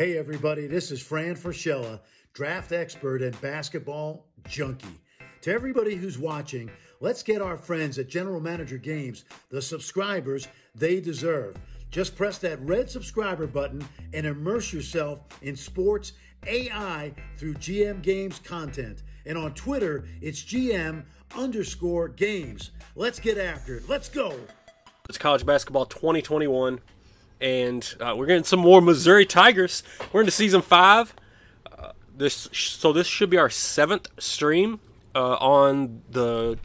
Hey, everybody, this is Fran Fraschilla, draft expert and basketball junkie. To everybody who's watching, let's get our friends at General Manager Games the subscribers they deserve. Just press that red subscriber button and immerse yourself in sports AI through GM Games content. And on Twitter, it's GM underscore games. Let's get after it. Let's go. It's college basketball 2021, and uh, we're getting some more Missouri Tigers. We're into season five. Uh, this so this should be our seventh stream uh, on the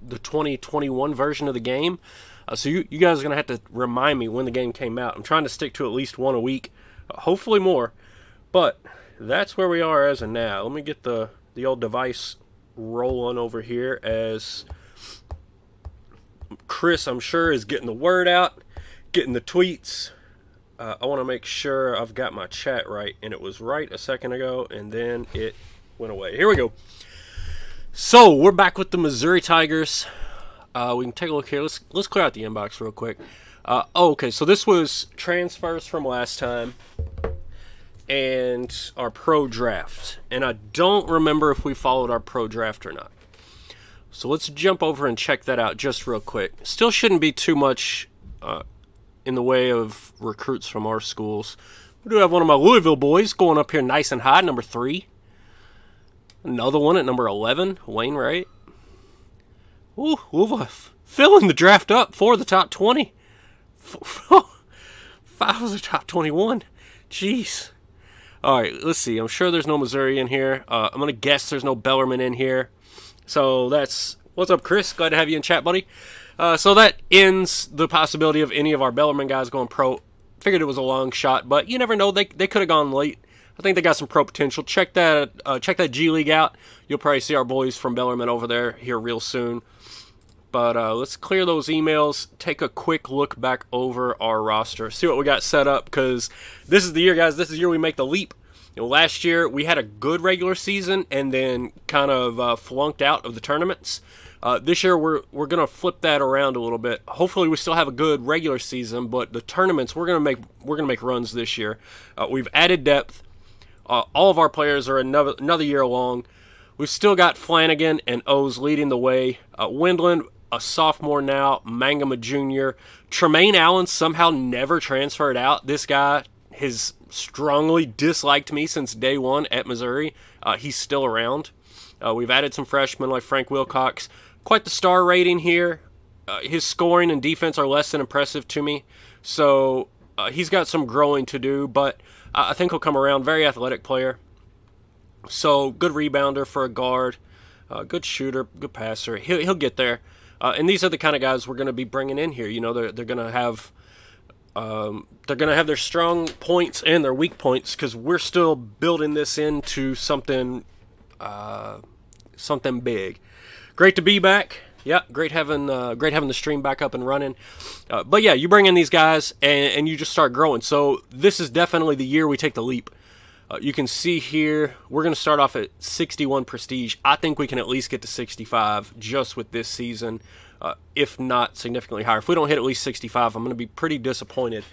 the 2021 version of the game. Uh, so you, you guys are gonna have to remind me when the game came out. I'm trying to stick to at least one a week, uh, hopefully more. But that's where we are as of now. Let me get the the old device rolling over here as Chris, I'm sure, is getting the word out, getting the tweets. Uh, I want to make sure I've got my chat right, and it was right a second ago, and then it went away. Here we go. So we're back with the Missouri Tigers. Uh, we can take a look here. Let's let's clear out the inbox real quick. Uh, oh, okay. So this was transfers from last time and our pro draft, and I don't remember if we followed our pro draft or not. So let's jump over and check that out just real quick. Still shouldn't be too much uh, in the way of recruits from our schools. We do have one of my Louisville boys going up here nice and high, number three. Another one at number 11, Wainwright. Ooh, Louisville filling the draft up for the top 20. Five of the top 21. Jeez. All right, let's see. I'm sure there's no Missouri in here. Uh, I'm going to guess there's no Bellarmine in here. So that's what's up, Chris. Glad to have you in chat, buddy. Uh, so that ends the possibility of any of our Bellarmine guys going pro. Figured it was a long shot, but you never know. They they could have gone late. I think they got some pro potential. Check that uh, check that G League out. You'll probably see our boys from Bellarmine over there here real soon. But uh, let's clear those emails. Take a quick look back over our roster. See what we got set up because this is the year, guys. This is the year we make the leap. You know, last year we had a good regular season and then kind of uh, flunked out of the tournaments. Uh, this year we're we're gonna flip that around a little bit. Hopefully we still have a good regular season, but the tournaments we're gonna make we're gonna make runs this year. Uh, we've added depth. Uh, all of our players are another another year along. We've still got Flanagan and O's leading the way. Uh, Windland a sophomore now, Mangum a junior. Tremaine Allen somehow never transferred out. This guy has strongly disliked me since day one at Missouri. Uh, he's still around. Uh, we've added some freshmen like Frank Wilcox. Quite the star rating here. Uh, his scoring and defense are less than impressive to me. So uh, he's got some growing to do, but I think he'll come around. Very athletic player. So good rebounder for a guard. Uh, good shooter, good passer. He'll, he'll get there. Uh, and these are the kind of guys we're going to be bringing in here. You know, they're, they're going to have um, they're going to have their strong points and their weak points because we're still building this into something uh, something big. Great to be back. Yeah, great having uh, great having the stream back up and running. Uh, but yeah, you bring in these guys and, and you just start growing. So this is definitely the year we take the leap. Uh, you can see here, we're going to start off at 61 prestige. I think we can at least get to 65 just with this season, uh, if not significantly higher. If we don't hit at least 65, I'm going to be pretty disappointed.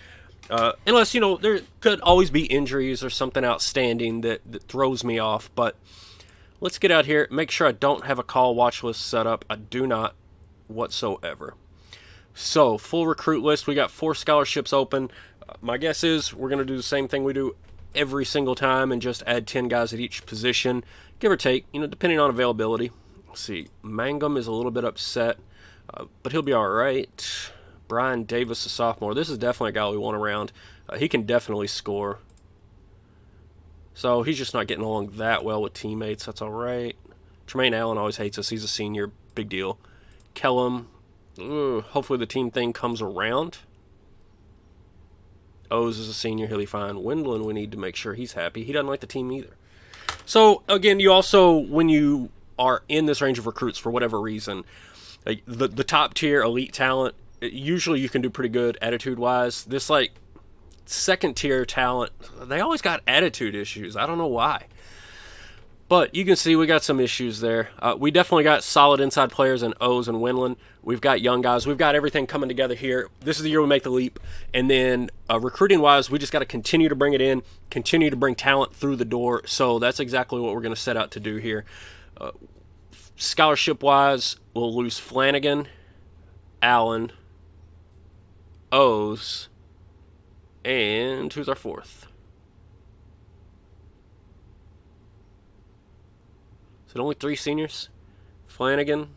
Uh, unless, you know, there could always be injuries or something outstanding that, that throws me off. But let's get out here. Make sure I don't have a call watch list set up. I do not whatsoever. So, full recruit list. We got four scholarships open. Uh, my guess is we're going to do the same thing we do every single time and just add 10 guys at each position, give or take, you know, depending on availability. Let's see, Mangum is a little bit upset, uh, but he'll be all right. Brian Davis, a sophomore. This is definitely a guy we want around. Uh, he can definitely score. So he's just not getting along that well with teammates. That's all right. Tremaine Allen always hates us. He's a senior. Big deal. Kellum, ugh, hopefully the team thing comes around. O's is a senior, he'll be fine. Windland, we need to make sure he's happy. He doesn't like the team either. So again, you also when you are in this range of recruits for whatever reason, like the the top tier elite talent, usually you can do pretty good attitude wise. This like second tier talent, they always got attitude issues. I don't know why. But you can see we got some issues there. Uh, we definitely got solid inside players in O's and Winland. We've got young guys. We've got everything coming together here. This is the year we make the leap. And then uh, recruiting wise, we just got to continue to bring it in, continue to bring talent through the door. So that's exactly what we're going to set out to do here. Uh, scholarship wise, we'll lose Flanagan, Allen, O's, and who's our fourth? Is it only three seniors? Flanagan,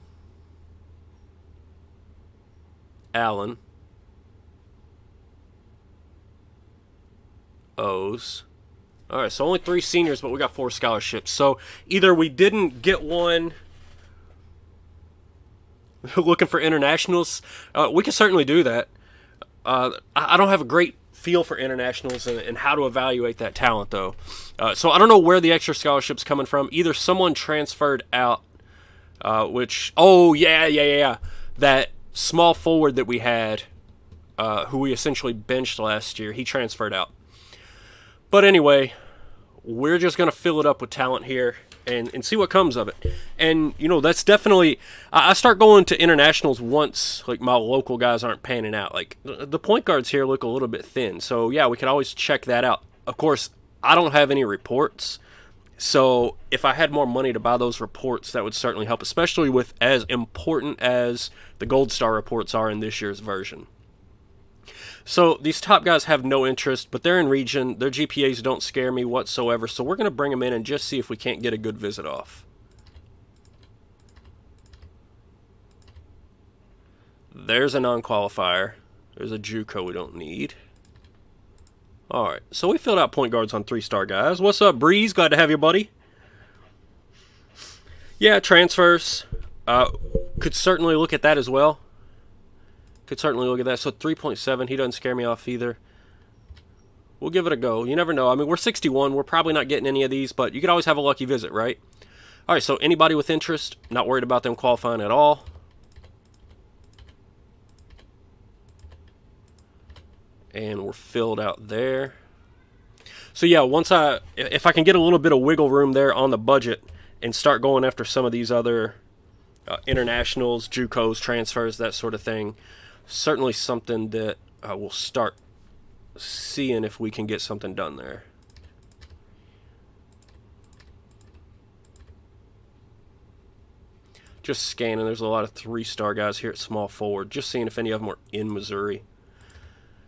Allen, O's. All right, so only three seniors, but we got four scholarships. So either we didn't get one looking for internationals. Uh, we can certainly do that. Uh, I don't have a great feel for internationals and, and how to evaluate that talent, though. Uh, so I don't know where the extra scholarship's coming from. Either someone transferred out, uh, which oh yeah yeah yeah yeah that small forward that we had, uh, who we essentially benched last year, he transferred out. But anyway, we're just gonna fill it up with talent here and, and see what comes of it. And you know that's definitely I, start going to internationals once like my local guys aren't panning out. Like the point guards here look a little bit thin, so yeah, we could always check that out. Of course, I don't have any reports. So if I had more money to buy those reports, that would certainly help, especially with as important as the Gold Star reports are in this year's version. So these top guys have no interest, but they're in region. Their GPAs don't scare me whatsoever. So we're going to bring them in and just see if we can't get a good visit off. There's a non-qualifier. There's a JUCO we don't need. Alright, so we filled out point guards on three-star guys. What's up, Breeze? Glad to have you, buddy. Yeah, transfers. Uh, could certainly look at that as well. Could certainly look at that. So 3.7, he doesn't scare me off either. We'll give it a go. You never know. I mean, we're 61. We're probably not getting any of these, but you could always have a lucky visit, right? All right, so anybody with interest, not worried about them qualifying at all. And we're filled out there. So yeah, once I, if I can get a little bit of wiggle room there on the budget and start going after some of these other uh, internationals, JUCOs, transfers, that sort of thing, certainly something that we'll start seeing if we can get something done there. Just scanning. There's a lot of three-star guys here at small forward. Just seeing if any of them are in Missouri.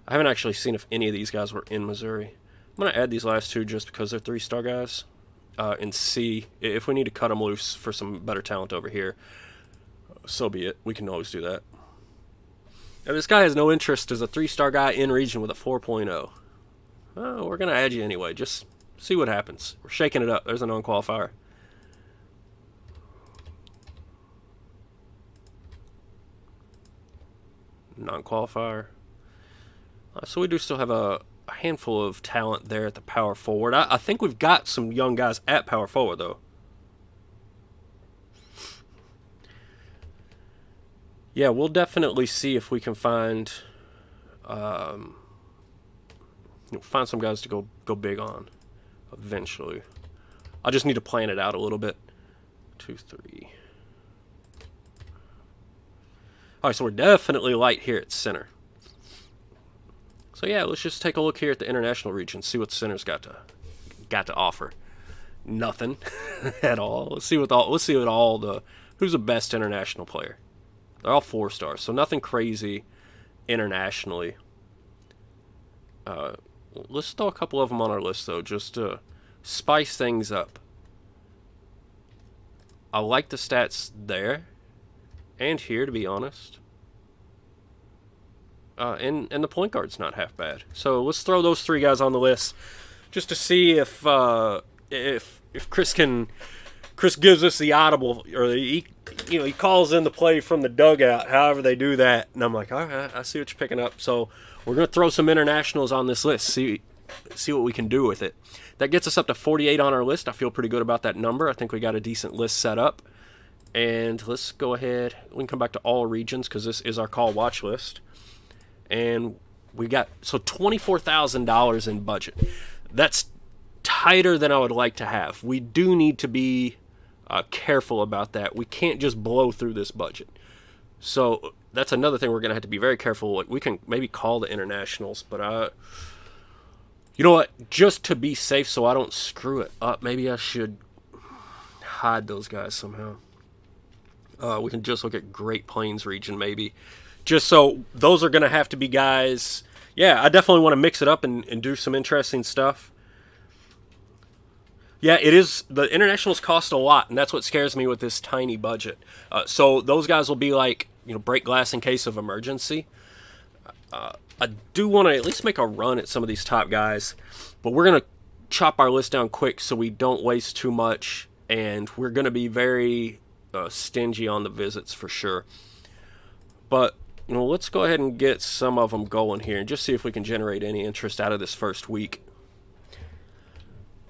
I haven't actually seen if any of these guys were in Missouri. I'm going to add these last two just because they're three-star guys. Uh, and see if we need to cut them loose for some better talent over here. So be it. We can always do that. Now, this guy has no interest as a three-star guy in region with a 4.0. Well, we're going to add you anyway. Just see what happens. We're shaking it up. There's a non-qualifier. Non-qualifier. Uh, so we do still have a, a, handful of talent there at the power forward. I, I think we've got some young guys at power forward, though. Yeah, we'll definitely see if we can find um, find some guys to go go big on eventually. I just need to plan it out a little bit. Two, three. All right, so we're definitely light here at center. So yeah, let's just take a look here at the international region, see what center's got to got to offer. Nothing at all. Let's see what all let's see what all the who's the best international player. They're all four stars, so nothing crazy internationally. Uh, let's throw a couple of them on our list, though, just to spice things up. I like the stats there and here, to be honest. Uh, and, and the point guard's not half bad. So let's throw those three guys on the list just to see if uh, if if Chris can Chris gives us the audible, or he, you know, he calls in the play from the dugout. However they do that, and I'm like, all right, I see what you're picking up. So we're gonna throw some internationals on this list. See, see what we can do with it. That gets us up to 48 on our list. I feel pretty good about that number. I think we got a decent list set up. And let's go ahead. We can come back to all regions because this is our call watch list. And we got so $24,000 in budget. That's tighter than I would like to have. We do need to be uh, careful about that. We can't just blow through this budget. So that's another thing we're going to have to be very careful. We can maybe call the internationals, but I, you know what? Just to be safe, so I don't screw it up, maybe I should hide those guys somehow. Uh, we can just look at Great Plains region, maybe. Just so those are going to have to be guys. Yeah, I definitely want to mix it up and, and do some interesting stuff. Yeah, it is. The internationals cost a lot, and that's what scares me with this tiny budget. Uh, so those guys will be like, you know, break glass in case of emergency. Uh, I do want to at least make a run at some of these top guys, but we're gonna chop our list down quick so we don't waste too much, and we're gonna be very uh, stingy on the visits for sure. But you know, let's go ahead and get some of them going here, and just see if we can generate any interest out of this first week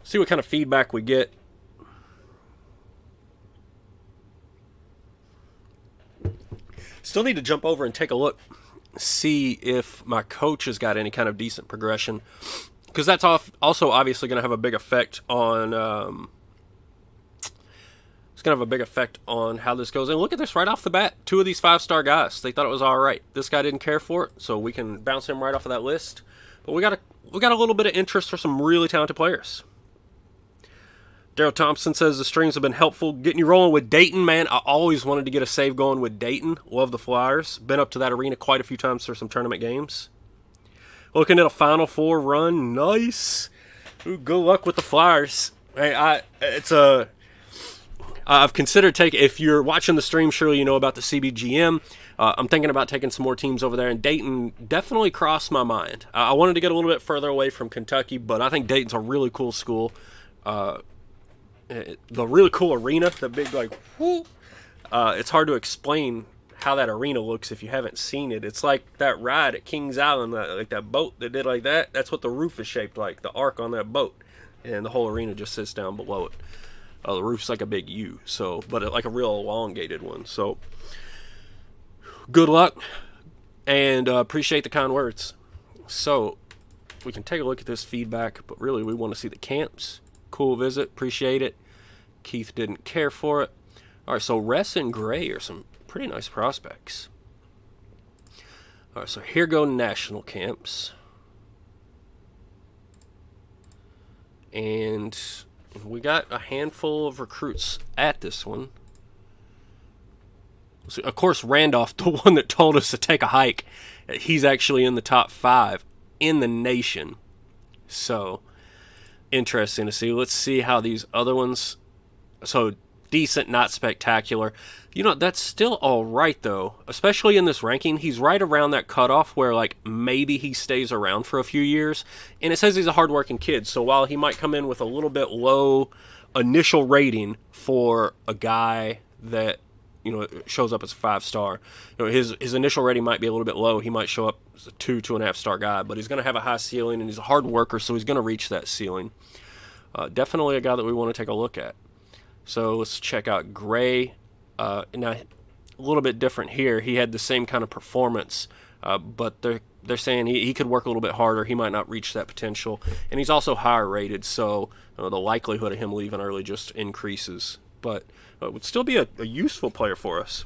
see what kind of feedback we get. Still need to jump over and take a look, see if my coach has got any kind of decent progression, because that's off, also obviously going to have a big effect on. Um, it's going to have a big effect on how this goes. And look at this right off the bat. Two of these five star guys, they thought it was all right. This guy didn't care for it, so we can bounce him right off of that list. But we got a we got a little bit of interest for some really talented players. Daryl Thompson says the streams have been helpful getting you rolling with Dayton, man. I always wanted to get a save going with Dayton. Love the Flyers. Been up to that arena quite a few times for some tournament games. Looking at a Final Four run. Nice. Ooh, good luck with the Flyers. Hey, I it's a I've considered taking. If you're watching the stream, surely you know about the CBGM. Uh, I'm thinking about taking some more teams over there, and Dayton definitely crossed my mind. I wanted to get a little bit further away from Kentucky, but I think Dayton's a really cool school. Uh, the really cool arena, the big like. Uh, it's hard to explain how that arena looks if you haven't seen it. It's like that ride at Kings Island, like that boat that did like that. That's what the roof is shaped like, the arc on that boat, and the whole arena just sits down below it. Uh, the roof's like a big U, so but it, like a real elongated one. So good luck, and uh, appreciate the kind words. So we can take a look at this feedback, but really we want to see the camps Cool visit. Appreciate it. Keith didn't care for it. All right, so Ress and Gray are some pretty nice prospects. All right, so here go national camps. And we got a handful of recruits at this one. So of course, Randolph, the one that told us to take a hike, he's actually in the top five in the nation. So interesting to see. Let's see how these other ones. So decent, not spectacular. You know, that's still all right though, especially in this ranking. He's right around that cutoff where like maybe he stays around for a few years. And it says he's a hardworking kid. So while he might come in with a little bit low initial rating for a guy that you know it shows up as a five star. You know, his his initial rating might be a little bit low. He might show up as a two two and a half star guy, but he's going to have a high ceiling and he's a hard worker, so he's going to reach that ceiling. Uh, definitely a guy that we want to take a look at. So let's check out Gray. Uh, now a little bit different here. He had the same kind of performance, uh, but they're they're saying he, he could work a little bit harder. He might not reach that potential, and he's also higher rated, so uh, the likelihood of him leaving early just increases. But uh, would still be a, a useful player for us.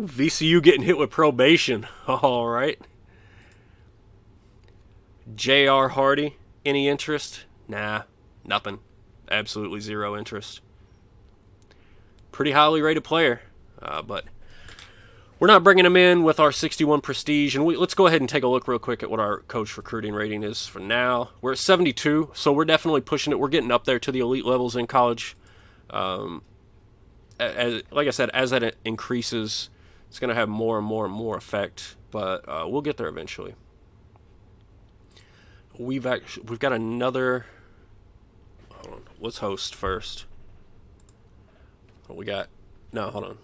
Ooh, VCU getting hit with probation. All right. J.R. Hardy, any interest? Nah, nothing. Absolutely zero interest. Pretty highly rated player, uh, but we're not bringing him in with our 61 prestige. And we, let's go ahead and take a look real quick at what our coach recruiting rating is for now. We're at 72, so we're definitely pushing it. We're getting up there to the elite levels in college. Um, as, like I said, as that increases, it's going to have more and more and more effect. But uh, we'll get there eventually. We've actually, we've got another. Hold on, let's host first. What we got? No, hold on.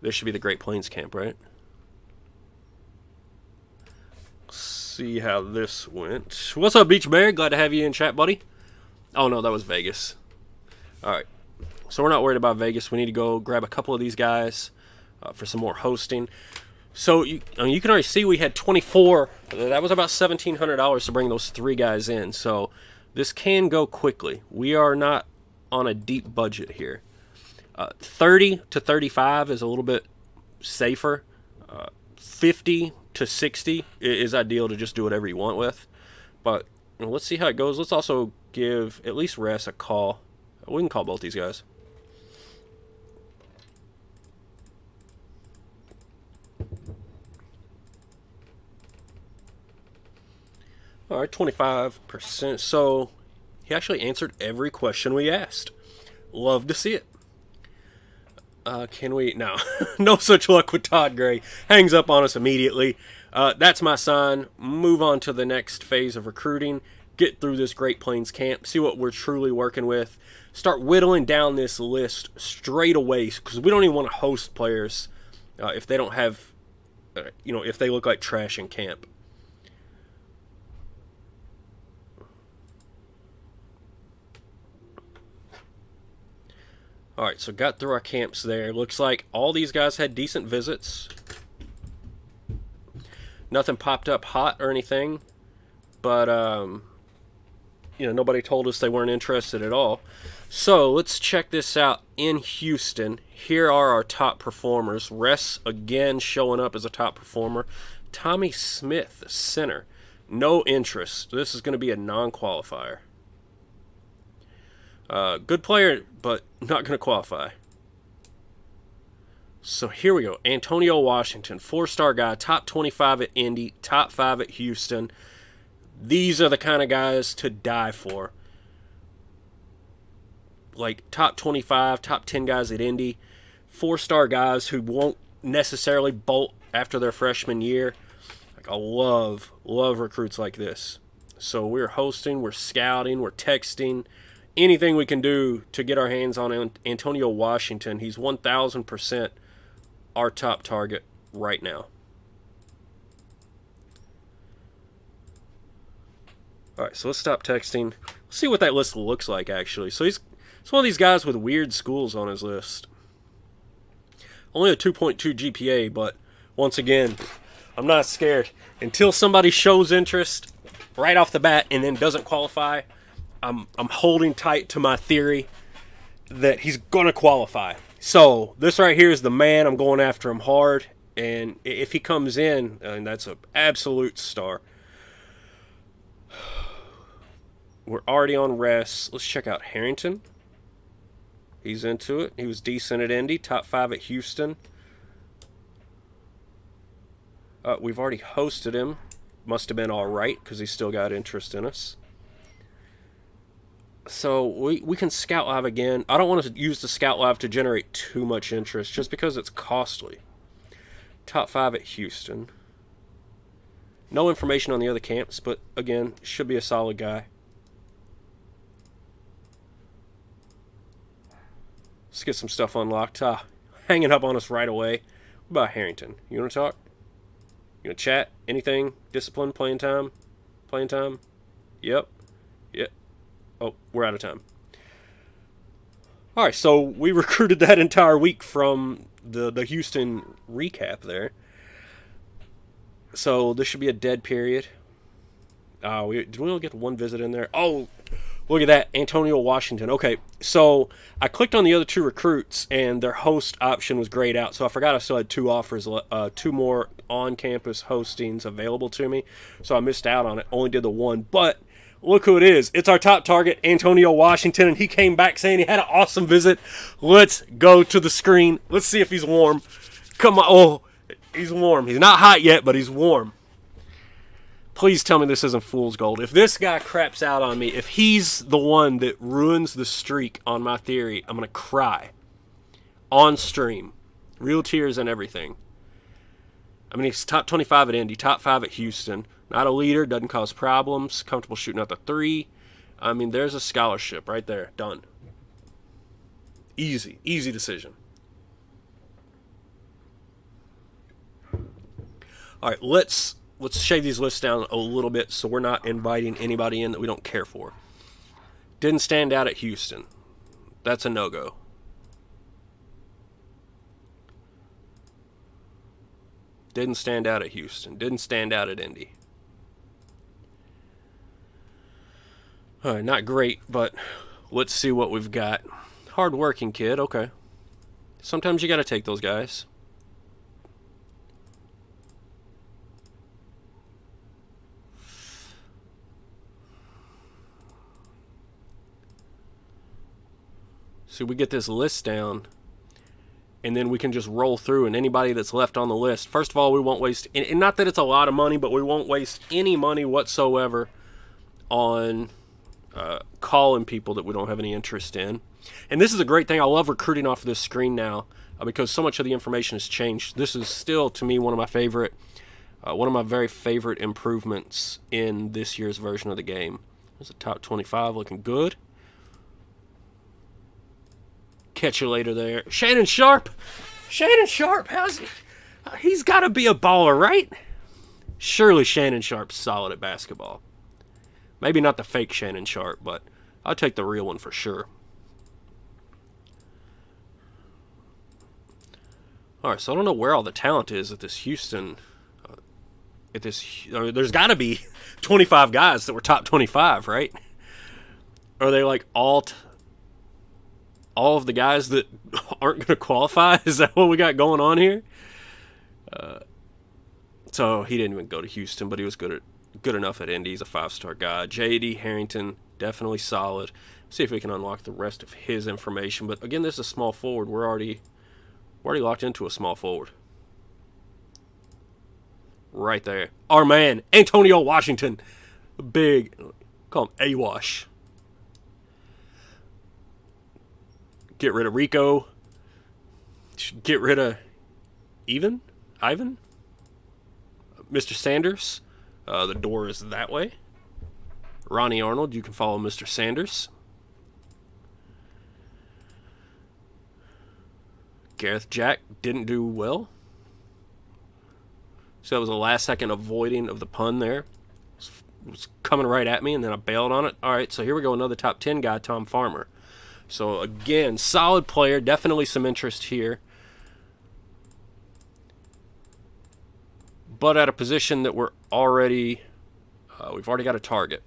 This should be the Great Plains camp, right? See how this went. What's up, Beach Bear? Glad to have you in chat, buddy. Oh no, that was Vegas. All right, so we're not worried about Vegas. We need to go grab a couple of these guys uh, for some more hosting. So you, I mean, you can already see we had 24. That was about $1,700 to bring those three guys in. So this can go quickly. We are not on a deep budget here. Uh, 30 to 35 is a little bit safer. Uh, 50 to 60 is ideal to just do whatever you want with. But you know, let's see how it goes. Let's also give at least Ress a call. We can call both these guys. All right, 25%. So he actually answered every question we asked. Love to see it. Uh, can we? No. no such luck with Todd Gray. Hangs up on us immediately. Uh, that's my sign. Move on to the next phase of recruiting. Get through this Great Plains camp. See what we're truly working with. Start whittling down this list straight away because we don't even want to host players uh, if they don't have, uh, you know, if they look like trash in camp. All right, so got through our camps there. Looks like all these guys had decent visits. Nothing popped up hot or anything, but um, you know nobody told us they weren't interested at all. So let's check this out in Houston. Here are our top performers. Ress again showing up as a top performer. Tommy Smith, center, no interest. This is going to be a non-qualifier. Uh, good player, but not going to qualify. So here we go. Antonio Washington, four star guy, top 25 at Indy, top five at Houston. These are the kind of guys to die for. Like top 25, top 10 guys at Indy, four star guys who won't necessarily bolt after their freshman year. Like I love, love recruits like this. So we're hosting, we're scouting, we're texting anything we can do to get our hands on Antonio Washington. He's 1,000% our top target right now. All right, so let's stop texting. Let's see what that list looks like, actually. So he's, he's one of these guys with weird schools on his list. Only a 2.2 GPA, but once again, I'm not scared. Until somebody shows interest right off the bat and then doesn't qualify, I'm I'm holding tight to my theory that he's gonna qualify. So this right here is the man. I'm going after him hard, and if he comes in, and that's an absolute star. We're already on Ress. Let's check out Harrington. He's into it. He was decent at Indy, top five at Houston. Uh, we've already hosted him. Must have been all right because he still got interest in us. So we, we can Scout Live again. I don't want to use the Scout Live to generate too much interest just because it's costly. Top 5 at Houston. No information on the other camps, but again, should be a solid guy. Let's get some stuff unlocked. Ah, hanging up on us right away. What about Harrington? You want to talk? You want to chat? Anything? Discipline? Playing time? Playing time? Yep. Oh, we're out of time. All right, so we recruited that entire week from the the Houston recap there. So this should be a dead period. Uh, we did we only get one visit in there? Oh, look at that, Antonio Washington. Okay, so I clicked on the other two recruits, and their host option was grayed out. So I forgot I still had two offers, uh, two more on-campus hostings available to me. So I missed out on it. Only did the one, but look who it is. It's our top target, Antonio Washington, and he came back saying he had an awesome visit. Let's go to the screen. Let's see if he's warm. Come on. Oh, he's warm. He's not hot yet, but he's warm. Please tell me this isn't fool's gold. If this guy craps out on me, if he's the one that ruins the streak on my theory, I'm going to cry on stream. Real tears and everything. I mean, he's top 25 at Indy, top 5 at Houston. Not a leader, doesn't cause problems, comfortable shooting out the three. I mean, there's a scholarship right there. Done. Easy, easy decision. All right, let's let's shave these lists down a little bit so we're not inviting anybody in that we don't care for. Didn't stand out at Houston. That's a no-go. Didn't stand out at Houston. Didn't stand out at Indy. Right, not great, but let's see what we've got. Hard-working kid, okay. Sometimes you got to take those guys. So we get this list down, and then we can just roll through, and anybody that's left on the list, first of all, we won't waste, and not that it's a lot of money, but we won't waste any money whatsoever on uh, calling people that we don't have any interest in. And this is a great thing. I love recruiting off of this screen now uh, because so much of the information has changed. This is still, to me, one of my favorite, uh, one of my very favorite improvements in this year's version of the game. There's a top 25 looking good. Catch you later there. Shannon Sharp! Shannon Sharp, How's he? Uh, he's got to be a baller, right? Surely Shannon Sharp's solid at basketball. Maybe not the fake Shannon Sharpe, but I'll take the real one for sure. All right, so I don't know where all the talent is at this Houston. Uh, at this, I mean, there's got to be 25 guys that were top 25, right? Are they like all all of the guys that aren't going to qualify? Is that what we got going on here? Uh, so he didn't even go to Houston, but he was good at good enough at Indy. He's a five star guy. J.D. Harrington definitely solid. See if we can unlock the rest of his information. But again, this is a small forward. We're already we're already locked into a small forward. Right there. Our man, Antonio Washington. Big call him A Wash. Get rid of Rico. Get rid of Even? Ivan? Mr. Sanders. Uh, the door is that way. Ronnie Arnold, you can follow Mr. Sanders. Gareth Jack didn't do well. So that was a last second avoiding of the pun there. It was coming right at me, and then I bailed on it. All right, so here we go. Another top 10 guy, Tom Farmer. So again, solid player. Definitely some interest here. But at a position that we're already, uh, we've already got a target.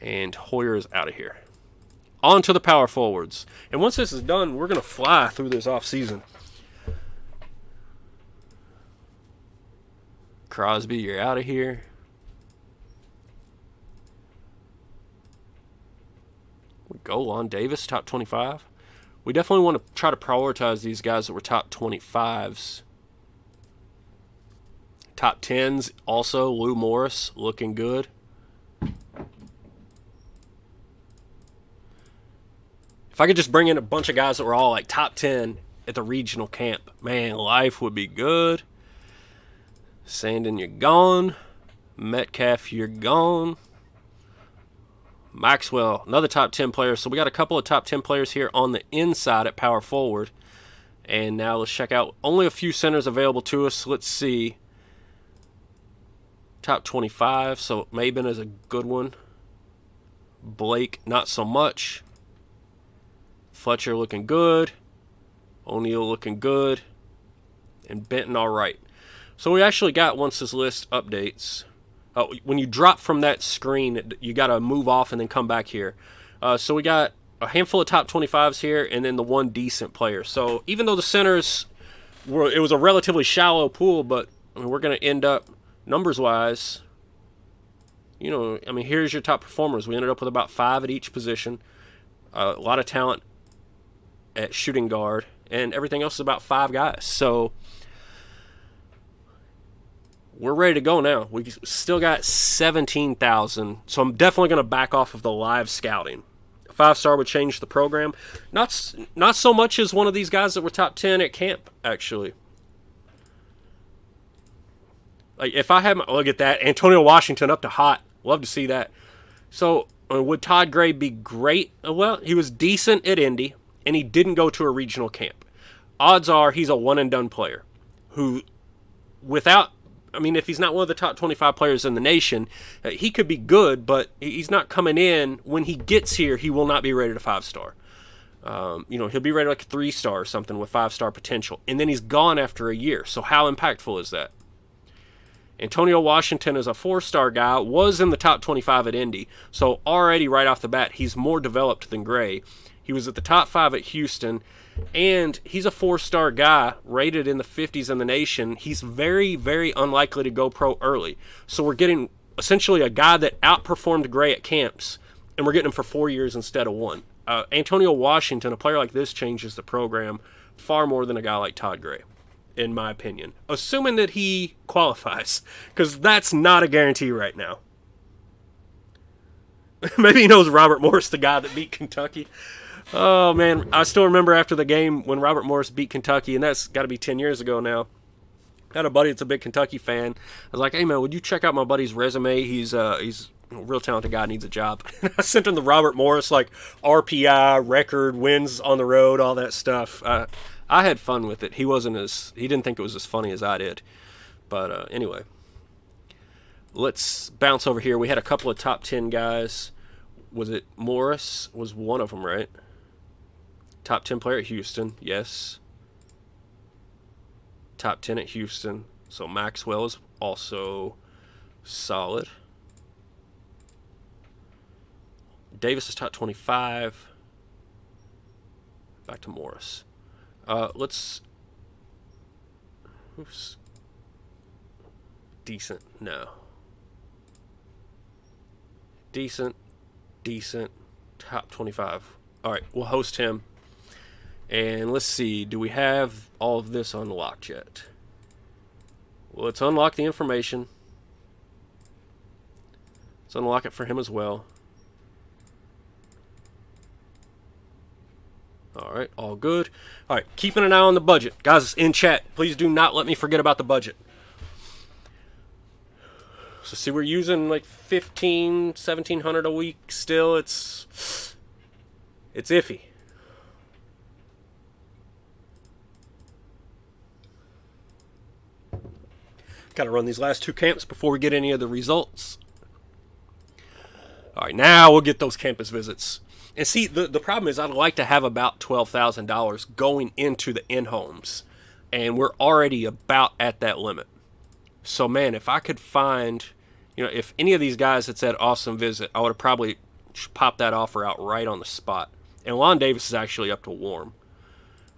And Hoyer is out of here. On to the power forwards. And once this is done, we're going to fly through this off season. Crosby, you're out of here. We go on Davis, top 25. We definitely want to try to prioritize these guys that were top 25s. Top 10s also, Lou Morris looking good. If I could just bring in a bunch of guys that were all like top 10 at the regional camp, man, life would be good. Sandin, you're gone. Metcalf, you're gone. Maxwell, another top 10 player. So we got a couple of top 10 players here on the inside at power forward. And now let's check out only a few centers available to us. Let's see. Top 25. So Maben is a good one. Blake, not so much. Fletcher looking good. O'Neill looking good. And Benton all right. So we actually got, once this list updates, uh, when you drop from that screen, you got to move off and then come back here. Uh, so we got a handful of top 25s here and then the one decent player. So even though the centers were, it was a relatively shallow pool, but I mean, we're going to end up, numbers-wise, you know, I mean, here's your top performers. We ended up with about five at each position. Uh, a lot of talent at shooting guard, and everything else is about five guys. So we're ready to go now. We still got 17,000. So I'm definitely going to back off of the live scouting. Five star would change the program. Not not so much as one of these guys that were top 10 at camp actually. Like if I have my, look at that Antonio Washington up to hot. Love to see that. So uh, would Todd Gray be great? Well, he was decent at Indy and he didn't go to a regional camp. Odds are he's a one and done player who, without, I mean, if he's not one of the top 25 players in the nation, uh, he could be good, but he's not coming in. When he gets here, he will not be rated a five star. Um, you know, he'll be rated like a three star or something with five star potential, and then he's gone after a year. So how impactful is that? Antonio Washington is a four star guy, was in the top 25 at Indy. So already right off the bat, he's more developed than Gray. He was at the top five at Houston, and he's a four star guy rated in the 50s in the nation. He's very, very unlikely to go pro early. So we're getting essentially a guy that outperformed Gray at camps, and we're getting him for four years instead of one. Uh, Antonio Washington, a player like this, changes the program far more than a guy like Todd Gray in my opinion. Assuming that he qualifies, because that's not a guarantee right now. Maybe he knows Robert Morris, the guy that beat Kentucky. Oh man, I still remember after the game when Robert Morris beat Kentucky, and that's got to be 10 years ago now. I had a buddy that's a big Kentucky fan. I was like, "Hey man, would you check out my buddy's resume? He's uh he's a real talented guy, needs a job." I sent him the Robert Morris like RPI record, wins on the road, all that stuff. Uh, I had fun with it. He wasn't as he didn't think it was as funny as I did. But uh, anyway, let's bounce over here. We had a couple of top ten guys. Was it Morris? Was one of them right? Top ten player at Houston, yes. Top ten at Houston. So Maxwell is also solid. Davis is top twenty-five. Back to Morris. Uh, let's. Oops. Decent. No. Decent. Decent. Top 25. All right, we'll host him. And let's see, do we have all of this unlocked yet? Well, let's unlock the information. Let's unlock it for him as well. All right, all good. All right, keeping an eye on the budget. Guys, in chat, please do not let me forget about the budget. So see, we're using like 15, 1700 a week still. It's, it's iffy. Got to run these last two camps before we get any of the results. All right, now we'll get those campus visits. And see, the, the problem is I'd like to have about $12,000 going into the in homes. And we're already about at that limit. So, man, if I could find, you know, if any of these guys had said awesome visit, I would have probably popped that offer out right on the spot. And Lon Davis is actually up to warm.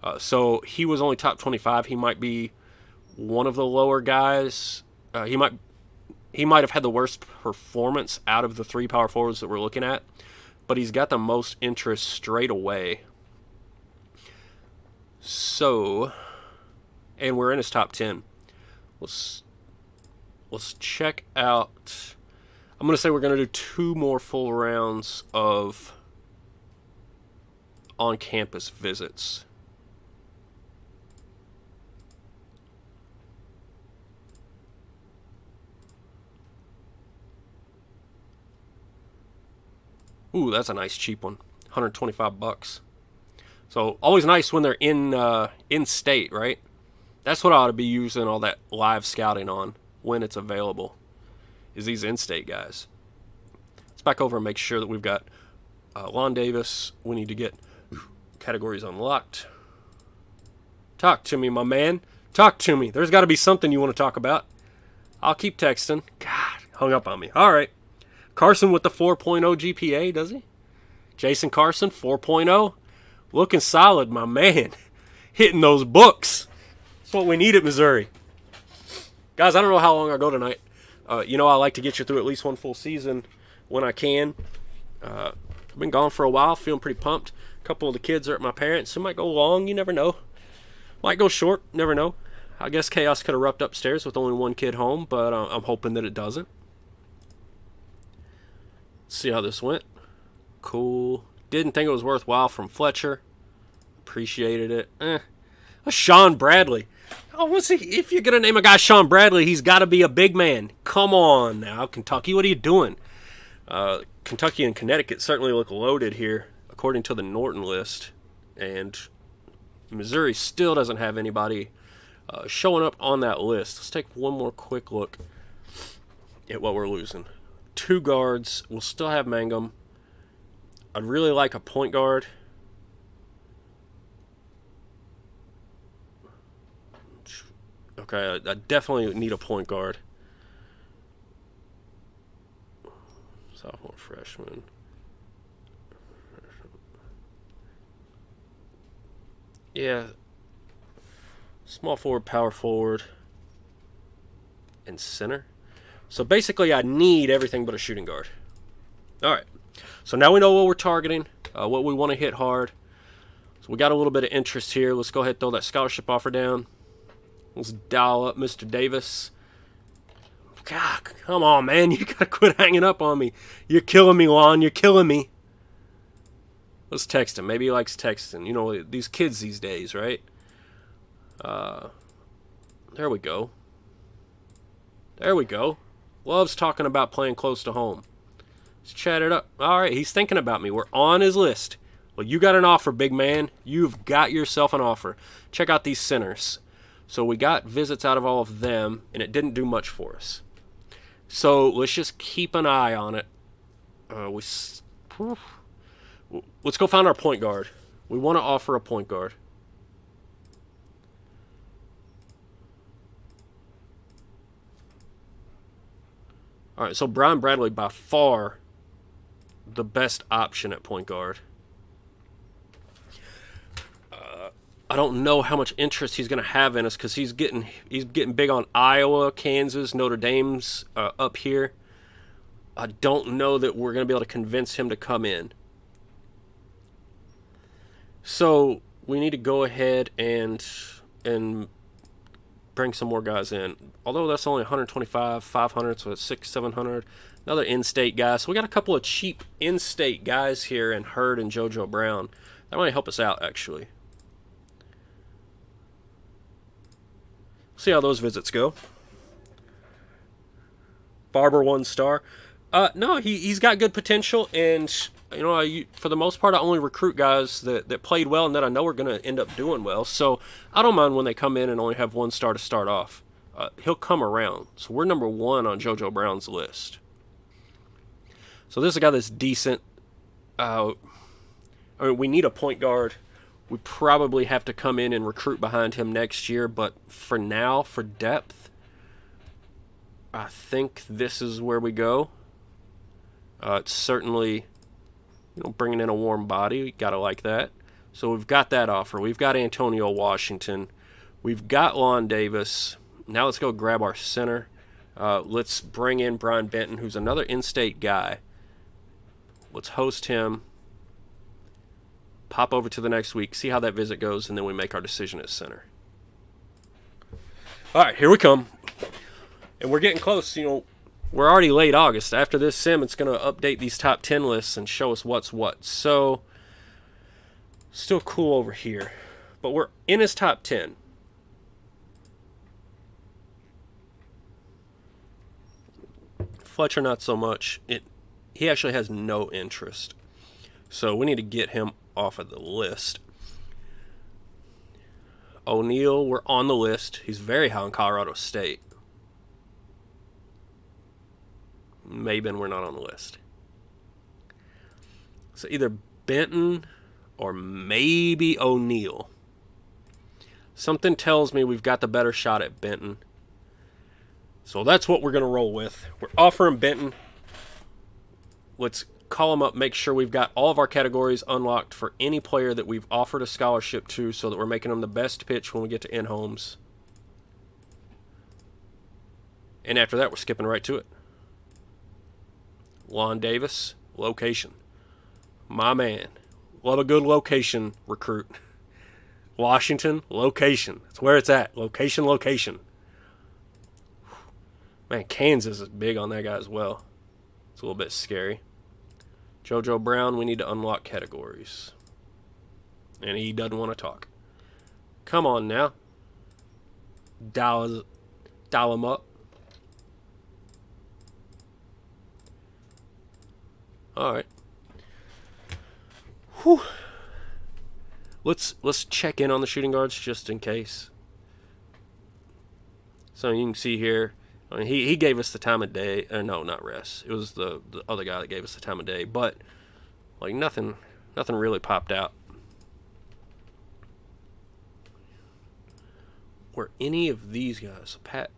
Uh, so he was only top 25. He might be one of the lower guys. Uh, he might he might have had the worst performance out of the three power forwards that we're looking at but he's got the most interest straight away. So, and we're in his top 10. Let's let's check out I'm going to say we're going to do two more full rounds of on-campus visits. Ooh, that's a nice cheap one. 125 bucks. So always nice when they're in uh, in state, right? That's what I ought to be using all that live scouting on when it's available. Is these in-state guys? Let's back over and make sure that we've got uh, Lon Davis. We need to get categories unlocked. Talk to me, my man. Talk to me. There's got to be something you want to talk about. I'll keep texting. God, hung up on me. All right. Carson with the 4.0 GPA, does he? Jason Carson, 4.0. Looking solid, my man. Hitting those books. That's what we need at Missouri. Guys, I don't know how long I go tonight. Uh, you know, I like to get you through at least one full season when I can. Uh, I've been gone for a while, feeling pretty pumped. A couple of the kids are at my parents. It might go long, you never know. Might go short, never know. I guess chaos could erupt upstairs with only one kid home, but uh, I'm hoping that it doesn't see how this went. Cool. Didn't think it was worthwhile from Fletcher. Appreciated it. Eh. A Sean Bradley. Oh, what's he? If you're gonna name a guy Sean Bradley, he's got to be a big man. Come on now, Kentucky. What are you doing? Uh, Kentucky and Connecticut certainly look loaded here, according to the Norton list, and Missouri still doesn't have anybody uh, showing up on that list. Let's take one more quick look at what we're losing two guards. We'll still have Mangum. I'd really like a point guard. Okay, I definitely need a point guard. Sophomore, freshman. Yeah. Small forward, power forward, and center. So basically, I need everything but a shooting guard. All right. So now we know what we're targeting, uh, what we want to hit hard. So we got a little bit of interest here. Let's go ahead and throw that scholarship offer down. Let's dial up Mr. Davis. God, come on, man. You got to quit hanging up on me. You're killing me, Lon. You're killing me. Let's text him. Maybe he likes texting. You know, these kids these days, right? Uh, there we go. There we go. Loves talking about playing close to home. Let's chat it up. All right, he's thinking about me. We're on his list. Well, you got an offer, big man. You've got yourself an offer. Check out these centers. So we got visits out of all of them, and it didn't do much for us. So let's just keep an eye on it. Uh, we. Let's go find our point guard. We want to offer a point guard. All right, so Brian Bradley by far the best option at point guard. Uh, I don't know how much interest he's going to have in us because he's getting he's getting big on Iowa, Kansas, Notre Dame's uh, up here. I don't know that we're going to be able to convince him to come in. So we need to go ahead and and bring some more guys in. Although that's only 125, 500, so it's six, 700. Another in-state guy. So we got a couple of cheap in-state guys here in Hurd and JoJo Brown. That might help us out actually. See how those visits go. Barber one star. Uh, no, he he's got good potential, and you know, I, for the most part, I only recruit guys that, that played well and that I know are going to end up doing well. So I don't mind when they come in and only have one star to start off. Uh, he'll come around. So we're number one on JoJo Brown's list. So this is a guy that's decent. Uh, I mean, we need a point guard. We probably have to come in and recruit behind him next year. But for now, for depth, I think this is where we go. Uh, it's certainly you know, bringing in a warm body. Gotta like that. So we've got that offer. We've got Antonio Washington. We've got Lon Davis. Now let's go grab our center. Uh, let's bring in Brian Benton, who's another in-state guy. Let's host him. Pop over to the next week, see how that visit goes, and then we make our decision at center. All right, here we come. And we're getting close. You know, we're already late August. After this sim, it's going to update these top 10 lists and show us what's what. So, still cool over here. But we're in his top 10. Fletcher, not so much. It He actually has no interest. So, we need to get him off of the list. O'Neill, we're on the list. He's very high in Colorado State. Maben we're not on the list. So either Benton or maybe O'Neill. Something tells me we've got the better shot at Benton. So that's what we're going to roll with. We're offering Benton. Let's call him up, make sure we've got all of our categories unlocked for any player that we've offered a scholarship to so that we're making them the best pitch when we get to in homes. And after that, we're skipping right to it. Lon Davis, location. My man. Love a good location recruit. Washington, location. That's where it's at. Location, location. Man, Kansas is big on that guy as well. It's a little bit scary. JoJo Brown, we need to unlock categories. And he doesn't want to talk. Come on now. Dial, dial him up. All right. Whew. Let's let's check in on the shooting guards just in case. So you can see here, I mean, he he gave us the time of day. Uh, no, not Ress. It was the the other guy that gave us the time of day. But like nothing, nothing really popped out. were any of these guys. Pat.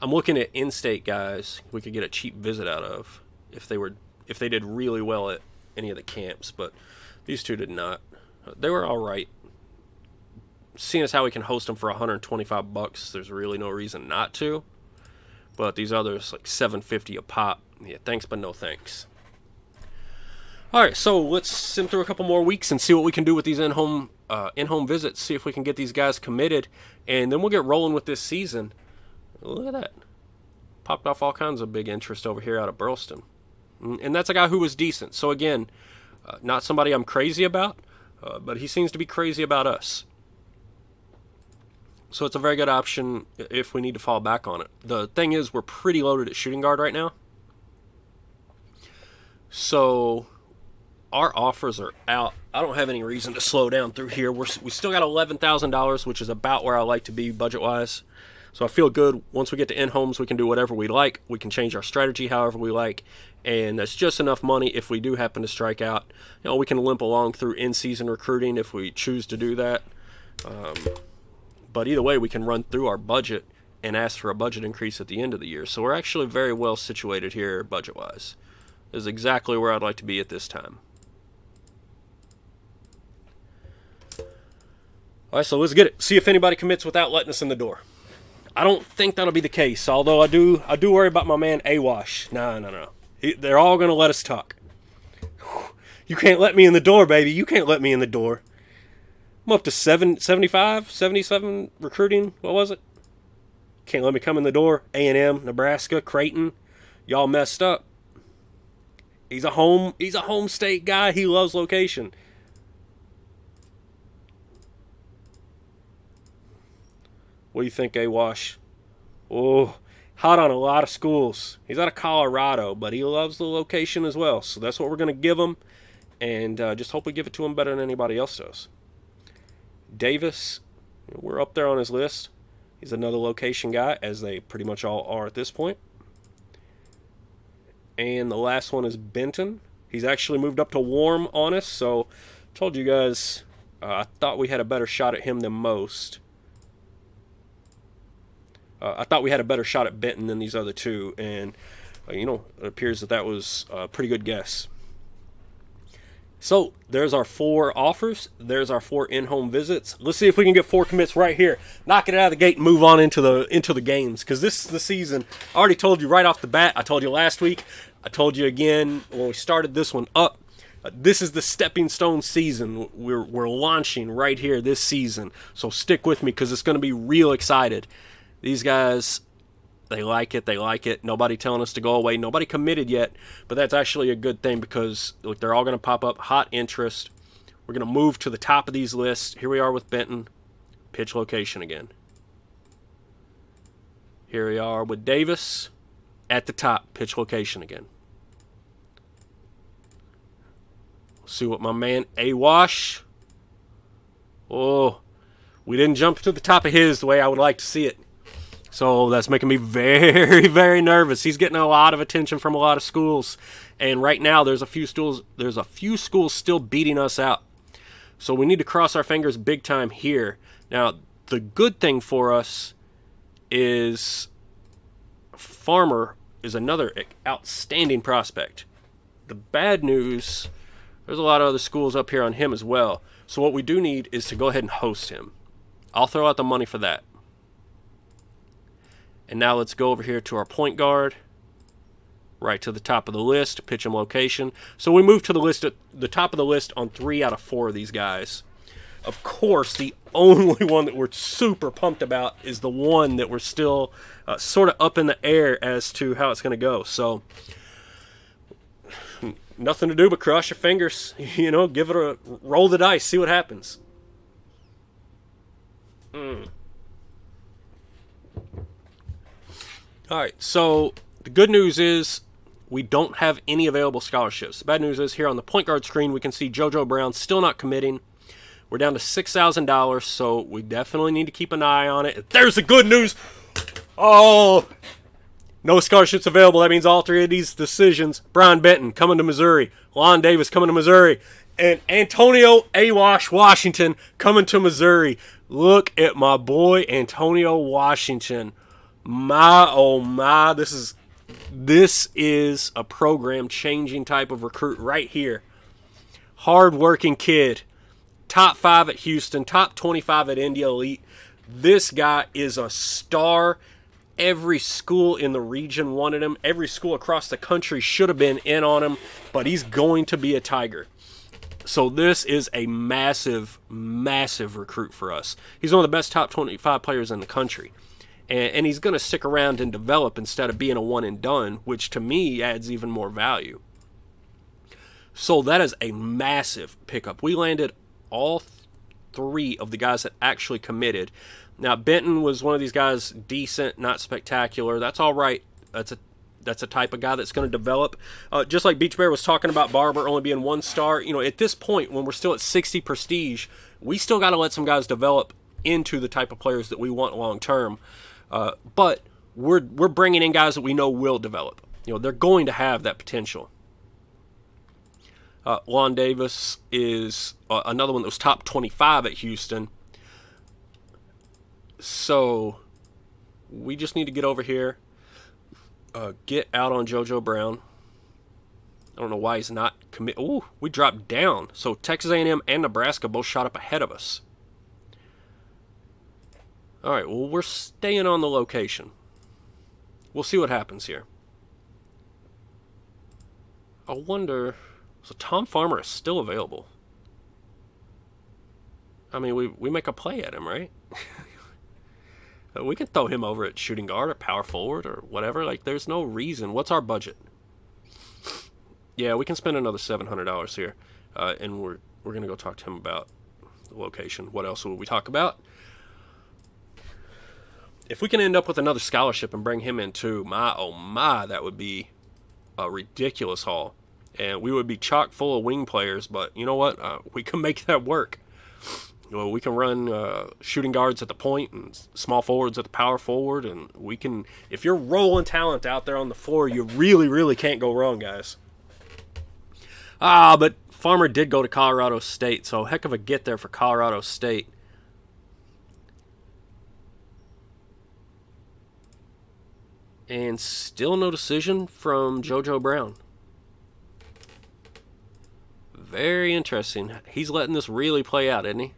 I'm looking at in-state guys we could get a cheap visit out of if they were if they did really well at any of the camps, but these two did not. They were all right. Seeing as how we can host them for 125 bucks, there's really no reason not to. But these others like 750 a pop. Yeah, thanks but no thanks. All right, so let's sim through a couple more weeks and see what we can do with these in-home uh, in-home visits. See if we can get these guys committed, and then we'll get rolling with this season. Look at that, popped off all kinds of big interest over here out of Burleston, mm, and that's a guy who was decent. So again, uh, not somebody I'm crazy about, uh, but he seems to be crazy about us. So it's a very good option if we need to fall back on it. The thing is, we're pretty loaded at shooting guard right now. So our offers are out. I don't have any reason to slow down through here. We're, we still got $11,000, which is about where I like to be budget wise. So I feel good. Once we get to in homes, we can do whatever we like. We can change our strategy however we like. And that's just enough money if we do happen to strike out. You know, we can limp along through in season recruiting if we choose to do that. Um, but either way, we can run through our budget and ask for a budget increase at the end of the year. So we're actually very well situated here budget wise. This is exactly where I'd like to be at this time. All right, so let's get it. See if anybody commits without letting us in the door. I don't think that'll be the case. Although I do, I do worry about my man Awash. No, no, no. they're all gonna let us talk. You can't let me in the door, baby. You can't let me in the door. I'm up to seven, 75, 77 recruiting. What was it? Can't let me come in the door. A&M, Nebraska, Creighton. Y'all messed up. He's a home. He's a home state guy. He loves location. What do you think, Awash? Oh, hot on a lot of schools. He's out of Colorado, but he loves the location as well. So that's what we're going to give him. And uh, just hope we give it to him better than anybody else does. Davis, we're up there on his list. He's another location guy, as they pretty much all are at this point. And the last one is Benton. He's actually moved up to warm on us, so told you guys uh, I thought we had a better shot at him than most. Uh, I thought we had a better shot at Benton than these other two, and uh, you know, it appears that that was a pretty good guess. So there's our four offers. There's our four in-home visits. Let's see if we can get four commits right here. Knock it out of the gate and move on into the into the games because this is the season. I already told you right off the bat. I told you last week. I told you again when we started this one up. Uh, this is the stepping stone season. We're we're launching right here this season. So stick with me because it's going to be real excited. These guys, they like it. They like it. Nobody telling us to go away. Nobody committed yet, but that's actually a good thing because look, they're all going to pop up hot interest. We're going to move to the top of these lists. Here we are with Benton. Pitch location again. Here we are with Davis at the top. Pitch location again. see what my man Awash. Oh, we didn't jump to the top of his the way I would like to see it. So that's making me very, very nervous. He's getting a lot of attention from a lot of schools, and right now there's a few schools. There's a few schools still beating us out. So we need to cross our fingers big time here. Now the good thing for us is Farmer is another outstanding prospect. The bad news, there's a lot of other schools up here on him as well. So what we do need is to go ahead and host him. I'll throw out the money for that. And now let's go over here to our point guard. Right to the top of the list, pitch him location. So we move to the list at the top of the list on three out of four of these guys. Of course, the only one that we're super pumped about is the one that we're still uh, sort of up in the air as to how it's going to go. So nothing to do but cross your fingers. You know, give it a roll the dice, see what happens. Mm. All right, so the good news is we don't have any available scholarships. The bad news is here on the point guard screen, we can see JoJo Brown still not committing. We're down to $6,000, so we definitely need to keep an eye on it. There's the good news. Oh, No scholarships available. That means all three of these decisions. Brian Benton coming to Missouri. Lon Davis coming to Missouri. And Antonio Awash Washington coming to Missouri. Look at my boy Antonio Washington. My oh my, this is this is a program changing type of recruit right here. Hard working kid. Top five at Houston, top 25 at Indy Elite. This guy is a star. Every school in the region wanted him. Every school across the country should have been in on him, but he's going to be a Tiger. So this is a massive, massive recruit for us. He's one of the best top 25 players in the country. And, and he's going to stick around and develop instead of being a one and done, which to me adds even more value. So that is a massive pickup. We landed all th- three of the guys that actually committed. Now Benton was one of these guys, decent, not spectacular. That's all right. That's a that's a type of guy that's going to develop. Uh, just like Beach Bear was talking about Barber only being one star. You know, at this point when we're still at 60 prestige, we still got to let some guys develop into the type of players that we want long term. Uh, but we're we're bringing in guys that we know will develop. You know, they're going to have that potential. Uh, Lon Davis is uh, another one that was top 25 at Houston. So we just need to get over here, uh, get out on JoJo Brown. I don't know why he's not commit. Ooh, we dropped down. So Texas A&M and Nebraska both shot up ahead of us. All right, well, we're staying on the location. We'll see what happens here. I wonder... So Tom Farmer is still available. I mean, we, we make a play at him, right? we can throw him over at shooting guard or power forward or whatever. Like, there's no reason. What's our budget? Yeah, we can spend another $700 here. Uh, and we're, we're going to go talk to him about the location. What else will we talk about? If we can end up with another scholarship and bring him in too, my oh my, that would be a ridiculous haul. And we would be chock full of wing players, but you know what? Uh, we can make that work. Well, we can run uh, shooting guards at the point and small forwards at the power forward, and we can. If you're rolling talent out there on the floor, you really, really can't go wrong, guys. Ah, but Farmer did go to Colorado State, so heck of a get there for Colorado State. And still no decision from JoJo Brown. Very interesting. He's letting this really play out, isn't he?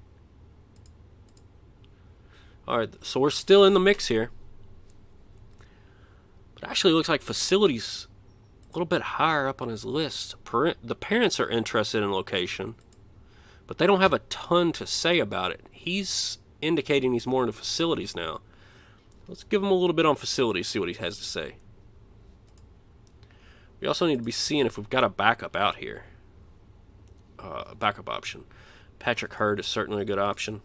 Alright, so we're still in the mix here. But actually looks like facilities a little bit higher up on his list. The parents are interested in location, but they don't have a ton to say about it. He's indicating he's more into facilities now. Let's give him a little bit on facilities, see what he has to say. We also need to be seeing if we've got a backup out here. Uh, a backup option. Patrick Hurd is certainly a good option.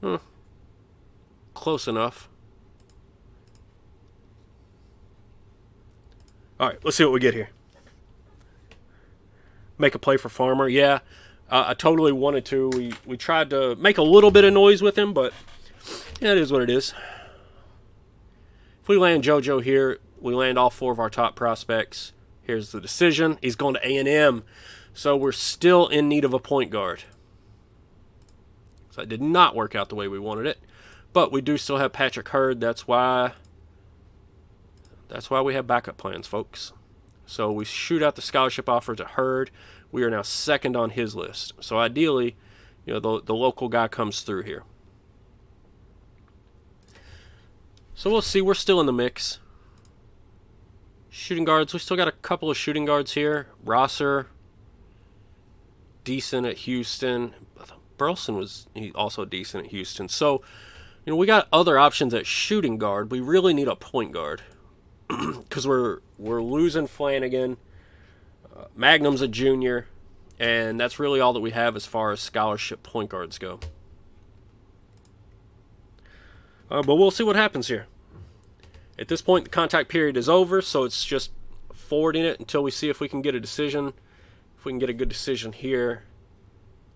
Hmm. Close enough. All right, let's see what we get here. Make a play for Farmer. Yeah, uh, I totally wanted to. We we tried to make a little bit of noise with him, but yeah, it is what it is. If we land JoJo here, we land all four of our top prospects. Here's the decision. He's going to A&M. So we're still in need of a point guard. So it did not work out the way we wanted it. But we do still have Patrick Hurd. That's why that's why we have backup plans, folks. So we shoot out the scholarship offer to Hurd we are now second on his list. So ideally, you know, the, the local guy comes through here. So we'll see. We're still in the mix. Shooting guards. We still got a couple of shooting guards here. Rosser, decent at Houston. Burleson was he also decent at Houston. So, you know, we got other options at shooting guard. We really need a point guard because we're we're losing Flanagan. Magnum's a junior, and that's really all that we have as far as scholarship point guards go. Uh, but we'll see what happens here. At this point, the contact period is over, so it's just forwarding it until we see if we can get a decision. If we can get a good decision here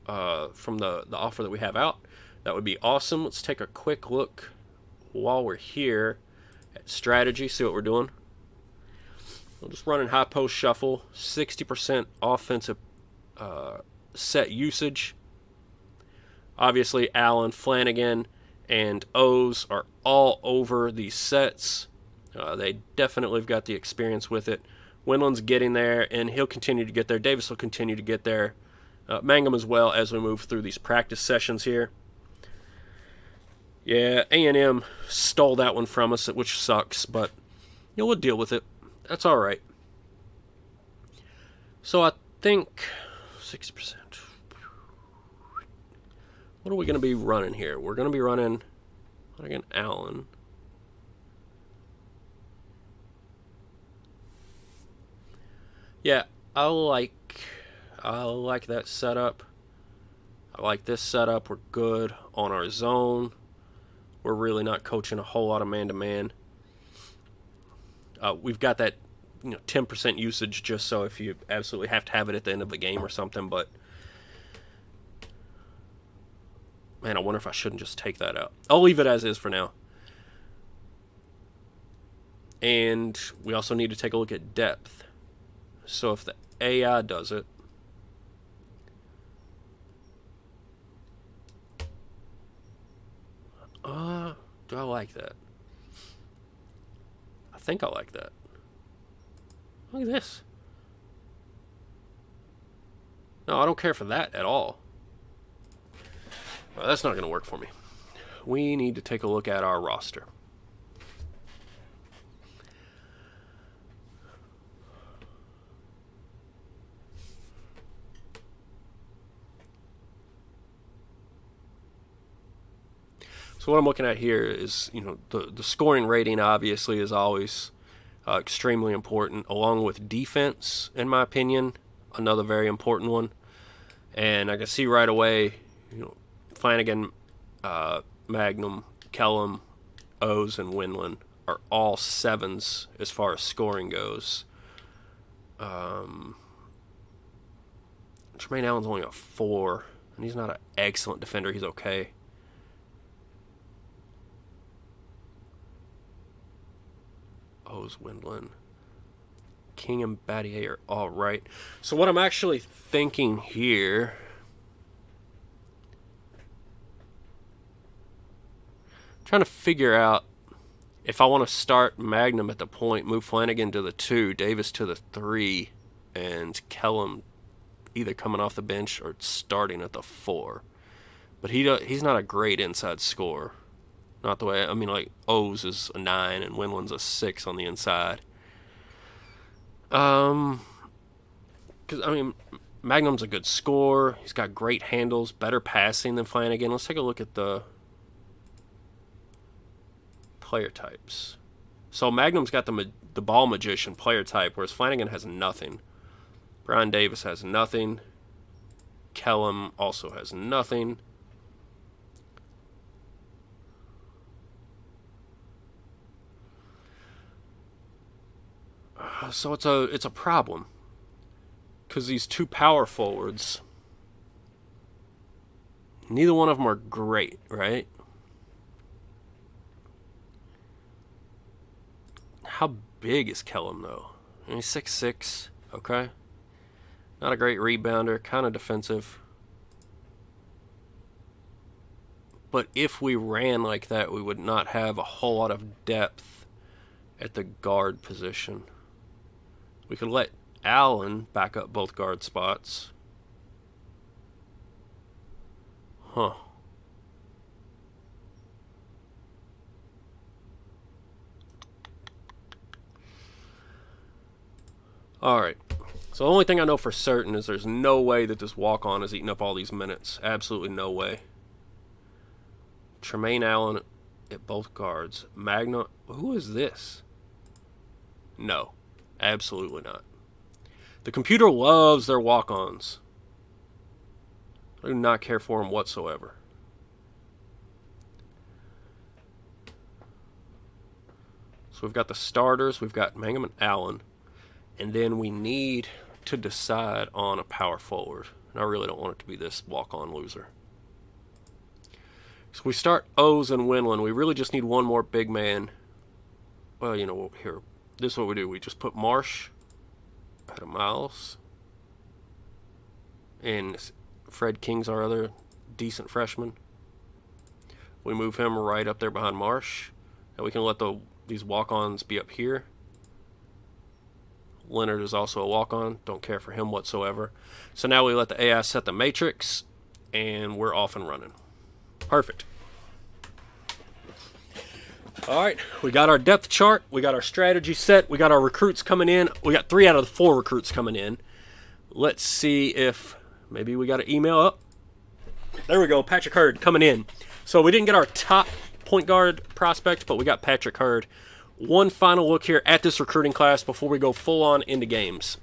uh, from the, the offer that we have out, That would be awesome. Let's take a quick look while we're here at strategy, see what we're doing. We'll just run in high post shuffle, 60% offensive uh, set usage. Obviously, Allen, Flanagan, and O's are all over these sets. Uh, they definitely have got the experience with it. Winland's getting there, and he'll continue to get there. Davis will continue to get there. Uh, Mangum as well as we move through these practice sessions here. Yeah, A&M stole that one from us, which sucks, but you know, we'll deal with it. That's all right. So I think 60%. What are we going to be running here? We're going to be running again Allen. Yeah, I like I like that setup. I like this setup. We're good on our zone. We're really not coaching a whole lot of man-to-man. man man. We've got that you know 10% usage just so if you absolutely have to have it at the end of the game or something, but man, I wonder if I shouldn't just take that out. I'll leave it as is for now. And we also need to take a look at depth. So if the AI does it, uh, do I like that? I think I like that. Look at this. No, I don't care for that at all. Well, that's not going to work for me. We need to take a look at our roster. So what I'm looking at here is, you know, the the scoring rating obviously is always uh, extremely important, along with defense, in my opinion, another very important one. And I can see right away, you know, Flanagan, uh, Magnum, Kellum, O's, and Wendland are all sevens as far as scoring goes. Um, Tremaine Allen's only a four, and he's not an excellent defender. He's okay. O's Wendland. King and Battier are all right. So what I'm actually thinking here trying to figure out if I want to start Magnum at the point, move Flanagan to the two, Davis to the three, and Kellum either coming off the bench or starting at the four. But he he's not a great inside scorer. Not the way I mean, like O's is a nine and Wendland's a six on the inside. Um, because I mean, Magnum's a good scorer. He's got great handles, better passing than Flanagan. Let's take a look at the player types. So Magnum's got the the ball magician player type, whereas Flanagan has nothing. Brian Davis has nothing. Kellum also has nothing. So it's a it's a problem because these two power forwards, neither one of them are great, right? How big is Kellum though? Mean, six six, okay. Not a great rebounder, kind of defensive. But if we ran like that, we would not have a whole lot of depth at the guard position. We could let Allen back up both guard spots. Huh. Alright. So the only thing I know for certain is there's no way that this walk-on is eating up all these minutes. Absolutely no way. Tremaine Allen at both guards. Magna... Who is this? No. Absolutely not. The computer loves their walk ons. I do not care for them whatsoever. So we've got the starters, we've got Mangum and Allen, and then we need to decide on a power forward. And I really don't want it to be this walk on loser. So we start O's and Winland. We really just need one more big man. Well, you know, here, this is what we do. We just put Marsh ahead of Miles. And Fred King's our other decent freshman. We move him right up there behind Marsh. And we can let the these walk-ons be up here. Leonard is also a walk-on. Don't care for him whatsoever. So now we let the AI set the matrix, and we're off and running. Perfect. All right, we got our depth chart. We got our strategy set. We got our recruits coming in. We got three out of the four recruits coming in. Let's see if maybe we got an email up. There we go, Patrick Hurd coming in. So we didn't get our top point guard prospect, but we got Patrick Hurd. One final look here at this recruiting class before we go full on into games.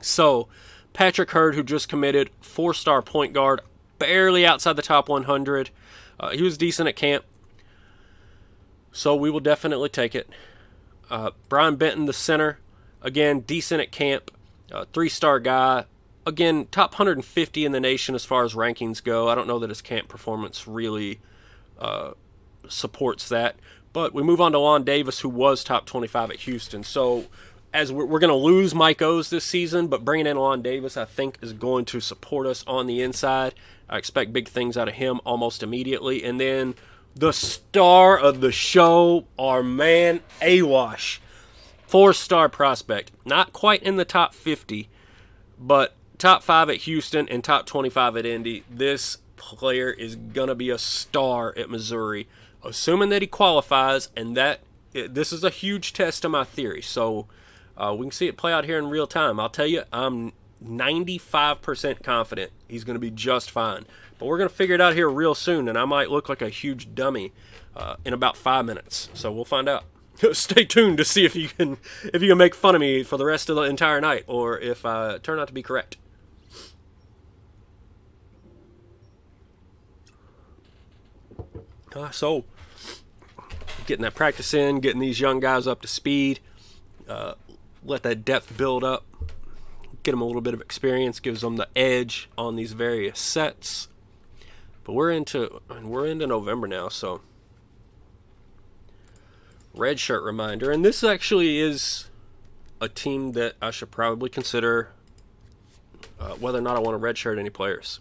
So, Patrick Hurd, who just committed, four star point guard, barely outside the top 100. Uh, he was decent at camp, so we will definitely take it. Uh, Brian Benton, the center, again, decent at camp, uh, three star guy. Again, top 150 in the nation as far as rankings go. I don't know that his camp performance really uh, supports that. But we move on to Lon Davis, who was top 25 at Houston. So as we're, we're going to lose Mike O's this season, but bringing in Lon Davis, I think, is going to support us on the inside. I expect big things out of him almost immediately. And then the star of the show, our man Awash, four star prospect. Not quite in the top 50, but top five at Houston and top 25 at Indy. This player is going to be a star at Missouri, assuming that he qualifies, and that this is a huge test of my theory. So uh, we can see it play out here in real time. I'll tell you, I'm 95% confident he's going to be just fine. But we're going to figure it out here real soon, and I might look like a huge dummy uh, in about five minutes. So we'll find out. Stay tuned to see if you can if you can make fun of me for the rest of the entire night, or if I turn out to be correct. Uh, so, getting that practice in, getting these young guys up to speed, uh, let that depth build up, get them a little bit of experience, gives them the edge on these various sets. But we're into and we're into November now, so red shirt reminder, and this actually is a team that I should probably consider uh, whether or not I want to red shirt any players.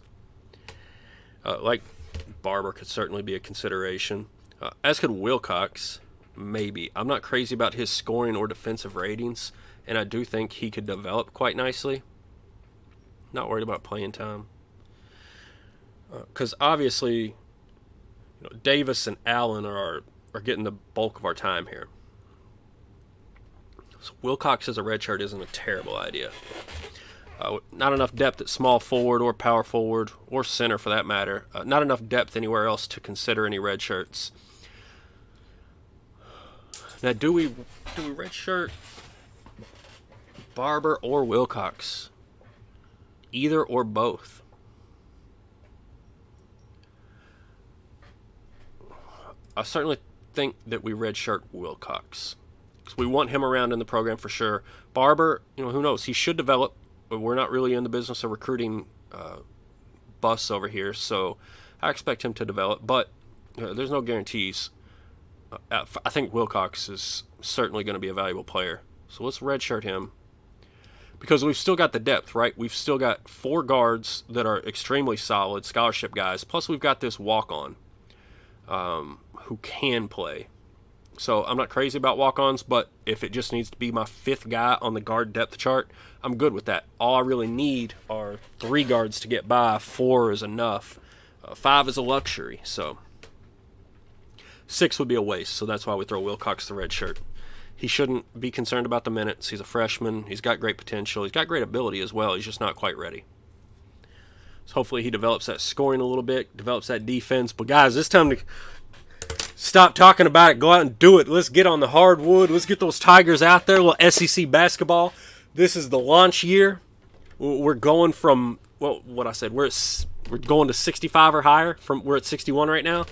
Uh, like Barber could certainly be a consideration, uh, as could Wilcox, maybe. I'm not crazy about his scoring or defensive ratings, and I do think he could develop quite nicely. Not worried about playing time. Because uh, obviously, you know, Davis and Allen are, are getting the bulk of our time here. So Wilcox as a redshirt isn't a terrible idea. Uh, not enough depth at small forward or power forward or center for that matter. Uh, not enough depth anywhere else to consider any red shirts. Now, do we do we red shirt Barber or Wilcox? Either or both. I certainly think that we redshirt Wilcox. Because we want him around in the program for sure. Barber, you know, who knows? He should develop but we're not really in the business of recruiting uh, busts over here, so I expect him to develop. But uh, there's no guarantees. Uh, I think Wilcox is certainly going to be a valuable player. So let's redshirt him because we've still got the depth, right? We've still got four guards that are extremely solid, scholarship guys. Plus, we've got this walk on um, who can play. So I'm not crazy about walk-ons, but if it just needs to be my fifth guy on the guard depth chart, I'm good with that. All I really need are three guards to get by. Four is enough. Uh, five is a luxury. So six would be a waste. So that's why we throw Wilcox the red shirt. He shouldn't be concerned about the minutes. He's a freshman. He's got great potential. He's got great ability as well. He's just not quite ready. So hopefully he develops that scoring a little bit, develops that defense. But guys, it's time to Stop talking about it. Go out and do it. Let's get on the hardwood. Let's get those Tigers out there. A little SEC basketball. This is the launch year. We're going from well, what I said. We're at, we're going to 65 or higher. From we're at 61 right now.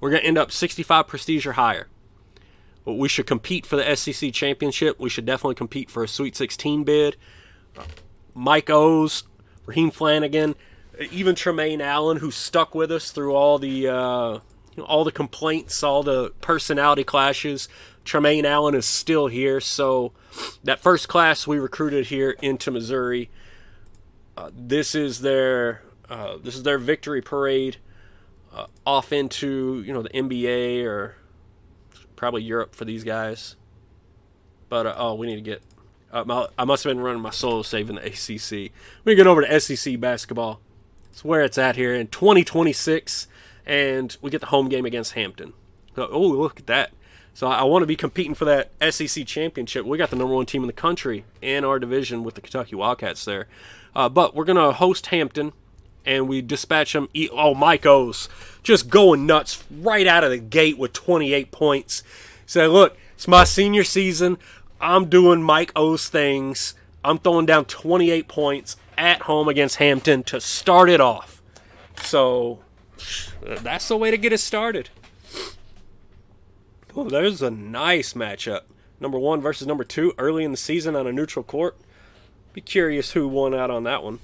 We're going to end up 65 prestige or higher. We should compete for the SEC championship. We should definitely compete for a Sweet 16 bid. Mike O's, Raheem Flanagan. even Tremaine Allen, who stuck with us through all the uh, all the complaints, all the personality clashes. Tremaine Allen is still here. So that first class we recruited here into Missouri, uh, this is their uh, this is their victory parade uh, off into you know the NBA or probably Europe for these guys. But uh, oh, we need to get. Uh, my, I must have been running my solo save in the ACC. We get over to SEC basketball. It's where it's at here in 2026, and we get the home game against Hampton. So, oh, look at that! So I want to be competing for that SEC championship. We got the number one team in the country in our division with the Kentucky Wildcats there. Uh, but we're gonna host Hampton, and we dispatch them. Oh, Mike O's just going nuts right out of the gate with 28 points. Say, look, it's my senior season. I'm doing Mike O's things. I'm throwing down 28 points at home against Hampton to start it off. So that's the way to get it started. Oh, there's a nice matchup. Number one versus number two early in the season on a neutral court. Be curious who won out on that one.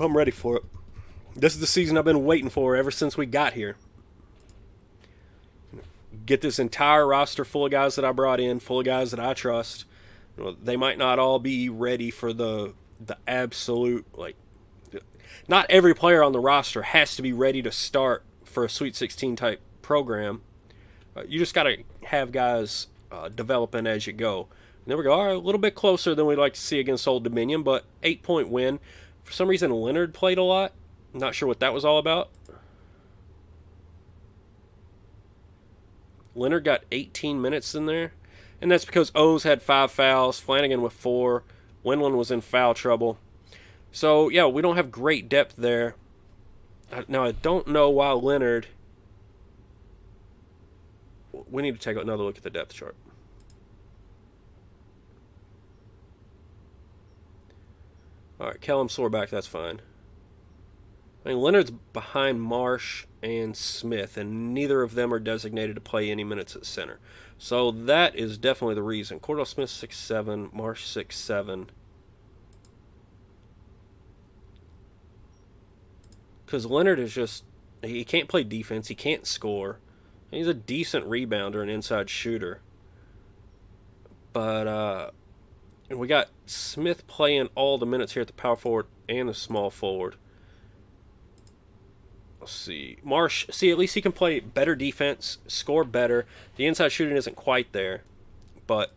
I'm ready for it. This is the season I've been waiting for ever since we got here. Get this entire roster full of guys that I brought in, full of guys that I trust. They might not all be ready for the the absolute like. Not every player on the roster has to be ready to start for a Sweet 16 type program. Uh, you just got to have guys uh, developing as you go. And there we go. All right, a little bit closer than we'd like to see against Old Dominion, but eight point win. For some reason, Leonard played a lot. Not sure what that was all about. Leonard got 18 minutes in there. And that's because O's had five fouls, Flanagan with four, Winland was in foul trouble. So, yeah, we don't have great depth there. Now, I don't know why Leonard. We need to take another look at the depth chart. All right, Kellum Sorback, that's fine. I mean, Leonard's behind Marsh and Smith, and neither of them are designated to play any minutes at center. So that is definitely the reason. Cordell Smith six seven, Marsh six seven. Because Leonard is just he can't play defense, he can't score. He's a decent rebounder and inside shooter. But uh and we got Smith playing all the minutes here at the power forward and the small forward. Let's see. Marsh, see, at least he can play better defense, score better. The inside shooting isn't quite there, but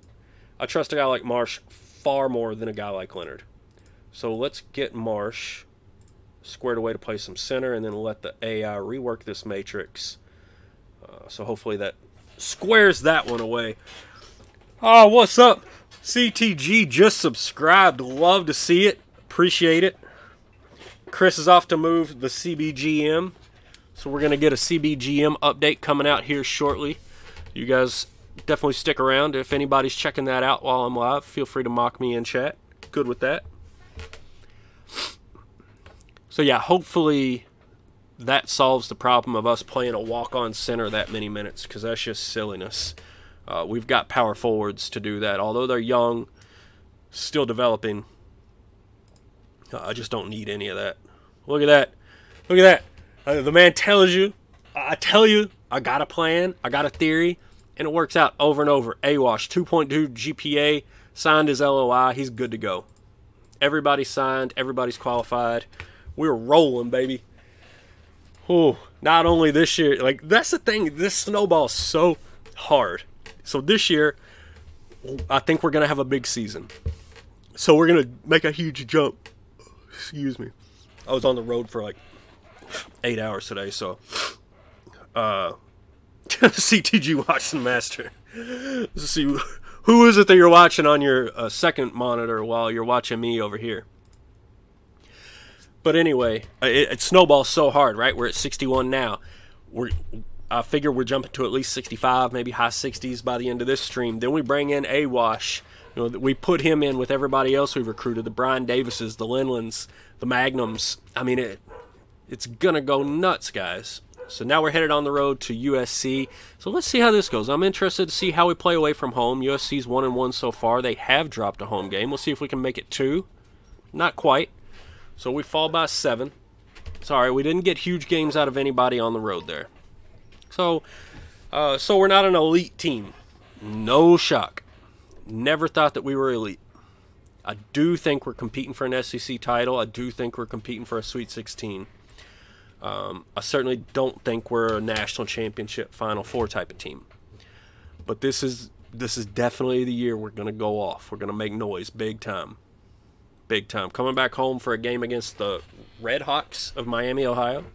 I trust a guy like Marsh far more than a guy like Leonard. So let's get Marsh squared away to play some center and then let the AI rework this matrix. Uh, so hopefully that squares that one away. Oh, what's up? CTG just subscribed. Love to see it. Appreciate it. Chris is off to move the CBGM. So we're going to get a CBGM update coming out here shortly. You guys definitely stick around. If anybody's checking that out while I'm live, feel free to mock me in chat. Good with that. So yeah, hopefully that solves the problem of us playing a walk-on center that many minutes because that's just silliness. Uh, we've got power forwards to do that. Although they're young, still developing, uh, I just don't need any of that. Look at that. Look at that. Uh, the man tells you, I tell you, I got a plan, I got a theory, and it works out over and over. AWASH, 2.2 GPA, signed his LOI, he's good to go. Everybody's signed, everybody's qualified. We're rolling, baby. Oh, not only this year, like that's the thing, this snowball's so hard. So this year, I think we're gonna have a big season. So we're gonna make a huge jump. Excuse me. I was on the road for like eight hours today, so uh CTG watching master. Let's see who is it that you're watching on your uh, second monitor while you're watching me over here. But anyway, it, it snowballs so hard, right? We're at 61 now. We're I figure we're jumping to at least 65, maybe high 60s by the end of this stream. Then we bring in Awash. You know, we put him in with everybody else we've recruited, the Brian Davises, the Linlands, the Magnums. I mean, it it's gonna go nuts, guys. So now we're headed on the road to USC. So let's see how this goes. I'm interested to see how we play away from home. USC's one and one so far. They have dropped a home game. We'll see if we can make it two. Not quite. So we fall by seven. Sorry, we didn't get huge games out of anybody on the road there. So, uh, so we're not an elite team. No shock. Never thought that we were elite. I do think we're competing for an SEC title. I do think we're competing for a Sweet 16. Um, I certainly don't think we're a national championship Final Four type of team. But this is this is definitely the year we're going to go off. We're going to make noise big time. Big time. Coming back home for a game against the Red Hawks of Miami, Ohio.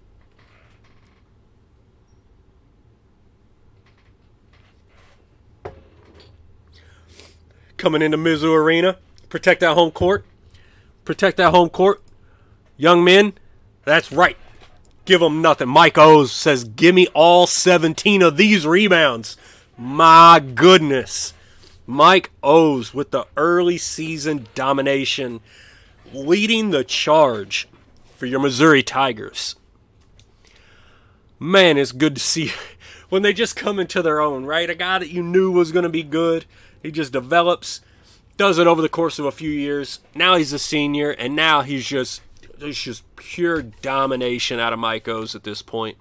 Coming into Mizzou Arena. Protect that home court. Protect that home court. Young men, that's right give them nothing. Mike O's says, Give me all 17 of these rebounds. My goodness. Mike O's with the early season domination, leading the charge for your Missouri Tigers. Man, it's good to see when they just come into their own, right? A guy that you knew was going to be good. He just develops, does it over the course of a few years. Now he's a senior, and now he's just there's just pure domination out of Mike O's at this point.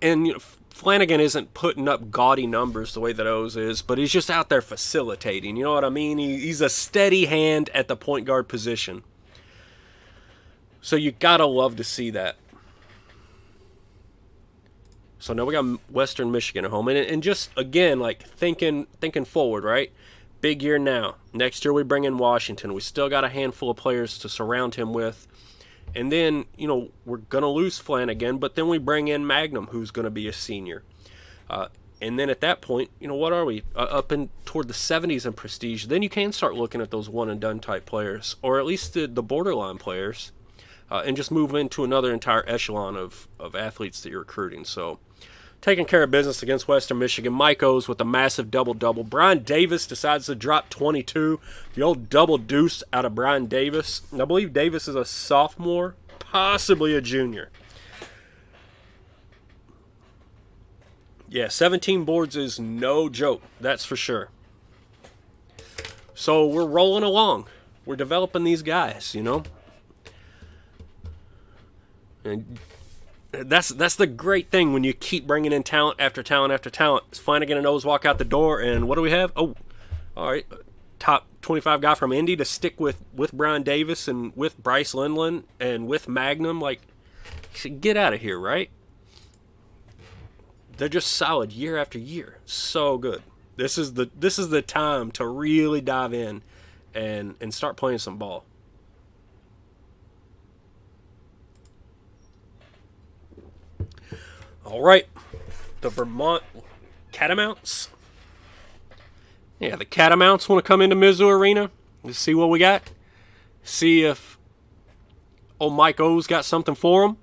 And you know, Flanigan isn't putting up gaudy numbers the way that O's is, but he's just out there facilitating. You know what I mean? He, he's a steady hand at the point guard position. So you gotta love to see that. So now we got Western Michigan at home, and, and just again like thinking thinking forward, right? big year now. Next year we bring in Washington. We still got a handful of players to surround him with. And then, you know, we're going to lose Flanigan, but then we bring in Magnum, who's going to be a senior. Uh, and then at that point, you know, what are we? Uh, up in toward the 70s in prestige. Then you can start looking at those one and done type players, or at least the, the borderline players, uh, and just move into another entire echelon of, of athletes that you're recruiting. So, taking care of business against Western Michigan. Mike O's with a massive double double. Brian Davis decides to drop 22. The old double deuce out of Brian Davis. I believe Davis is a sophomore, possibly a junior. Yeah, 17 boards is no joke, that's for sure. So we're rolling along. We're developing these guys, you know. And that's that's the great thing when you keep bringing in talent after talent after talent. It's Flanigan and O's walk out the door, and what do we have? Oh, all right, top 25 guy from Indy to stick with with Brian Davis and with Bryce Wendland and with Magnum. Like, get out of here, right? They're just solid year after year. So good. This is the this is the time to really dive in and and start playing some ball. All right, the Vermont Catamounts. Yeah, the Catamounts want to come into Mizzou Arena. Let's see what we got. See if old Mike O's got something for him.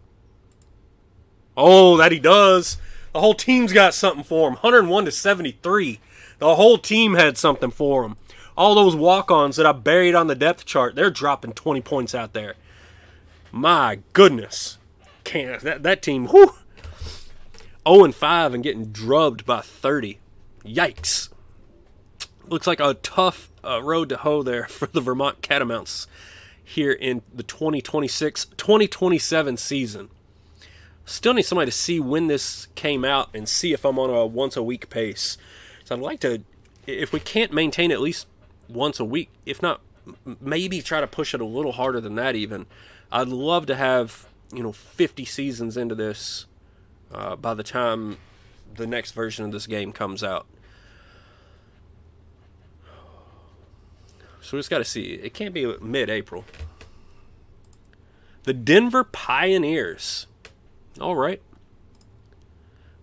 Oh, that he does. The whole team's got something for him. 101 to 73. The whole team had something for him. All those walk-ons that I buried on the depth chart, they're dropping 20 points out there. My goodness. Can't that that team, 0 and 5 and getting drubbed by 30. Yikes. Looks like a tough uh, road to hoe there for the Vermont Catamounts here in the 2026 2027 season. Still need somebody to see when this came out and see if I'm on a once a week pace. So I'd like to, if we can't maintain at least once a week, if not, maybe try to push it a little harder than that even. I'd love to have, you know, 50 seasons into this uh, by the time the next version of this game comes out. So we just got to see. It can't be mid April. The Denver Pioneers. All right.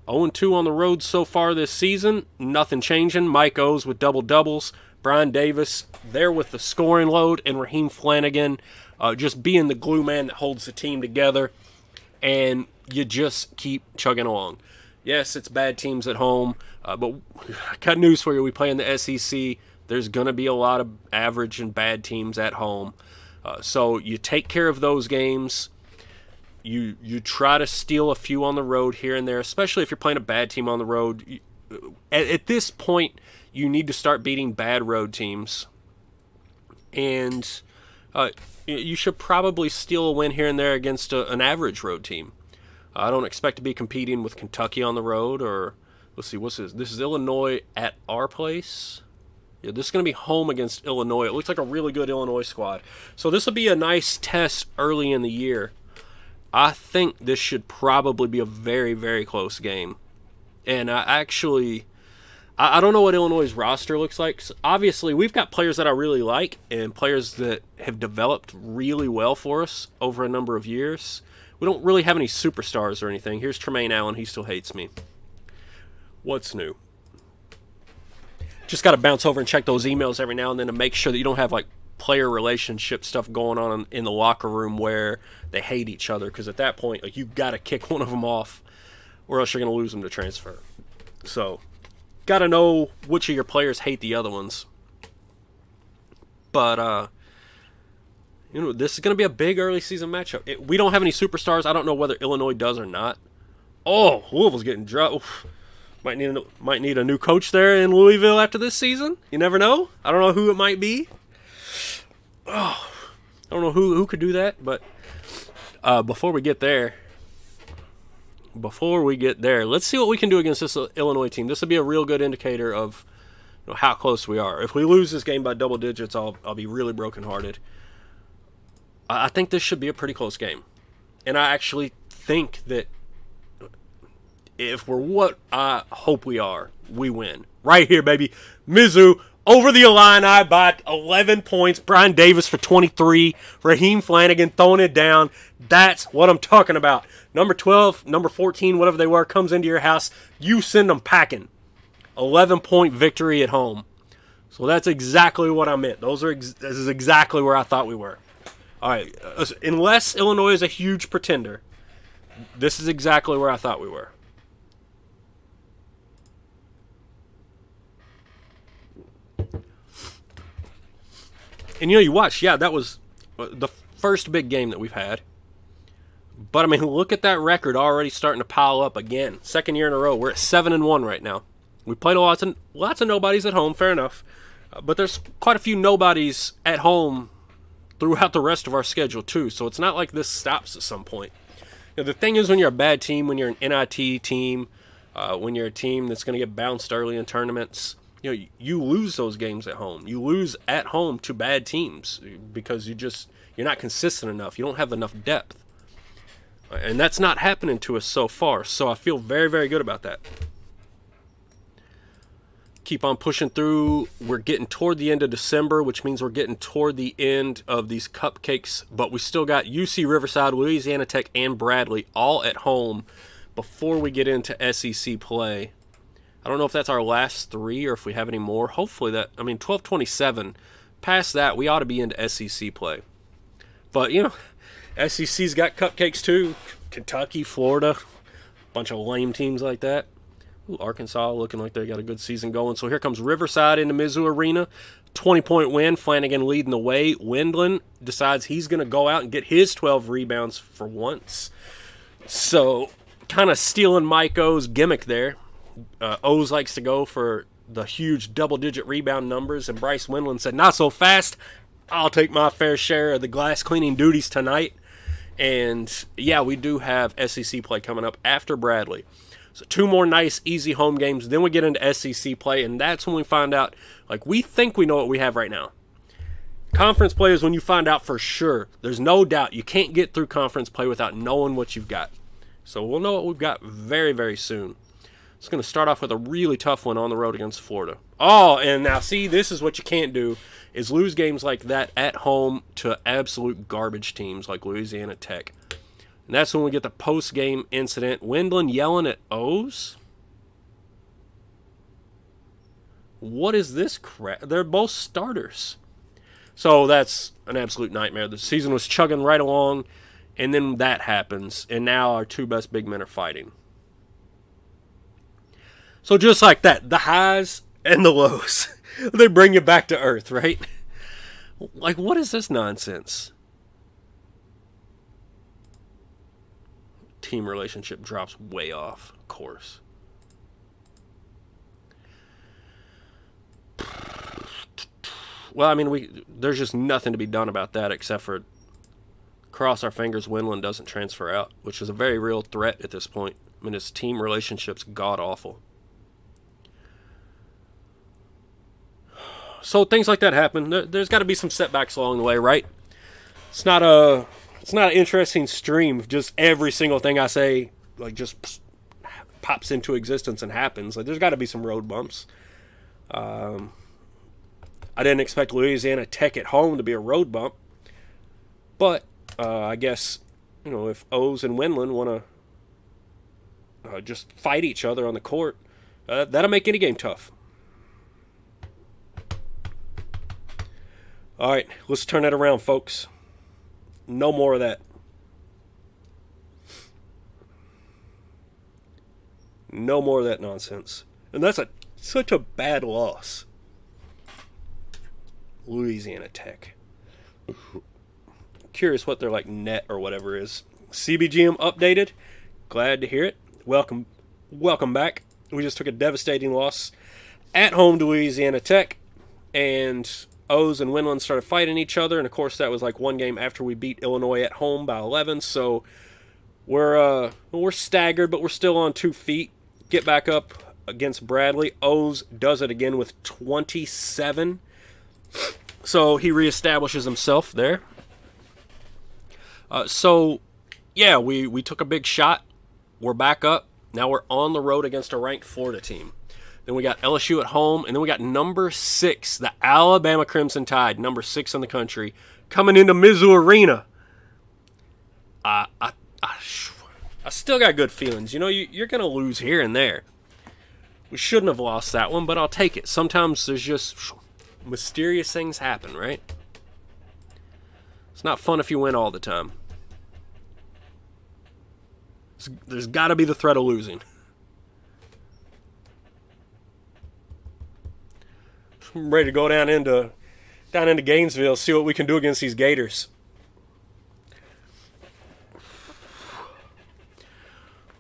0 2 on the road so far this season. Nothing changing. Mike O's with double doubles. Brian Davis there with the scoring load. And Raheem Flanagan uh, just being the glue man that holds the team together. And you just keep chugging along. Yes, it's bad teams at home, uh, but I got news for you. We play in the SEC. There's going to be a lot of average and bad teams at home. Uh, so you take care of those games. you you try to steal a few on the road here and there, especially if you're playing a bad team on the road. At, at this point, you need to start beating bad road teams, and uh, you should probably steal a win here and there against a, an average road team. I don't expect to be competing with Kentucky on the road, or let's see, what's this? This is Illinois at our place. Yeah, this is going to be home against Illinois. It looks like a really good Illinois squad. So this will be a nice test early in the year. I think this should probably be a very, very close game. And I actually, I, don't know what Illinois' roster looks like. So obviously, we've got players that I really like and players that have developed really well for us over a number of years. We don't really have any superstars or anything. Here's Tremaine Allen. He still hates me. What's new? Just got to bounce over and check those emails every now and then to make sure that you don't have like player relationship stuff going on in the locker room where they hate each other because at that point like you got to kick one of them off or else you're going to lose them to transfer so got to know which of your players hate the other ones. But uh you know this is going to be a big early season matchup. It, we don't have any superstars. I don't know whether illinois does or not. Oh louisville's getting dropped might need a, might need a new coach there in louisville after this season. You never know. I don't know who it might be. Oh, I don't know who who could do that, but uh, before we get there, before we get there, let's see what we can do against this Illinois team. This will be a real good indicator of you know, how close we are. If we lose this game by double digits, I'll I'll be really brokenhearted. I think this should be a pretty close game, and I actually think that if we're what I hope we are, we win right here, baby. Mizzou over the Illini by 11 points. Brian Davis for 23. Raheem Flanagan throwing it down. That's what I'm talking about. Number 12, number 14, whatever they were, comes into your house. You send them packing. 11 point victory at home. So that's exactly what I meant. Those are ex- this is exactly where I thought we were. All right, uh, unless Illinois is a huge pretender, this is exactly where I thought we were. and you know, you watch, yeah, that was uh, the first big game that we've had. But I mean, look at that record already starting to pile up again. Second year in a row, we're at seven and one right now. We played lots of lots of nobodies at home, fair enough, uh, but there's quite a few nobodies at home throughout the rest of our schedule too. So it's not like this stops at some point. You know, the thing is, when you're a bad team, when you're an NIT team, uh, when you're a team that's going to get bounced early in tournaments, you know you lose those games at home. You lose at home to bad teams because you just you're not consistent enough. You don't have enough depth. And that's not happening to us so far. So I feel very very good about that. Keep on pushing through. We're getting toward the end of December, which means we're getting toward the end of these cupcakes, but we still got UC Riverside, Louisiana Tech and Bradley all at home before we get into SEC play I don't know if that's our last three or if we have any more. Hopefully that I mean 1227. Past that, we ought to be into SEC play. But you know, SEC's got cupcakes too. Kentucky, Florida, bunch of lame teams like that. Ooh, Arkansas looking like they got a good season going. So here comes Riverside into Mizzou Arena. 20 point win. Flanagan leading the way. Wendland decides he's going to go out and get his 12 rebounds for once. So kind of stealing Mike O's gimmick there uh, O's likes to go for the huge double digit rebound numbers, and Bryce Wendland said, Not so fast. I'll take my fair share of the glass cleaning duties tonight. And yeah, we do have SEC play coming up after Bradley. So two more nice, easy home games. Then we get into SEC play, and that's when we find out. Like we think we know what we have right now. Conference play is when you find out for sure. There's no doubt you can't get through conference play without knowing what you've got. So we'll know what we've got very, very soon. It's going to start off with a really tough one on the road against Florida. Oh, and now see, this is what you can't do is lose games like that at home to absolute garbage teams like Louisiana Tech. And that's when we get the post-game incident. Wendland yelling at O's. What is this crap? They're both starters. So that's an absolute nightmare. The season was chugging right along, and then that happens, and now our two best big men are fighting. So just like that, the highs and the lows, they bring you back to earth, right? Like, what is this nonsense? team relationship drops way off, course. Well, I mean, we there's just nothing to be done about that except for cross our fingers Wendland doesn't transfer out, which is a very real threat at this point. I mean, his team relationship's god awful. So things like that happen. There's got to be some setbacks along the way, right? It's not a it's not an interesting stream just every single thing I say like just pops into existence and happens. Like there's got to be some road bumps. Um, I didn't expect Louisiana Tech at home to be a road bump, but uh, I guess you know if O's and Wendland want to uh, just fight each other on the court, uh, that'll make any game tough. All right, let's turn that around, folks. No more of that. No more of that nonsense. And that's a such a bad loss. Louisiana Tech. Curious what their like net or whatever is. CBGM updated. Glad to hear it. Welcome welcome back. We just took a devastating loss at home to Louisiana Tech and O's and Wendland started fighting each other, and of course that was like one game after we beat Illinois at home by 11. So we're uh, we're staggered, but we're still on two feet. Get back up against Bradley. O's does it again with 27. So he reestablishes himself there. Uh, so yeah, we we took a big shot. We're back up. Now we're on the road against a ranked Florida team. Then we got LSU at home, and then we got number six, the Alabama Crimson Tide, number six in the country, coming into Mizzou Arena. Uh, I, I, I still got good feelings. You know, you, you're going to lose here and there. We shouldn't have lost that one, but I'll take it. Sometimes there's just mysterious things happen, right? It's not fun if you win all the time. There's got to be the threat of losing. I'm ready to go down into down into Gainesville, see what we can do against these Gators.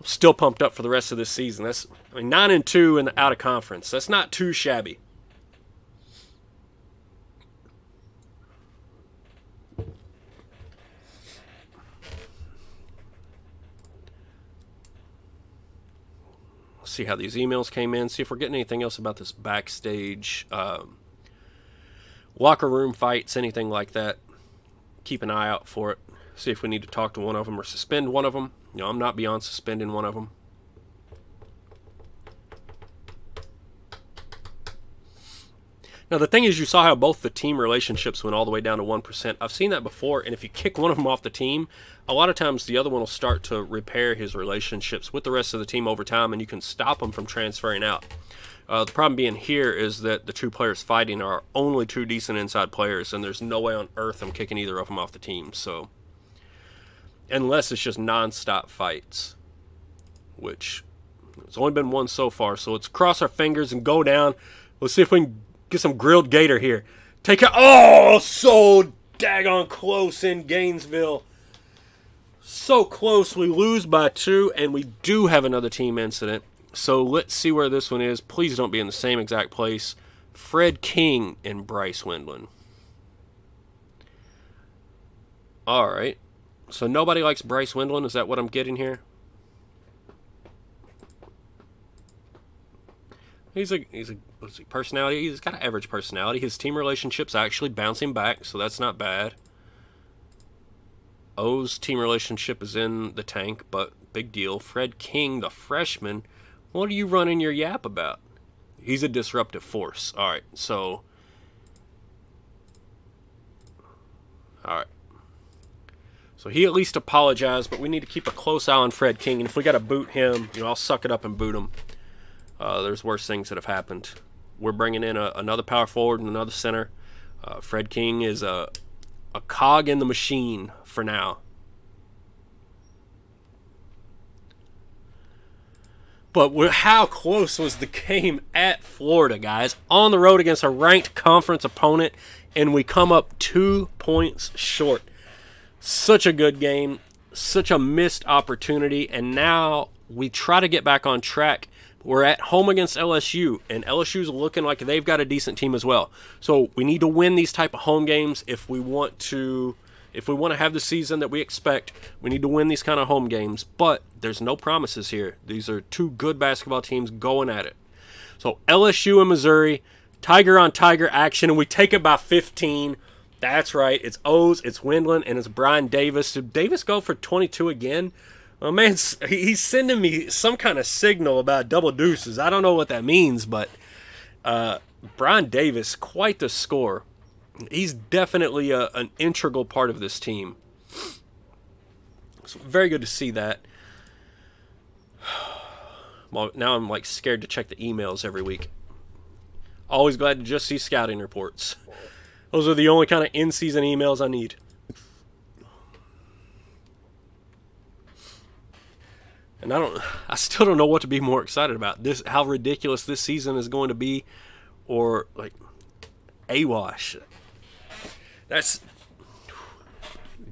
still pumped up for the rest of this season. That's I mean nine and two in the out of conference. That's not too shabby. See how these emails came in, see if we're getting anything else about this backstage um, locker room fights, anything like that. Keep an eye out for it. See if we need to talk to one of them or suspend one of them. You know, I'm not beyond suspending one of them. Now, the thing is, you saw how both the team relationships went all the way down to 1%. I've seen that before, and if you kick one of them off the team, a lot of times the other one will start to repair his relationships with the rest of the team over time, and you can stop them from transferring out. Uh, the problem being here is that the two players fighting are only two decent inside players, and there's no way on earth I'm kicking either of them off the team. So, unless it's just non-stop fights, which it's only been one so far. So let's cross our fingers and go down. Let's see if we can Get some grilled gator here. Take it. Oh, so daggone close in Gainesville. So close. We lose by two, and we do have another team incident. So let's see where this one is. Please don't be in the same exact place. Fred King and Bryce Wendland. All right. So nobody likes Bryce Wendland. Is that what I'm getting here? He's a he's a what's he, personality. He's got an average personality. His team relationships actually bouncing back, so that's not bad. O's team relationship is in the tank, but big deal. Fred King, the freshman, what are you running your yap about? He's a disruptive force. All right, so all right. So he at least apologized, but we need to keep a close eye on Fred King. And if we got to boot him, you know, I'll suck it up and boot him. Uh, there's worse things that have happened. We're bringing in a, another power forward and another center. Uh, Fred King is a, a cog in the machine for now. But how close was the game at Florida, guys? On the road against a ranked conference opponent, and we come up two points short. Such a good game. such a missed opportunity, and now we try to get back on track. We're at home against LSU, and LSU's looking like they've got a decent team as well. So we need to win these type of home games if we want to if we want to have the season that we expect, we need to win these kind of home games. But there's no promises here. These are two good basketball teams going at it. So LSU and Missouri, Tiger on Tiger action, and we take it by 15. That's right. It's O's, it's Wendland, and it's Brian Davis. Did Davis go for 22 again? Oh man, he's sending me some kind of signal about double deuces. I don't know what that means, but uh, Brian Davis, quite the score. He's definitely a, an integral part of this team. So very good to see that. Well, now I'm like scared to check the emails every week. Always glad to just see scouting reports. Those are the only kind of in-season emails I need. And I don't I still don't know what to be more excited about. This how ridiculous this season is going to be or like AWOS. That's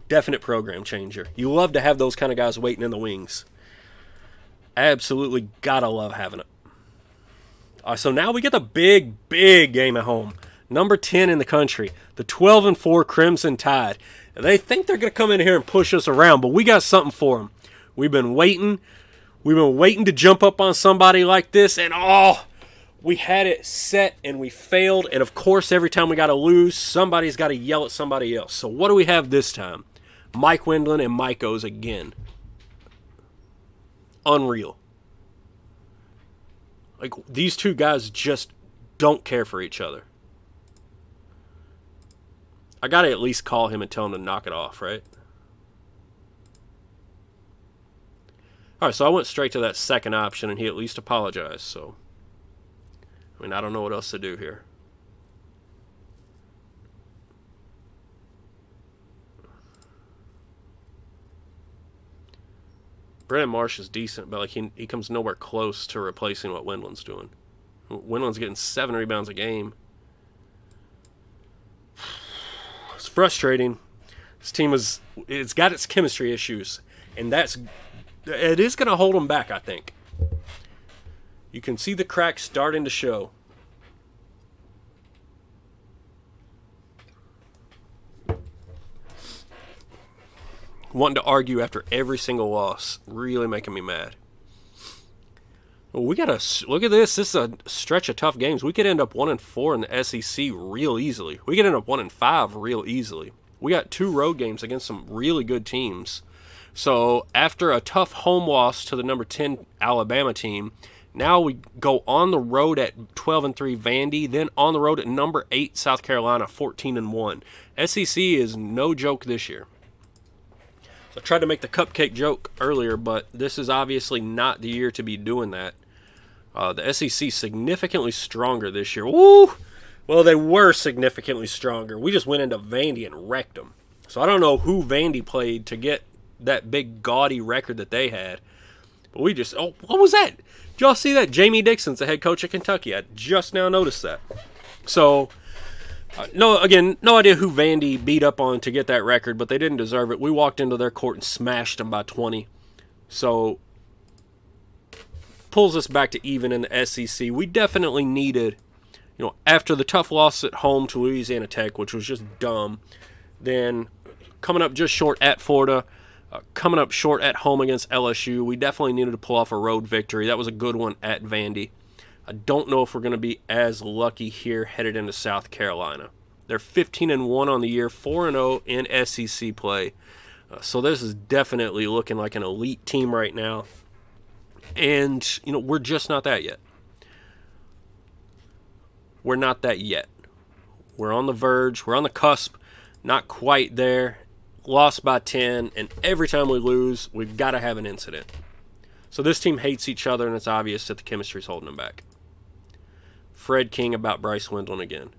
definite program changer. You love to have those kind of guys waiting in the wings. Absolutely gotta love having it. Uh, so now we get the big, big game at home. Number 10 in the country, the 12 and 4 Crimson Tide. They think they're going to come in here and push us around, but we got something for them. We've been waiting. We've been waiting to jump up on somebody like this, and oh, we had it set and we failed. And of course, every time we got to lose, somebody's got to yell at somebody else. So what do we have this time? Mike Wendland and Mike O's again. Unreal. Like these two guys just don't care for each other. I gotta at least call him and tell him to knock it off, right? Alright, so I went straight to that second option and he at least apologized, so I mean I don't know what else to do here. Brandon Marsh is decent, but like he he comes nowhere close to replacing what Wendland's doing. Wendland's getting seven rebounds a game. It's frustrating. This team is it's got its chemistry issues, and that's it is going to hold them back. I think. You can see the cracks starting to show. wanting to argue after every single loss, really making me mad. Well, we got to look at this. This is a stretch of tough games. We could end up one and four in the SEC real easily. We could end up one and five real easily. We got two road games against some really good teams. So after a tough home loss to the number ten Alabama team, now we go on the road at 12 and 3 Vandy, then on the road at number 8 South Carolina 14 and 1. SEC is no joke this year. So I tried to make the cupcake joke earlier, but this is obviously not the year to be doing that. Uh, the SEC significantly stronger this year. Woo! Well, they were significantly stronger. We just went into Vandy and wrecked them. So I don't know who Vandy played to get that big gaudy record that they had. But we just oh, what was that? Did y'all see that? Jamie Dixon's the head coach of Kentucky. I just now noticed that. So uh, no, again, no idea who Vandy beat up on to get that record, but they didn't deserve it. We walked into their court and smashed them by 20. So, pulls us back to even in the SEC. We definitely needed, you know, after the tough loss at home to Louisiana Tech, which was just dumb, then coming up just short at Florida, uh, coming up short at home against LSU, we definitely needed to pull off a road victory. That was a good one at Vandy. I don't know if we're going to be as lucky here headed into South Carolina. They're 15 and 1 on the year, 4 and 0 in SEC play. Uh, so this is definitely looking like an elite team right now. And, you know, we're just not that yet. We're not that yet. We're on the verge, we're on the cusp, not quite there. Lost by 10, and every time we lose, we've got to have an incident. So this team hates each other, and it's obvious that the chemistry's holding them back. Fred King about Bryce Wendland again.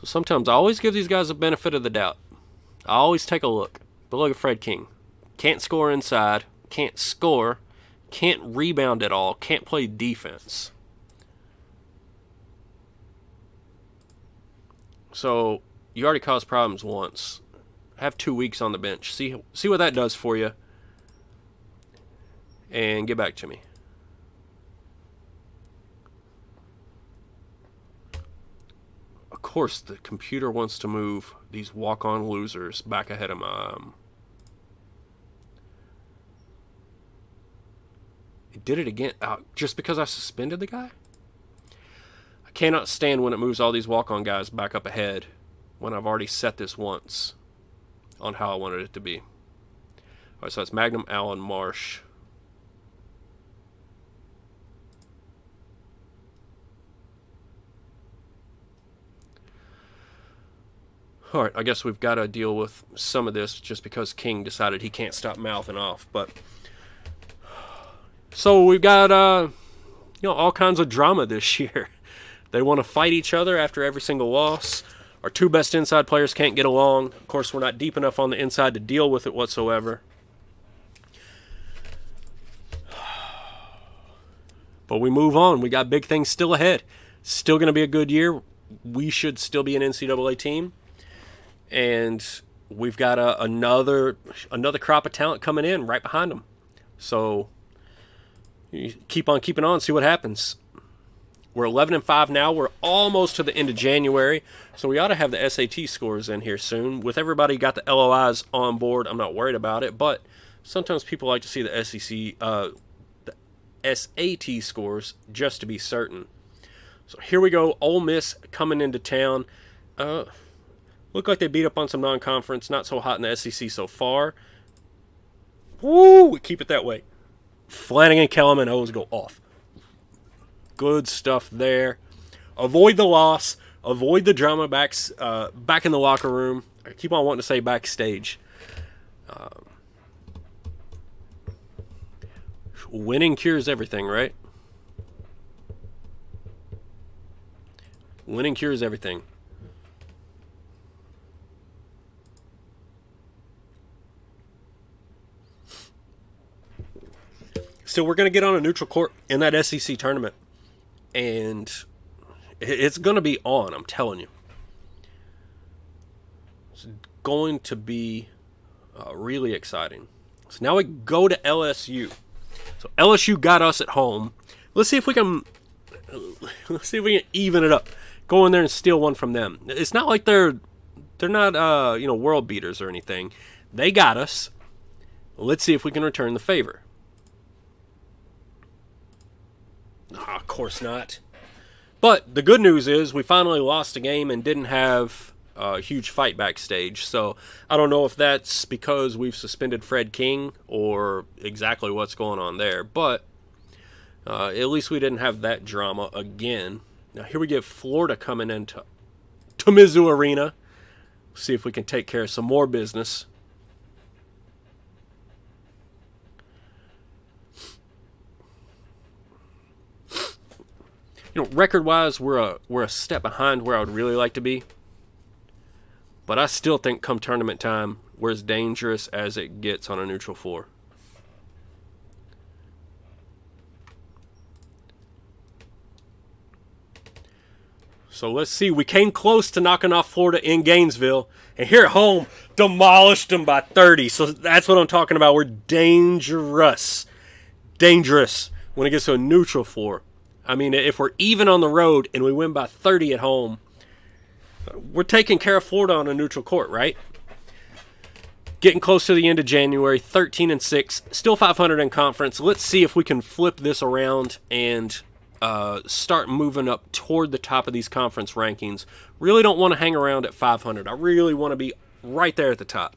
So sometimes I always give these guys the benefit of the doubt. I always take a look. But look at Fred King. Can't score inside, can't score, can't rebound at all, can't play defense. So you already caused problems once. Have two weeks on the bench. See see what that does for you. And get back to me. Of course, the computer wants to move these walk-on losers back ahead of my. Um, it did it again. Uh, just because I suspended the guy? Cannot stand when it moves all these walk-on guys back up ahead when I've already set this once on how I wanted it to be. Alright, so it's Magnum, Allen, Marsh. Alright, I guess we've got to deal with some of this just because King decided he can't stop mouthing off, but... So we've got, uh, you know, all kinds of drama this year. They want to fight each other after every single loss. Our two best inside players can't get along. Of course, we're not deep enough on the inside to deal with it whatsoever. But we move on. We got big things still ahead. Still going to be a good year. We should still be an NCAA team. And we've got a, another another crop of talent coming in right behind them. So keep on keeping on, see what happens. We're 11 and 5 now. We're almost to the end of January, so we ought to have the SAT scores in here soon. With everybody got the LOIs on board, I'm not worried about it, but sometimes people like to see the SEC, uh, the SAT scores just to be certain. So here we go. Ole Miss coming into town. Uh, look like they beat up on some non-conference. Not so hot in the SEC so far. Woo! Keep it that way. Flanagan, Kellerman always go off. Good stuff there. Avoid the loss. Avoid the drama back, uh, back in the locker room. I keep on wanting to say backstage. Um, winning cures everything, right? Winning cures everything. So we're going to get on a neutral court in that SEC tournament and it's going to be on. I'm telling you, it's going to be uh, really exciting. So now we go to LSU. So LSU got us at home. Let's see if we can. Let's see if we can even it up. Go in there and steal one from them. It's not like they're they're not uh, you know world beaters or anything. They got us. Let's see if we can return the favor. Oh, of course not. But the good news is we finally lost a game and didn't have a huge fight backstage. So I don't know if that's because we've suspended Fred King or exactly what's going on there. But uh, at least we didn't have that drama again. Now here we get Florida coming into to Mizzou Arena. See if we can take care of some more business. You know, record wise, we're a we're a step behind where I would really like to be. But I still think come tournament time, we're as dangerous as it gets on a neutral floor. So let's see. We came close to knocking off Florida in Gainesville. And here at home, demolished them by 30. So that's what I'm talking about. We're dangerous. Dangerous when it gets to a neutral floor. I mean, if we're even on the road and we win by 30 at home, we're taking care of Florida on a neutral court, right? Getting close to the end of January, 13 and 6, still 500 in conference. Let's see if we can flip this around and uh, start moving up toward the top of these conference rankings. Really don't want to hang around at 500. I really want to be right there at the top.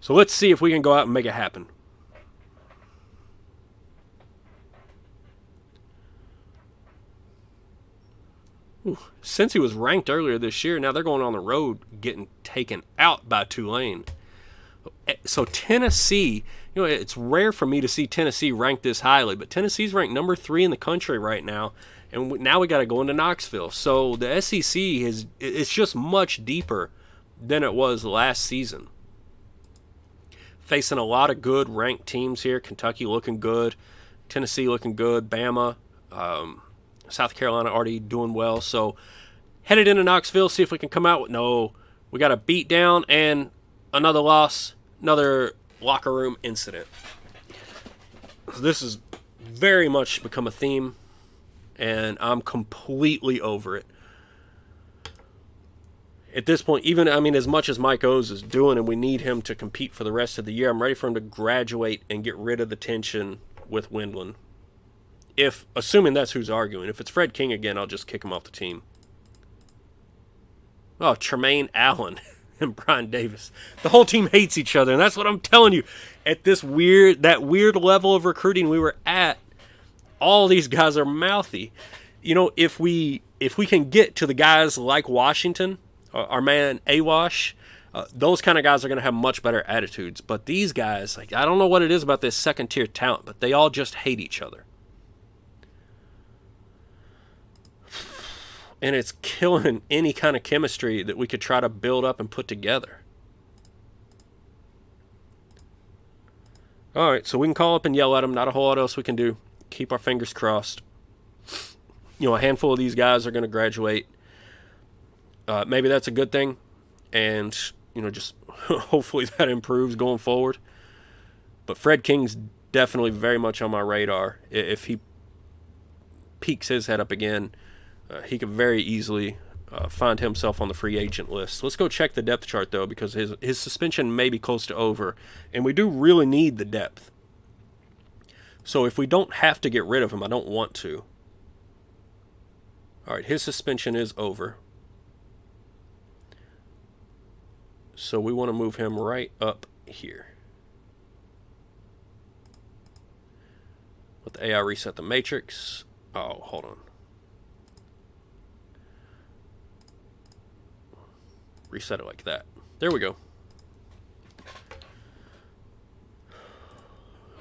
So let's see if we can go out and make it happen. Since he was ranked earlier this year, now they're going on the road getting taken out by Tulane. Eh, so Tennessee, you know, it's rare for me to see Tennessee ranked this highly, but Tennessee's ranked number three in the country right now, and now we got to go into Knoxville. So the SEC is it's just much deeper than it was last season. Facing a lot of good ranked teams here. Kentucky looking good, Tennessee looking good, Bama. Um, South Carolina already doing well. So Headed into Knoxville, see if we can come out with no. We got a beat down and another loss, another locker room incident. This has very much become a theme, and I'm completely over it. At this point, even I mean, as much as Mike O's is doing, and we need him to compete for the rest of the year, I'm ready for him to graduate and get rid of the tension with Wendland. If assuming that's who's arguing, if it's Fred King again, I'll just kick him off the team. Oh, Tremaine Allen and Brian Davis. The whole team hates each other, and that's what I'm telling you. At this weird, that weird level of recruiting we were at, all these guys are mouthy. You know, if we if we can get to the guys like Washington, uh, our man Awash, uh, those kind of guys are going to have much better attitudes. But these guys, like I don't know what it is about this second tier talent, but they all just hate each other. And it's killing any kind of chemistry that we could try to build up and put together. All right, so we can call up and yell at them. Not a whole lot else we can do. Keep our fingers crossed. You know, a handful of these guys are going to graduate. Uh, maybe that's a good thing, and you know, just hopefully that improves going forward. But Fred King's definitely very much on my radar. If he peeks his head up again, uh, he could very easily uh, find himself on the free agent list. Let's go check the depth chart though, because his his suspension may be close to over, and we do really need the depth. So if we don't have to get rid of him, I don't want to. All right, his suspension is over. So we want to move him right up here. Let the AI reset the matrix. Oh, hold on. Reset it like that. There we go.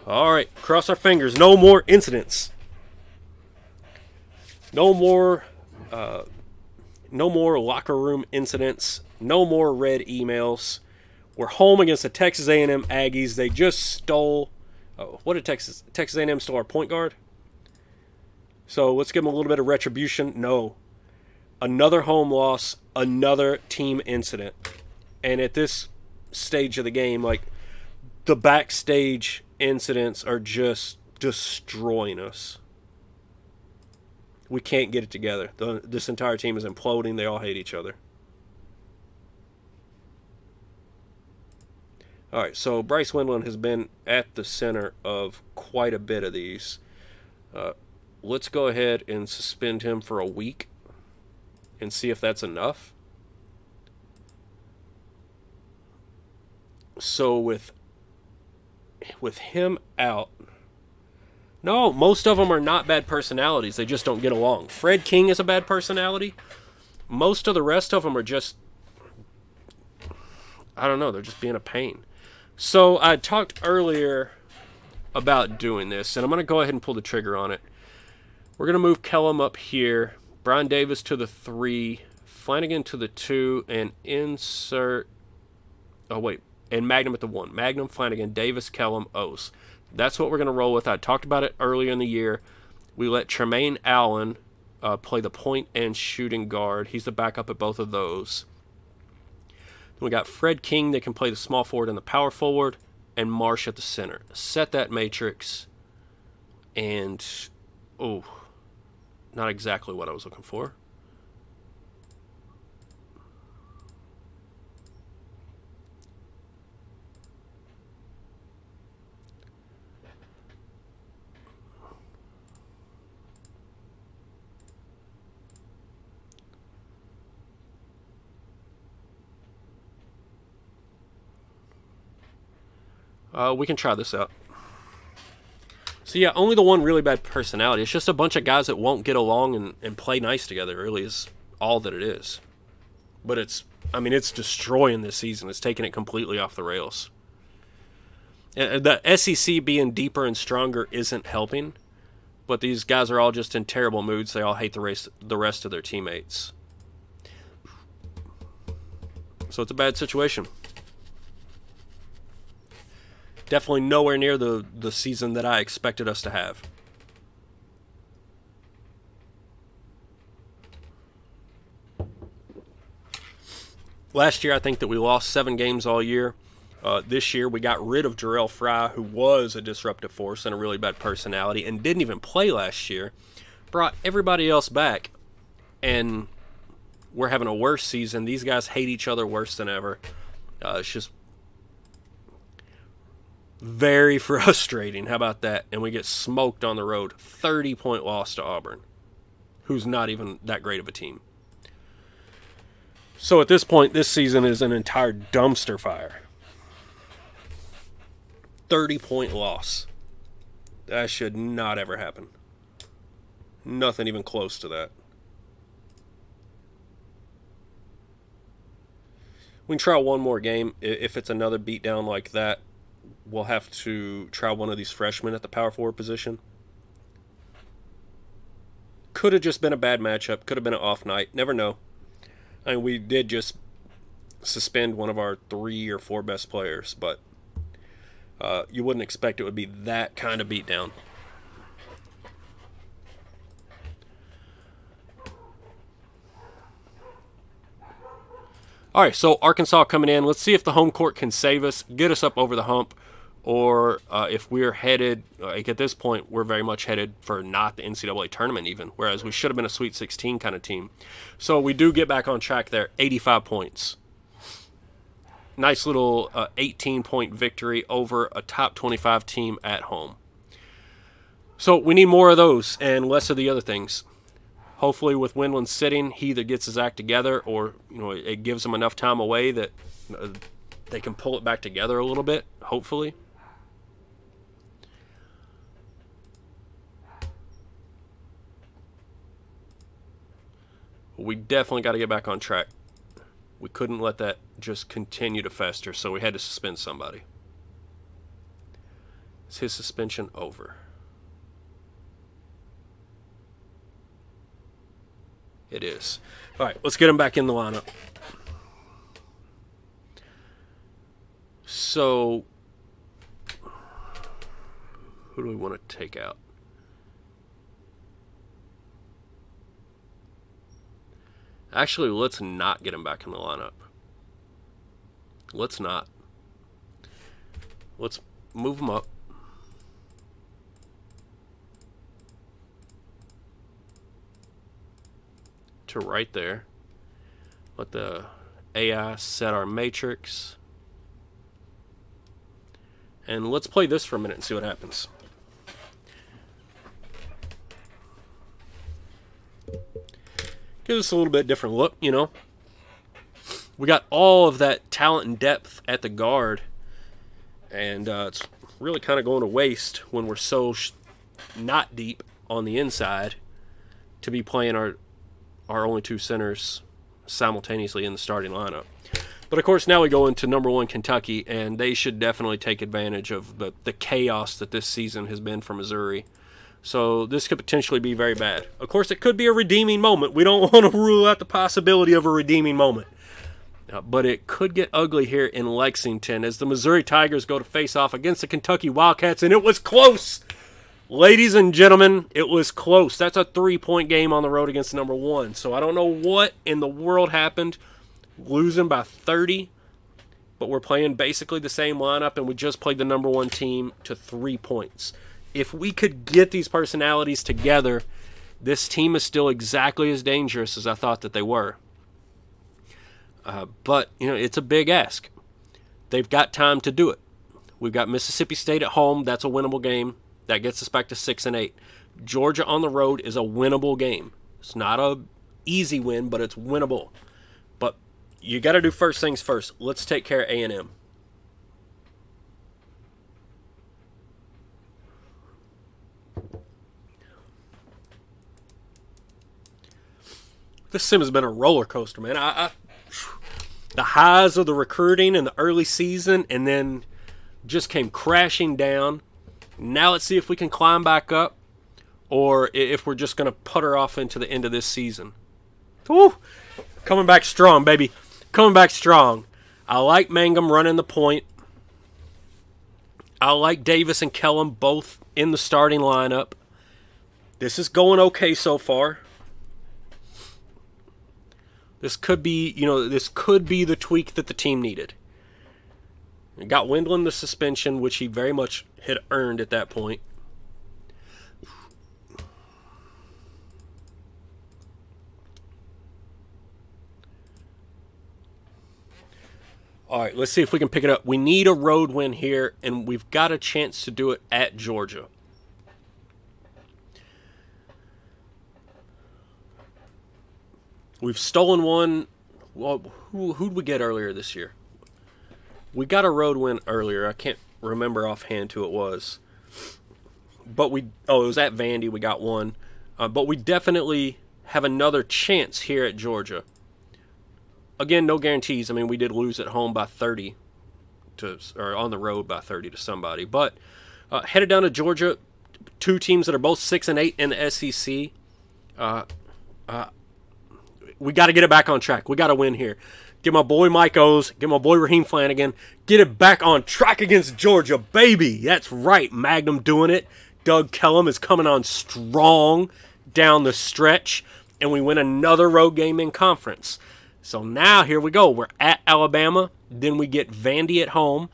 All right, cross our fingers. No more incidents. No more, uh, no more locker room incidents. No more red emails. We're home against the Texas A&M Aggies. They just stole. Oh, what did Texas Texas A&M stole our point guard? So let's give them a little bit of retribution. No, another home loss, another team incident. And at this stage of the game, like the backstage incidents are just destroying us. We can't get it together. The, this entire team is imploding. They all hate each other. All right, so Bryce Wendland has been at the center of quite a bit of these. Uh, let's go ahead and suspend him for a week and see if that's enough. So with with him out, no, most of them are not bad personalities. They just don't get along. Fred King is a bad personality. Most of the rest of them are just I don't know, they're just being a pain. So I talked earlier about doing this, and I'm going to go ahead and pull the trigger on it. We're going to move Kellum up here Brian Davis to the three, Flanagan to the two, and insert. Oh, wait. And Magnum at the one. Magnum, Flanagan, Davis, Kellum, Ose. That's what we're going to roll with. I talked about it earlier in the year. We let Tremaine Allen uh, play the point and shooting guard. He's the backup at both of those. Then we got Fred King that can play the small forward and the power forward, and Marsh at the center. Set that matrix, and oh, not exactly what I was looking for. Uh, we can try this out. So yeah, only the one really bad personality. It's just a bunch of guys that won't get along and, and play nice together. Really, is all that it is. But it's, I mean, it's destroying this season. It's taking it completely off the rails. Uh, uh, the SEC being deeper and stronger isn't helping, but these guys are all just in terrible moods. They all hate the race, the rest of their teammates. So it's a bad situation definitely nowhere near the, the season that I expected us to have. Last year, I think that we lost seven games all year. Uh, this year, we got rid of Jarrell Fry, who was a disruptive force and a really bad personality, and didn't even play last year. Brought everybody else back, and we're having a worse season. These guys hate each other worse than ever. Uh, it's just very frustrating. How about that? And we get smoked on the road. 30 point loss to Auburn, who's not even that great of a team. So at this point, this season is an entire dumpster fire. 30 point loss. That should not ever happen. Nothing even close to that. We can try one more game. If it's another beatdown like that, we'll have to try one of these freshmen at the power forward position. Could have just been a bad matchup. Could have been an off night. Never know. I mean, we did just suspend one of our three or four best players, but uh, you wouldn't expect it would be that kind of beatdown. All right, so Arkansas coming in. Let's see if the home court can save us, get us up over the hump, or uh, if we're headed, like at this point, we're very much headed for not the NCAA tournament, even, whereas we should have been a Sweet 16 kind of team. So we do get back on track there 85 points. Nice little uh, 18 point victory over a top 25 team at home. So we need more of those and less of the other things hopefully with Wendland sitting, he either gets his act together or you know it gives him enough time away that uh, they can pull it back together a little bit. Hopefully. We definitely got to get back on track. We couldn't let that just continue to fester, so we had to suspend somebody. Is his suspension over? It is. All right, let's get him back in the lineup. So, who do we want to take out? Actually, let's not get him back in the lineup. Let's not. Let's move him up. to right there. Let the AI set our matrix. And let's play this for a minute and see what happens. Gives us a little bit different look, you know. We got all of that talent and depth at the guard. And uh, it's really kind of going to waste when we're so not deep on the inside to be playing our our only two centers simultaneously in the starting lineup. But of course, now we go into number one Kentucky, and they should definitely take advantage of the, the chaos that this season has been for Missouri. So this could potentially be very bad. Of course, it could be a redeeming moment. We don't want to rule out the possibility of a redeeming moment. Uh, but it could get ugly here in Lexington as the Missouri Tigers go to face off against the Kentucky Wildcats, and it was close. Ladies and gentlemen, it was close. That's a three point game on the road against number one. So I don't know what in the world happened. Losing by 30, but we're playing basically the same lineup, and we just played the number one team to three points. If we could get these personalities together, this team is still exactly as dangerous as I thought that they were. Uh, but, you know, it's a big ask. They've got time to do it. We've got Mississippi State at home. That's a winnable game. That gets us back to six and eight. Georgia on the road is a winnable game. It's not a easy win, but it's winnable. But you got to do first things first. Let's take care of A This sim has been a roller coaster, man. I, I, the highs of the recruiting in the early season, and then just came crashing down. Now let's see if we can climb back up or if we're just going to putter off into the end of this season. Woo! Coming back strong, baby. Coming back strong. I like Mangum running the point. I like Davis and Kellum both in the starting lineup. This is going okay so far. This could be, you know, this could be the tweak that the team needed. It got Wendland the suspension, which he very much had earned at that point. All right, let's see if we can pick it up. We need a road win here, and we've got a chance to do it at Georgia. We've stolen one. Well, who who'd we get earlier this year? We got a road win earlier. I can't remember offhand who it was, but we oh it was at Vandy. We got one, uh, but we definitely have another chance here at Georgia. Again, no guarantees. I mean, we did lose at home by 30 to or on the road by 30 to somebody, but uh, headed down to Georgia. Two teams that are both six and eight in the SEC. Uh, uh, we got to get it back on track. We got to win here. Get my boy Mike O's, get my boy Raheem Flanagan, get it back on track against Georgia, baby. That's right, Magnum doing it. Doug Kellum is coming on strong down the stretch, and we win another road game in conference. So now here we go. We're at Alabama, then we get Vandy at home.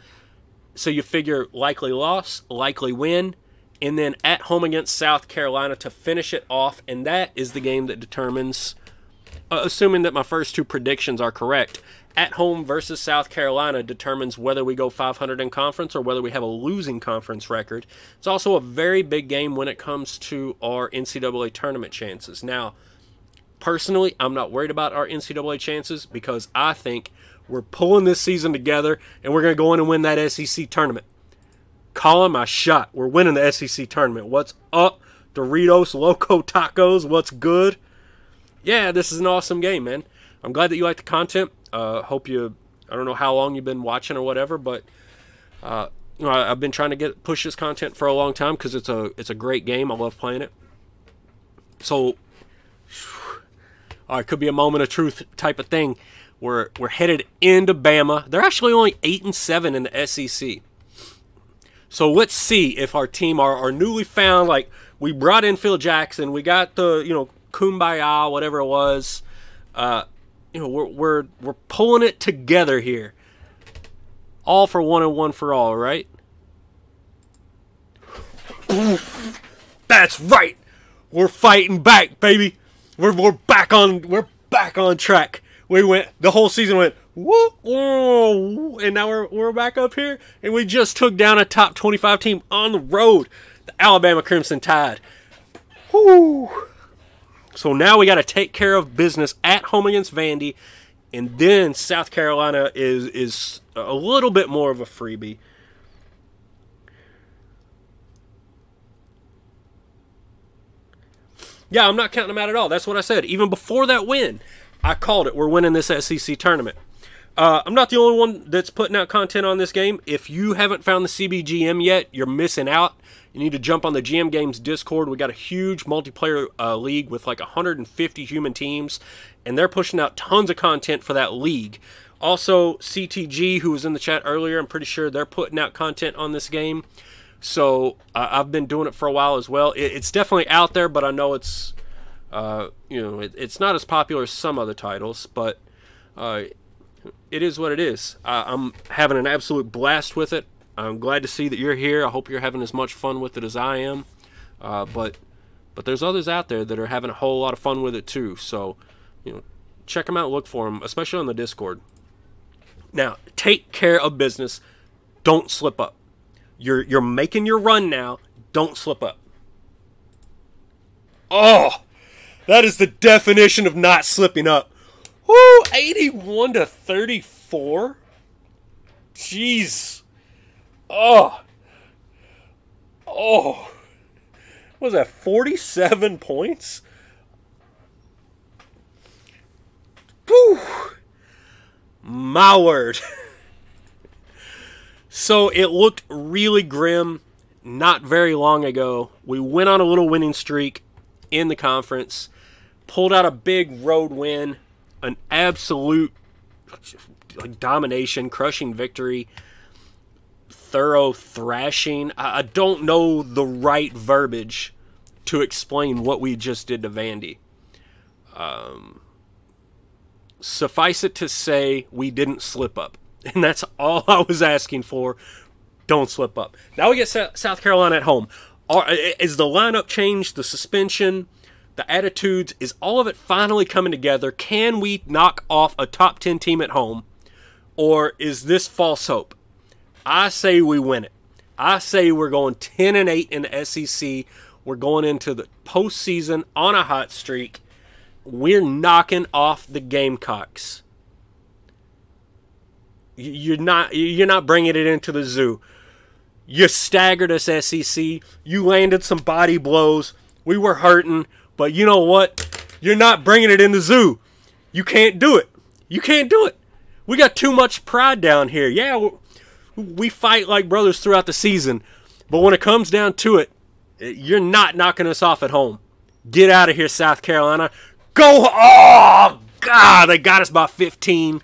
So you figure likely loss, likely win, and then at home against South Carolina to finish it off, and that is the game that determines Uh, assuming that my first two predictions are correct, at home versus South Carolina determines whether we go 500 in conference or whether we have a losing conference record. It's also a very big game when it comes to our NCAA tournament chances. Now, personally, I'm not worried about our NCAA chances because I think we're pulling this season together and we're going to go in and win that SEC tournament. Calling my shot. We're winning the SEC tournament. What's up? Doritos, Loco Tacos, what's good? Yeah, this is an awesome game, man. I'm glad that you like the content. Uh, hope you. I don't know how long you've been watching or whatever, but uh, you know I, have been trying to get push this content for a long time because it's a it's a great game. I love playing it. So, uh, it could be a moment of truth type of thing. We're we're headed into Bama. They're actually only eight and seven in the SEC. So let's see if our team, our, our newly found, like we brought in Phil Jackson, we got the you know kumbaya, whatever it was. Uh, you know, we're we're we're pulling it together here. All for one and one for all, right? That's right. We're fighting back, baby. We're we're back on we're back on track. We went the whole season went whoa and now we're we're back up here and we just took down a top 25 team on the road, the Alabama Crimson Tide. Whoo. So now we got to take care of business at home against Vandy, and then South Carolina is is a little bit more of a freebie. Yeah, I'm not counting them out at all. That's what I said. Even before that win, I called it. We're winning this SEC tournament. Uh, I'm not the only one that's putting out content on this game. If you haven't found the CBGM yet, you're missing out. You need to jump on the GM Games Discord. We got a huge multiplayer uh, league with like 150 human teams, and they're pushing out tons of content for that league. Also, CTG, who was in the chat earlier, I'm pretty sure they're putting out content on this game. So uh, I've been doing it for a while as well. It, it's definitely out there, but I know it's uh, you know it, it's not as popular as some other titles, but uh, it is what it is. I'm having an absolute blast with it. I'm glad to see that you're here. I hope you're having as much fun with it as I am. Uh, but but there's others out there that are having a whole lot of fun with it too. So you know, check them out. Look for them, especially on the Discord. Now, take care of business. Don't slip up. You're you're making your run now. Don't slip up. Oh, that is the definition of not slipping up. Woo, 81 to 34. Jeez. Oh. Oh. What was that 47 points? Whew. My word. so it looked really grim not very long ago. We went on a little winning streak in the conference, pulled out a big road win, an absolute domination, crushing victory thorough thrashing. I, I don't know the right verbiage to explain what we just did to Vandy. Um, suffice it to say, we didn't slip up. And that's all I was asking for. Don't slip up. Now we get South Carolina at home. Is the lineup changed? The suspension? The attitudes? Is all of it finally coming together? Can we knock off a top 10 team at home? Or is this false hope? I say we win it. I say we're going 10 and 8 in the SEC. We're going into the postseason on a hot streak. We're knocking off the Gamecocks you're not you're not bringing it into the zoo. You staggered us, SEC. You landed some body blows. We were hurting, but you know what? You're not bringing it in the zoo. You can't do it. You can't do it. We got too much pride down here. Yeah, we fight like brothers throughout the season, but when it comes down to it, you're not knocking us off at home. Get out of here, South Carolina. Go! Oh God, they got us by 15.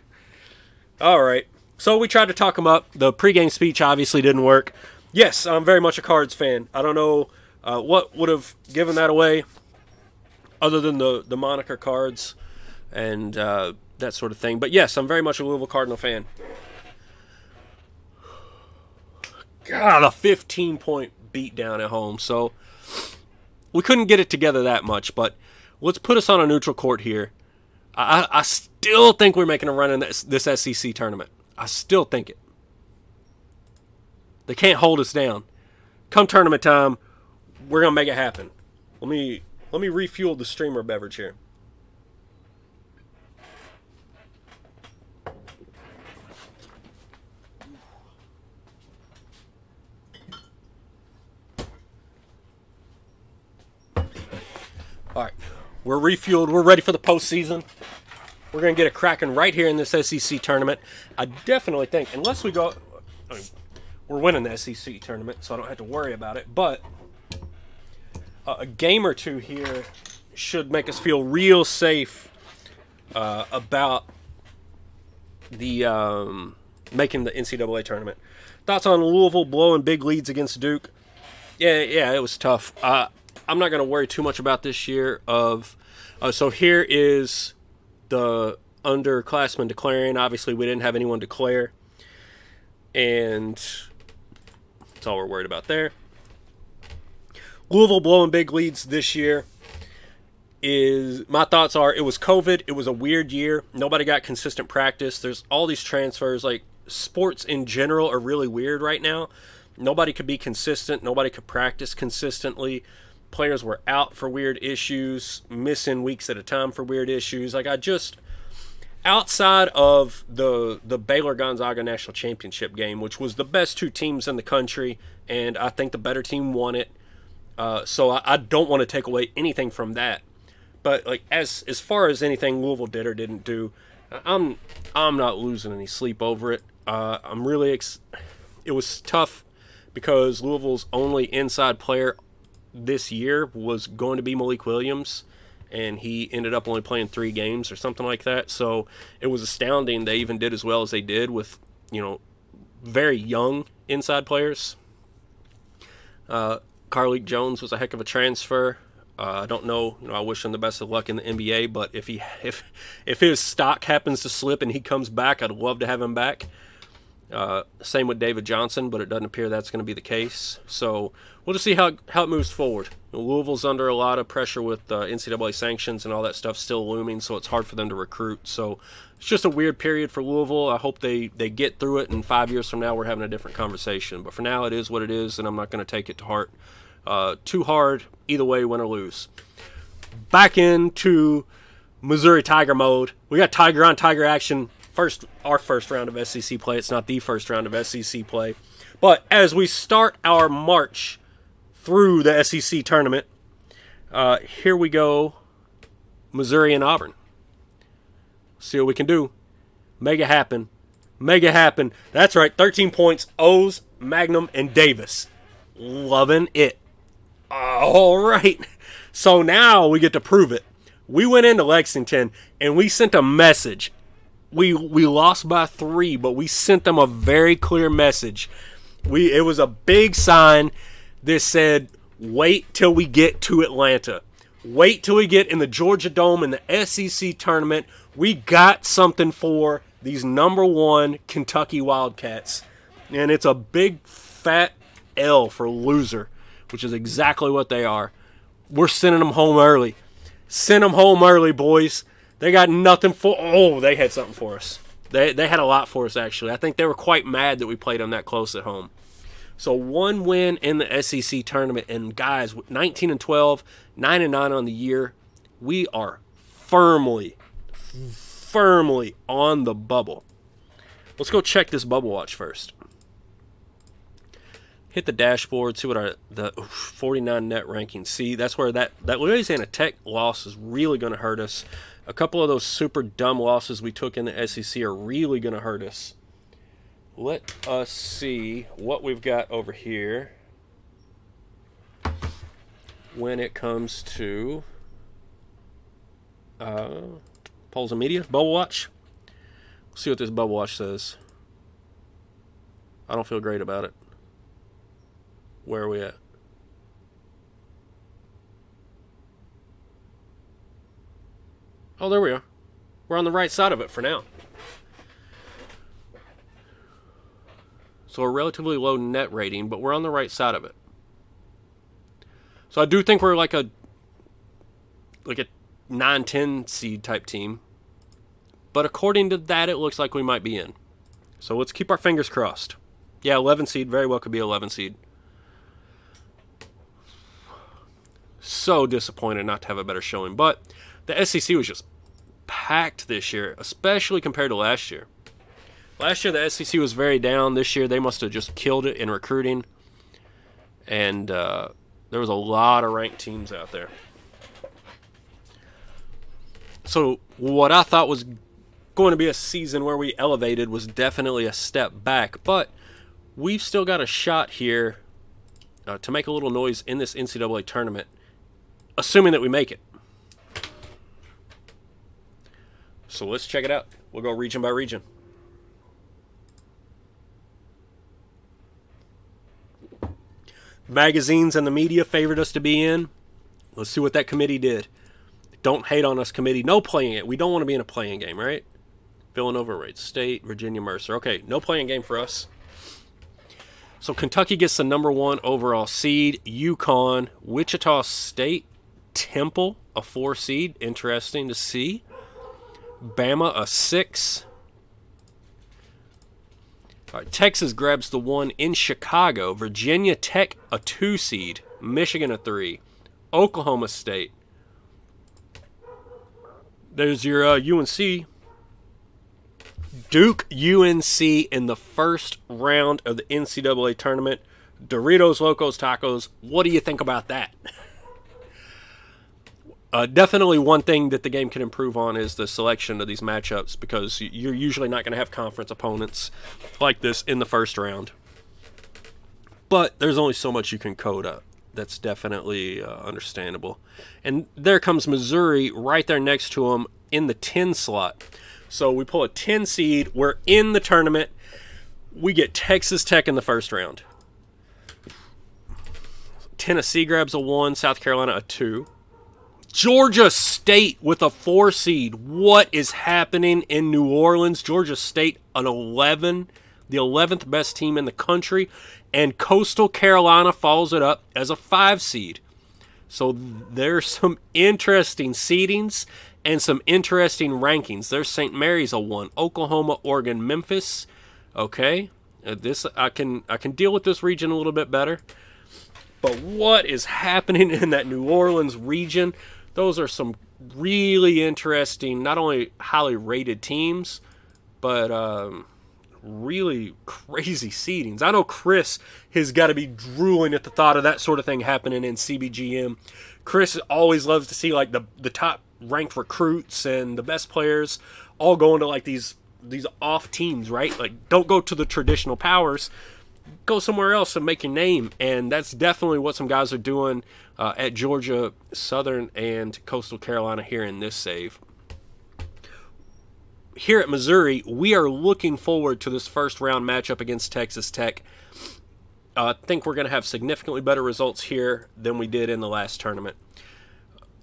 All right. So we tried to talk him up. The pregame speech obviously didn't work. Yes, I'm very much a Cards fan. I don't know uh, what would have given that away, other than the the moniker Cards and uh, that sort of thing. But yes, I'm very much a Louisville Cardinal fan. God, a 15 point beat down at home. So we couldn't get it together that much. But let's put us on a neutral court here. I, I still think we're making a run in this, this SEC tournament. I still think it. They can't hold us down. Come tournament time, we're gonna make it happen. Let me let me refuel the streamer beverage here. All right, we're refueled. We're ready for the postseason. We're going to get a cracking right here in this SEC tournament. I definitely think, unless we go, I mean, we're winning the SEC tournament, so I don't have to worry about it. But uh, a game or two here should make us feel real safe uh, about the um, making the NCAA tournament. Thoughts on Louisville blowing big leads against Duke? Yeah, yeah, it was tough. Uh, I'm not going to worry too much about this year. Of uh, so here is the underclassmen declaring. Obviously, we didn't have anyone declare, and that's all we're worried about there. Louisville blowing big leads this year is my thoughts are it was COVID. It was a weird year. Nobody got consistent practice. There's all these transfers. Like sports in general are really weird right now. Nobody could be consistent. Nobody could practice consistently players were out for weird issues, missing weeks at a time for weird issues. Like I just outside of the the Baylor Gonzaga national championship game, which was the best two teams in the country, and I think the better team won it. Uh, so I, I don't want to take away anything from that. But like as as far as anything Louisville did or didn't do, I'm I'm not losing any sleep over it. Uh, I'm really it was tough because Louisville's only inside player this year was going to be Malik Williams, and he ended up only playing three games or something like that. So it was astounding they even did as well as they did with, you know, very young inside players. Uh, Carlik Jones was a heck of a transfer. Uh, I don't know. You know, I wish him the best of luck in the NBA. But if he if if his stock happens to slip and he comes back, I'd love to have him back. Uh, same with David Johnson, but it doesn't appear that's going to be the case. So we'll just see how, how it moves forward. Louisville's under a lot of pressure with uh, NCAA sanctions and all that stuff still looming, so it's hard for them to recruit. So it's just a weird period for Louisville. I hope they, they get through it, and five years from now, we're having a different conversation. But for now, it is what it is, and I'm not going to take it to heart uh, too hard, either way, win or lose. Back into Missouri Tiger mode. We got Tiger on Tiger action. First, our first round of SEC play. It's not the first round of SEC play. But as we start our march through the SEC tournament. Uh, here we go Missouri and Auburn. See what we can do. Make it happen. Make it happen. That's right. 13 points. O's, Magnum, and Davis. Loving it. All right. So now we get to prove it. We went into Lexington and we sent a message. We we lost by three, but we sent them a very clear message. We it was a big sign this said, wait till we get to Atlanta. Wait till we get in the Georgia Dome in the SEC tournament. We got something for these number one Kentucky Wildcats. And it's a big fat L for loser, which is exactly what they are. We're sending them home early. Send them home early, boys. They got nothing for. Oh, they had something for us. They, they had a lot for us, actually. I think they were quite mad that we played them that close at home. So one win in the SEC tournament, and guys, 19 and 12, 9 and 9 on the year. We are firmly, firmly on the bubble. Let's go check this bubble watch first. Hit the dashboard, see what our the 49 net rankings. See, that's where that that Louisiana Tech loss is really going to hurt us. A couple of those super dumb losses we took in the SEC are really going to hurt us. Let us see what we've got over here when it comes to uh, polls and media. Bubble Watch. Let's see what this Bubble Watch says. I don't feel great about it. Where are we at? Oh, there we are. We're on the right side of it for now. So a relatively low net rating, but we're on the right side of it. So I do think we're like a like a 9-10 seed type team. But according to that, it looks like we might be in. So let's keep our fingers crossed. Yeah, 11 seed very well could be 11 seed. So disappointed not to have a better showing, but the SEC was just packed this year, especially compared to last year. Last year the SEC was very down. This year they must have just killed it in recruiting, and uh, there was a lot of ranked teams out there. So what I thought was going to be a season where we elevated was definitely a step back, but we've still got a shot here uh, to make a little noise in this NCAA tournament, assuming that we make it. So let's check it out. We'll go region by region. Magazines and the media favored us to be in. Let's see what that committee did. Don't hate on us, committee. No playing it. We don't want to be in a play-in game, right? Villanova, Wright State, Virginia, Mercer. Okay, no play-in game for us. So Kentucky gets the number one overall seed. UConn, Wichita State, Temple, a four seed. Interesting to see. Bama, a six. All right, Texas grabs the one in Chicago. Virginia Tech, a two seed. Michigan, a three. Oklahoma State. There's your uh, UNC. Duke UNC in the first round of the NCAA tournament. Doritos, Locos, Tacos. What do you think about that? Uh, definitely one thing that the game can improve on is the selection of these matchups because you're usually not going to have conference opponents like this in the first round. But there's only so much you can code up. That's definitely uh, understandable. And there comes Missouri right there next to them in the 10 slot. So we pull a 10 seed. We're in the tournament. We get Texas Tech in the first round. Tennessee grabs a 1, South Carolina a 2. Georgia State with a four seed. What is happening in New Orleans? Georgia State, an 11, the 11th best team in the country. And Coastal Carolina follows it up as a five seed. So there's some interesting seedings and some interesting rankings. There's St. Mary's a one, Oklahoma, Oregon, Memphis. Okay, uh, this I can I can deal with this region a little bit better. But what is happening in that New Orleans region? Those are some really interesting, not only highly rated teams, but um, really crazy seedings. I know Chris has got to be drooling at the thought of that sort of thing happening in CBGM. Chris always loves to see like the the top ranked recruits and the best players all going to like these these off teams, right? Like don't go to the traditional powers go somewhere else and make your name. And that's definitely what some guys are doing uh, at Georgia Southern and Coastal Carolina here in this save. Here at Missouri, we are looking forward to this first round matchup against Texas Tech. I uh, think we're going to have significantly better results here than we did in the last tournament.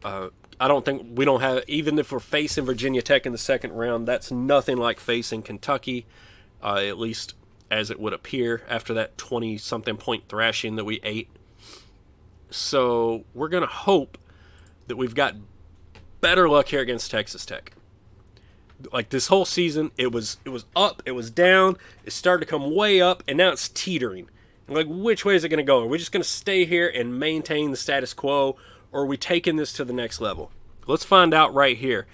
Uh, I don't think we don't have even if we're facing Virginia Tech in the second round, that's nothing like facing Kentucky, uh, at least as it would appear after that twenty something point thrashing that we ate. So we're gonna hope that we've got better luck here against Texas Tech. Like this whole season, it was it was up, it was down, it started to come way up, and now it's teetering. Like which way is it gonna go? Are we just gonna stay here and maintain the status quo? or are we taking this to the next level? Let's find out right here.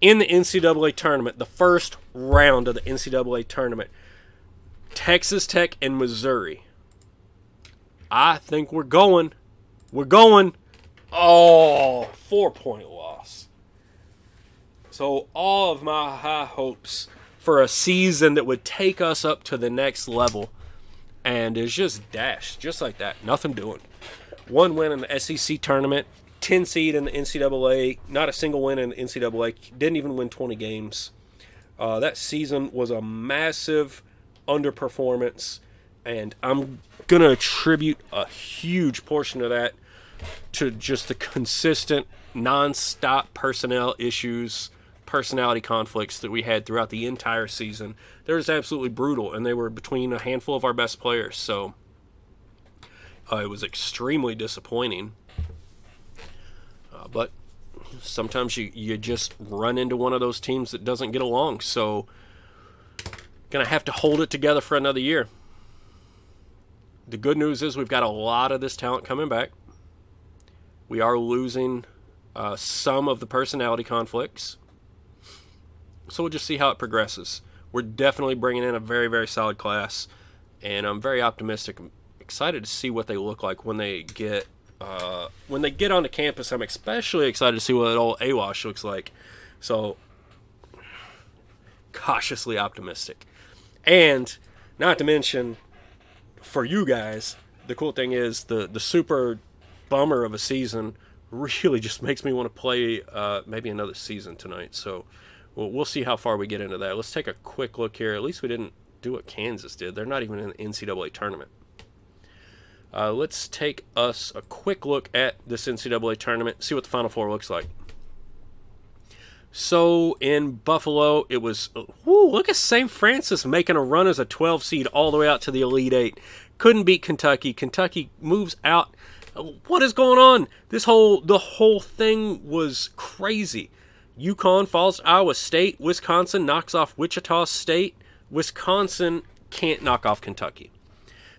In the NCAA tournament, the first round of the NCAA tournament, Texas Tech and Missouri. I think we're going. We're going. Oh, four point loss. So, all of my high hopes for a season that would take us up to the next level and is just dashed, just like that. Nothing doing one win in the SEC tournament, 10 seed in the NCAA, not a single win in the NCAA, didn't even win 20 games. Uh, that season was a massive underperformance, and I'm going to attribute a huge portion of that to just the consistent, non-stop personnel issues, personality conflicts that we had throughout the entire season. They were absolutely brutal, and they were between a handful of our best players. So uh, it was extremely disappointing. Uh, but sometimes you, you just run into one of those teams that doesn't get along. So, going to have to hold it together for another year. The good news is we've got a lot of this talent coming back. We are losing uh, some of the personality conflicts. So we'll just see how it progresses. We're definitely bringing in a very, very solid class, and I'm very optimistic excited to see what they look like when they get uh, when they get onto campus. I'm especially excited to see what old AWASH looks like. So cautiously optimistic, and not to mention for you guys, the cool thing is the the super bummer of a season really just makes me want to play uh, maybe another season tonight. So we'll, we'll see how far we get into that. Let's take a quick look here. At least we didn't do what Kansas did. They're not even in the NCAA tournament. Uh, let's take us a quick look at this NCAA tournament, see what the Final Four looks like. So in Buffalo, it was, whoo, look at St. Francis making a run as a 12 seed all the way out to the Elite Eight. Couldn't beat Kentucky. Kentucky moves out. What is going on? This whole, the whole thing was crazy. UConn falls to Iowa State. Wisconsin knocks off Wichita State. Wisconsin can't knock off Kentucky.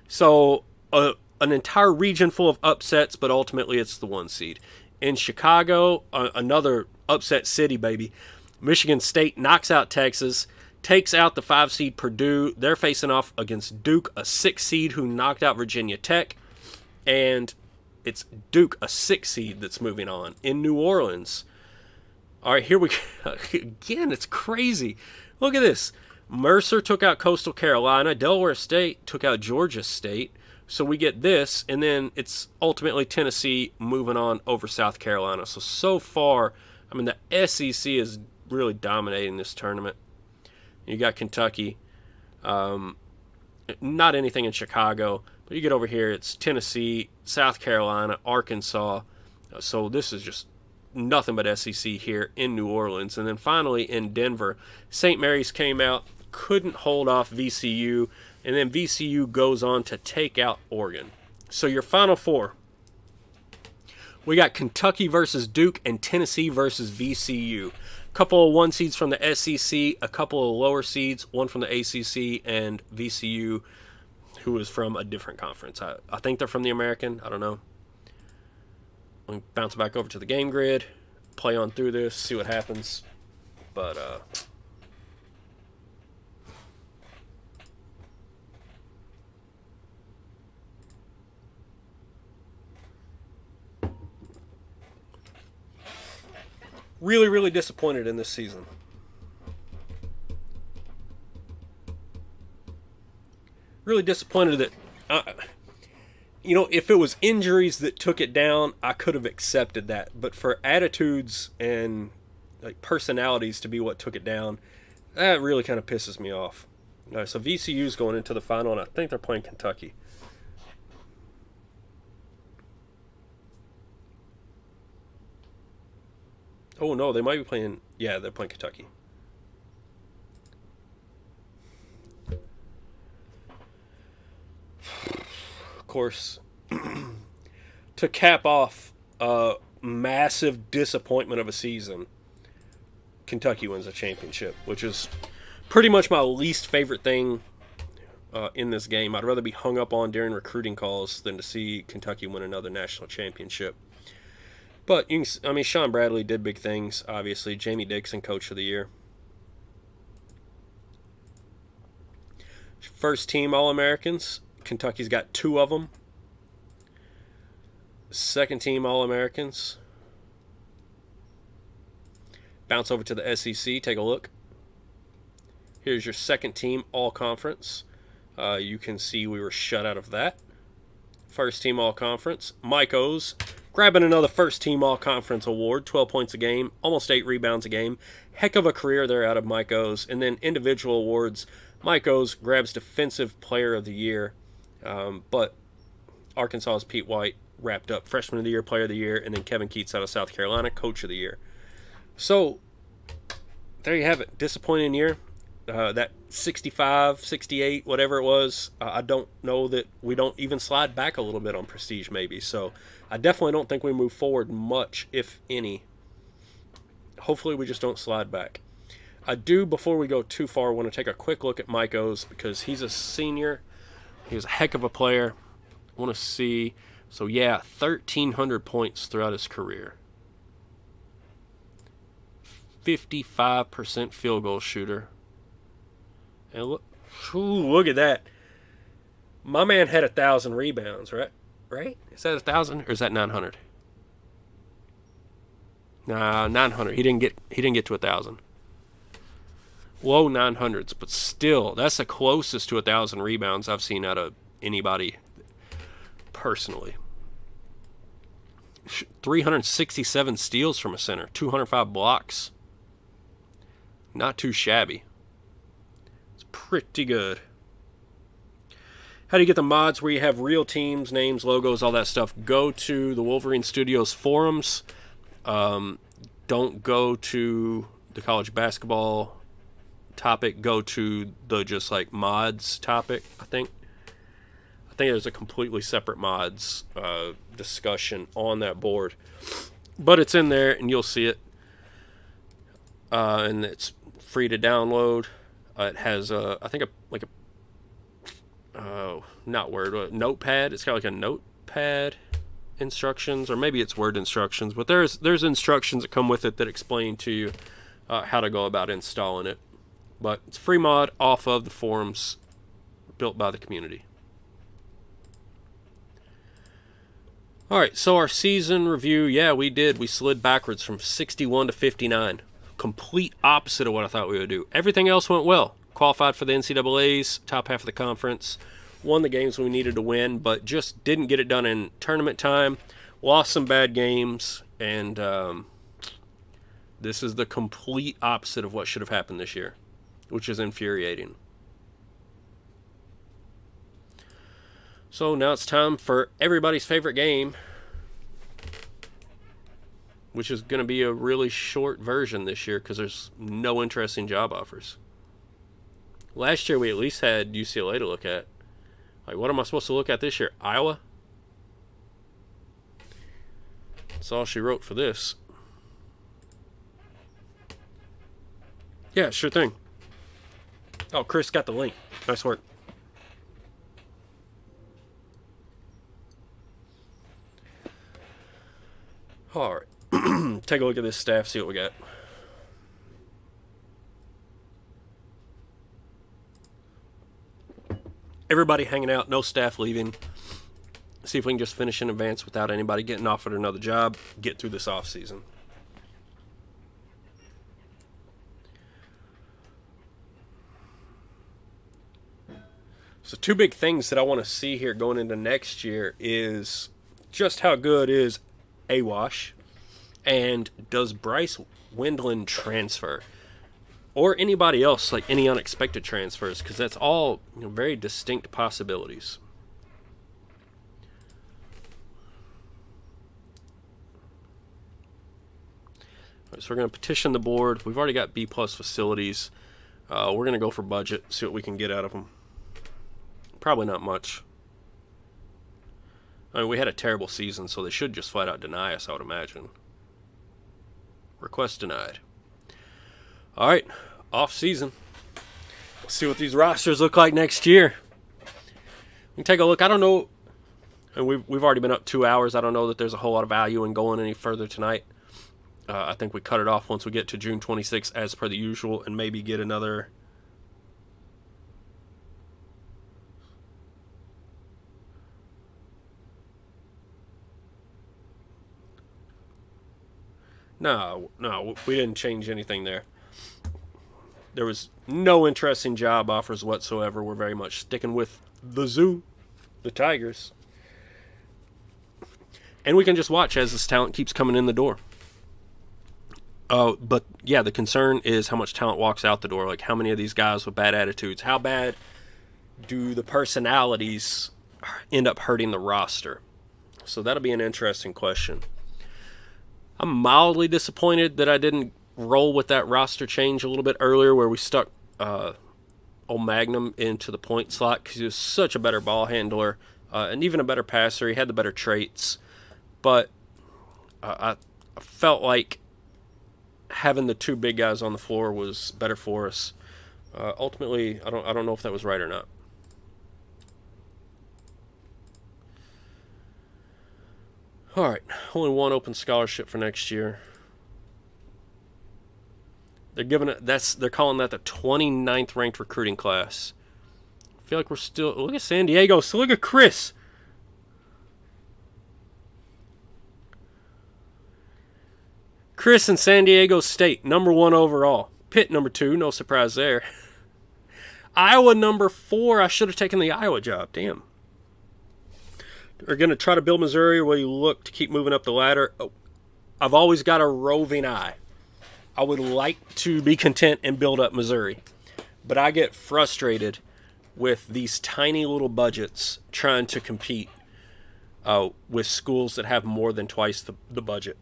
So, uh, an entire region full of upsets, but ultimately it's the one seed. In Chicago, another upset city, baby. Michigan State knocks out Texas, takes out the five seed Purdue. They're facing off against Duke, a six seed who knocked out Virginia Tech. And it's Duke, a six seed, that's moving on. In New Orleans, all right, here we go. Again, it's crazy. Look at this. Mercer took out Coastal Carolina. Delaware State took out Georgia State. So we get this, and then it's ultimately Tennessee moving on over South Carolina. So, so far, I mean, the SEC is really dominating this tournament. You got Kentucky, um, not anything in Chicago, but you get over here, it's Tennessee, South Carolina, Arkansas. So, this is just nothing but SEC here in New Orleans. And then finally in Denver, St. Mary's came out, couldn't hold off VCU and then VCU goes on to take out Oregon. So your final four. We got Kentucky versus Duke and Tennessee versus VCU. A couple of one seeds from the SEC, a couple of lower seeds, one from the ACC, and VCU, who is from a different conference. I, I think they're from the American. I don't know. We bounce back over to the game grid, play on through this, see what happens. But uh, really, really disappointed in this season. Really disappointed that, uh, you know, if it was injuries that took it down, I could have accepted that. But for attitudes and like personalities to be what took it down, that really kind of pisses me off. All right, so VCU's going into the final, and I think they're playing Kentucky. Oh no, they might be playing. Yeah, they're playing Kentucky. Of course, to cap off a massive disappointment of a season, Kentucky wins a championship, which is pretty much my least favorite thing uh, in this game. I'd rather be hung up on during recruiting calls than to see Kentucky win another national championship. But you can, I mean, Sean Bradley did big things. Obviously, Jamie Dixon, Coach of the Year, first team All Americans. Kentucky's got two of them. Second team All Americans. Bounce over to the SEC. Take a look. Here's your second team All Conference. Uh, you can see we were shut out of that. First team All Conference. Mike O's grabbing another first team All Conference award, 12 points a game, almost 8 rebounds a game. Heck of a career there out of Mike O's. And then individual awards. Mike O's grabs Defensive Player of the Year, um, but Arkansas's Pete White wrapped up Freshman of the Year, Player of the Year, and then Kevin Keatts out of South Carolina, Coach of the Year. So there you have it. Disappointing year. Uh, that 65, 68, whatever it was, uh, I don't know that we don't even slide back a little bit on prestige, maybe. So I definitely don't think we move forward much, if any. Hopefully, we just don't slide back. I do, before we go too far, want to take a quick look at Mike O's because he's a senior. He's a heck of a player. I want to see. So, yeah, 1,300 points throughout his career. 55% field goal shooter. And look, ooh, look at that. My man had a thousand rebounds, right? Right? Is that a thousand or is that nine hundred? Nah, nine hundred. He didn't get he didn't get to a thousand. Low nine hundreds, but still, that's the closest to a thousand rebounds I've seen out of anybody personally. 367 steals from a center, 205 blocks. Not too shabby It's pretty good. How do you get the mods where you have real teams, names, logos, all that stuff? Go to the Wolverine Studios forums. Um, don't go to the college basketball topic. Go to the just like mods topic, I think. I think there's a completely separate mods uh, discussion on that board. But it's in there and you'll see it. Uh, and it's free to download. Uh, it has, a, I think, a oh, not word, notepad. It's got like a notepad instructions, or maybe it's word instructions, but there's there's instructions that come with it that explain to you uh, how to go about installing it. But it's free mod off of the forums built by the community. All right, so our season review, yeah, we did. We slid backwards from 61 to 59 complete opposite of what I thought we would do. Everything else went well. Qualified for the NCAA's, top half of the conference, won the games we needed to win, but just didn't get it done in tournament time. Lost some bad games, and um, this is the complete opposite of what should have happened this year, which is infuriating. So now it's time for everybody's favorite game which is going to be a really short version this year because there's no interesting job offers. Last year we at least had UCLA to look at. Like, what am I supposed to look at this year? Iowa? That's all she wrote for this. Yeah, sure thing. Oh, Chris got the link. Nice work. All right. take a look at this staff, see what we got. Everybody hanging out, no staff leaving. See if we can just finish in advance without anybody getting offered another job, get through this off season. So two big things that I want to see here going into next year is just how good is Awash and does Bryce Wendland transfer? Or anybody else, like any unexpected transfers, because that's all you know, very distinct possibilities. Right, so we're going to petition the board. We've already got B plus facilities. Uh, we're going to go for budget, see what we can get out of them. Probably not much. I mean, we had a terrible season, so they should just flat out deny us, I would imagine. Request denied. All right, off season. See what these rosters look like next year. We can take a look. I don't know, and we've we've already been up two hours. I don't know that there's a whole lot of value in going any further tonight. Uh, I think we cut it off once we get to June 26th, as per the usual, and maybe get another. No, no, we didn't change anything there. There was no interesting job offers whatsoever. We're very much sticking with Mizzou, the Tigers. And we can just watch as this talent keeps coming in the door. Uh, but yeah, the concern is how much talent walks out the door. Like, how many of these guys with bad attitudes? How bad do the personalities end up hurting the roster? So that'll be an interesting question. I'm mildly disappointed that I didn't roll with that roster change a little bit earlier, where we stuck uh, old Magnum into the point slot because he was such a better ball handler uh, and even a better passer. He had the better traits, but uh, I felt like having the two big guys on the floor was better for us. Uh, ultimately, I don't I don't know if that was right or not. All right, only one open scholarship for next year. They're giving it that's they're calling that the 29th ranked recruiting class. I feel like we're still look at San Diego. So look at Chris. Chris in San Diego State, number one overall. Pitt, number two, no surprise there. Iowa, number four. I should have taken the Iowa job. Damn. Are going to try to build Missouri, will you look to keep moving up the ladder? Oh, I've always got a roving eye. I would like to be content and build up Missouri, but I get frustrated with these tiny little budgets trying to compete uh, with schools that have more than twice the, the budget.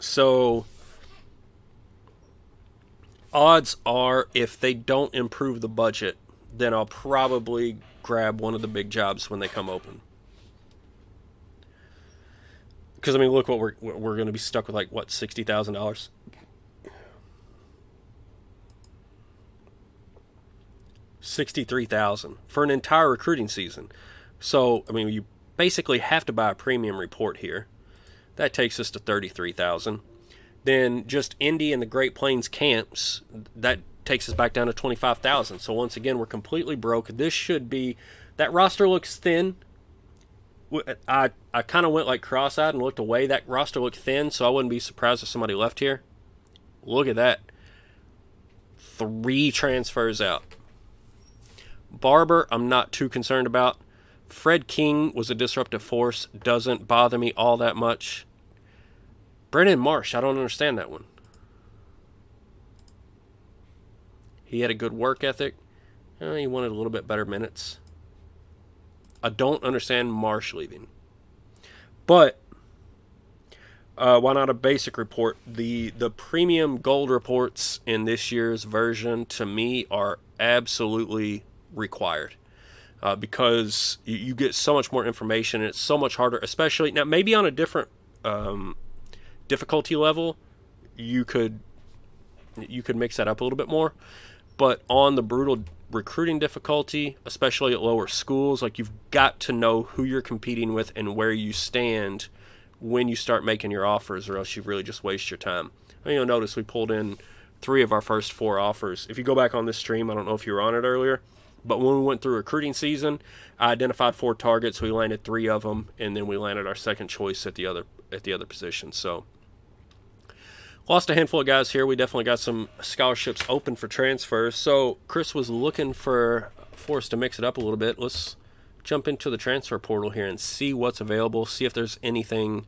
So odds are if they don't improve the budget, then I'll probably grab one of the big jobs when they come open. Because I mean, look what we're we're going to be stuck with like what sixty thousand dollars. Sixty-three thousand for an entire recruiting season. So I mean, you basically have to buy a premium report here. That takes us to 33,000. Then just Indy and the Great Plains camps, that takes us back down to 25,000. So once again, we're completely broke. This should be that roster looks thin. I I kind of went like cross-eyed and looked away. That roster looked thin, so I wouldn't be surprised if somebody left here. Look at that. Three transfers out. Barber, I'm not too concerned about. Fred King was a disruptive force. Doesn't bother me all that much. Brennan Marsh, I don't understand that one. He had a good work ethic. Uh, he wanted a little bit better minutes. I don't understand Marsh leaving. But uh, why not a basic report? The the premium gold reports in this year's version to me are absolutely required uh, because you, you, get so much more information and it's so much harder, especially now, maybe on a different um, difficulty level, you could you could mix that up a little bit more. But on the brutal recruiting difficulty, especially at lower schools, like you've got to know who you're competing with and where you stand when you start making your offers, or else you really just waste your time. You'll notice we pulled in three of our first four offers. If you go back on this stream, I don't know if you were on it earlier, but when we went through recruiting season, I identified four targets. We landed three of them, and then we landed our second choice at the other at the other position. So lost a handful of guys here. We definitely got some scholarships open for transfers. So Chris was looking for for us to mix it up a little bit. Let's jump into the transfer portal here and see what's available. See if there's anything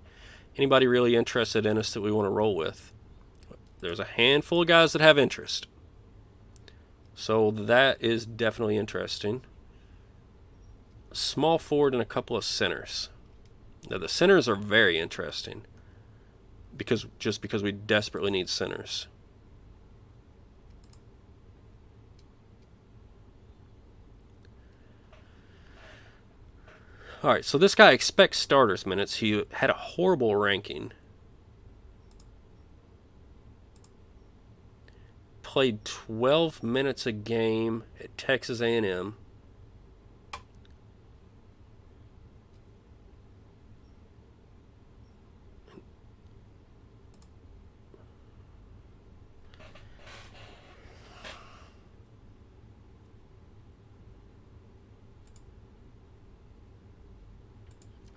anybody really interested in us that we want to roll with. There's a handful of guys that have interest. So that is definitely interesting. Small forward and a couple of centers. Now the centers are very interesting. because just because we desperately need centers. All right, so this guy expects starters minutes. He had a horrible ranking. Played 12 minutes a game at Texas A&M.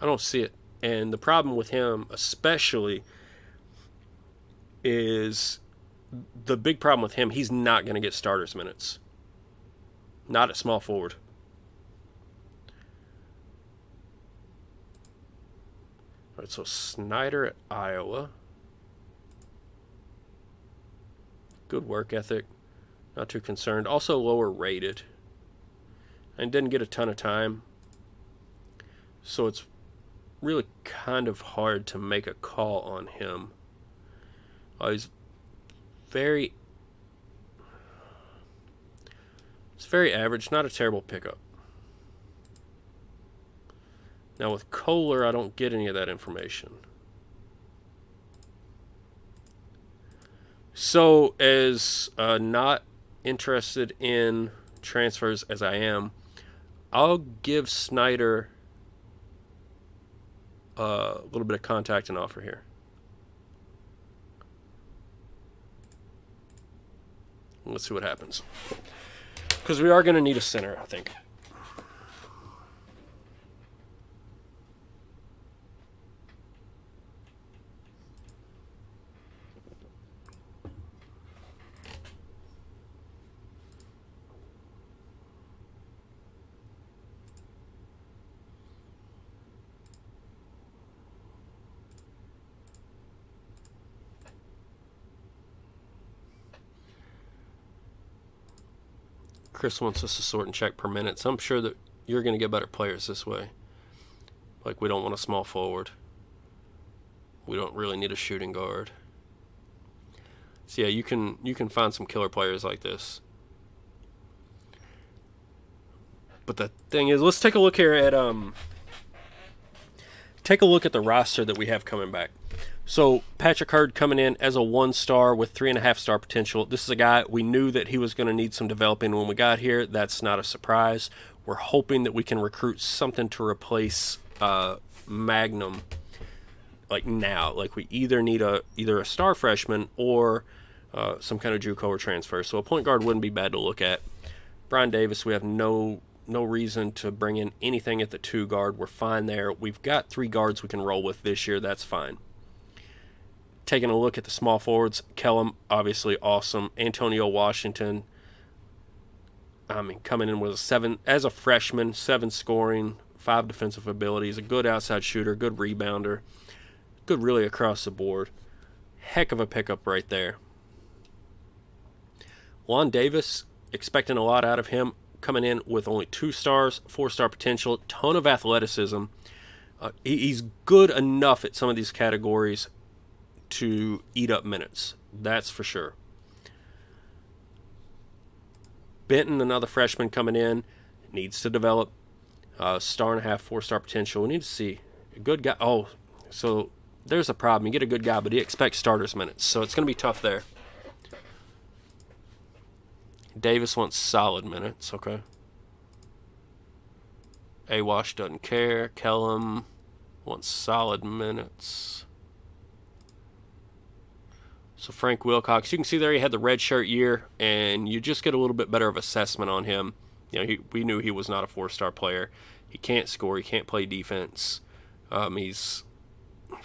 I don't see it. And the problem with him, especially, is the big problem with him, he's not going to get starters minutes. Not at small forward. All right, so Snyder at Iowa. Good work ethic. Not too concerned. Also lower rated. And didn't get a ton of time. So it's really kind of hard to make a call on him. Uh, he's very it's very average, not a terrible pickup. Now with Kohler, I don't get any of that information. So as uh, not interested in transfers as I am, I'll give Snyder a little bit of contact and offer here. Let's see what happens. Because we are going to need a center, I think. Chris wants us to sort and check per minute, so I'm sure that you're going to get better players this way. Like, we don't want a small forward. We don't really need a shooting guard. So yeah, you can you can find some killer players like this. But the thing is, let's take a look here at um take a look at the roster that we have coming back. So Patrick Hurd coming in as a one star with three and a half star potential. This is a guy we knew that he was going to need some developing when we got here. That's not a surprise. We're hoping that we can recruit something to replace uh, Magnum, like now. Like we either need a either a star freshman or uh, some kind of JUCO or transfer. So a point guard wouldn't be bad to look at. Brian Davis, we have no no reason to bring in anything at the two guard. We're fine there. We've got three guards we can roll with this year. That's fine taking a look at the small forwards, Kellum, obviously awesome. Antonio Washington, I mean, coming in with a seven as a freshman, seven scoring, five defensive abilities, a good outside shooter, good rebounder, good really across the board. Heck of a pickup right there. Juan Davis, expecting a lot out of him, coming in with only two stars, four star potential, ton of athleticism. Uh, he's good enough at some of these categories to eat up minutes. That's for sure. Benton, another freshman coming in, needs to develop uh, star and a half, four star potential. We need to see a good guy. Oh, so there's a problem. You get a good guy, but he expects starters minutes, so it's going to be tough there. Davis wants solid minutes. Okay. Awash doesn't care. Kellum wants solid minutes. So Frank Wilcox, you can see there he had the red shirt year, and you just get a little bit better of assessment on him. You know, he, we knew he was not a four-star player. He can't score. He can't play defense. Um, he's, I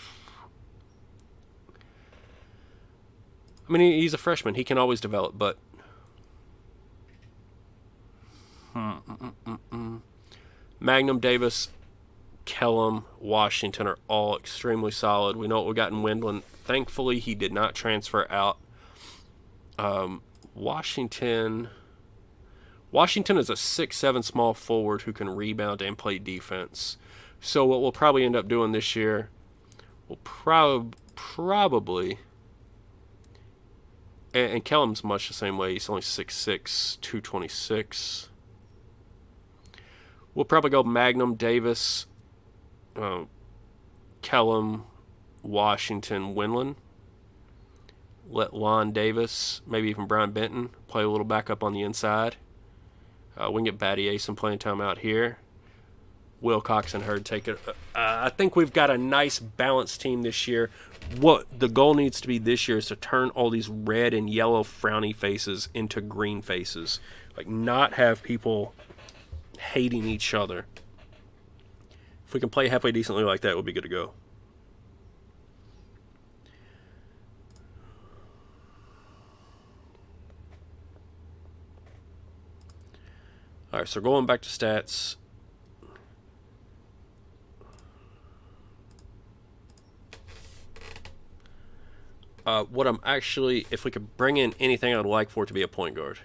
mean, he's a freshman. He can always develop, but hmm, mm, mm, mm, Magnum Davis, Kellum, Washington are all extremely solid. We know what we got in Wendland. Thankfully, he did not transfer out. Um, Washington. Washington is a six-seven small forward who can rebound and play defense. So what we'll probably end up doing this year, we'll prob- probably. And, and Kellum's much the same way. He's only 6'6", 226. We'll probably go Magnum, Davis, uh, Kellum, Washington, Wendland. Let Lon Davis, maybe even Brian Benton, play a little backup on the inside. Uh, we can get Battier some playing time out here. Wilcox and Hurd take it. Uh, I think we've got a nice balanced team this year. What the goal needs to be this year is to turn all these red and yellow frowny faces into green faces. Like not have people hating each other. If we can play halfway decently like that, we'll be good to go. All right, so going back to stats. Uh, what I'm actually, if we could bring in anything I'd like for it to be a point guard.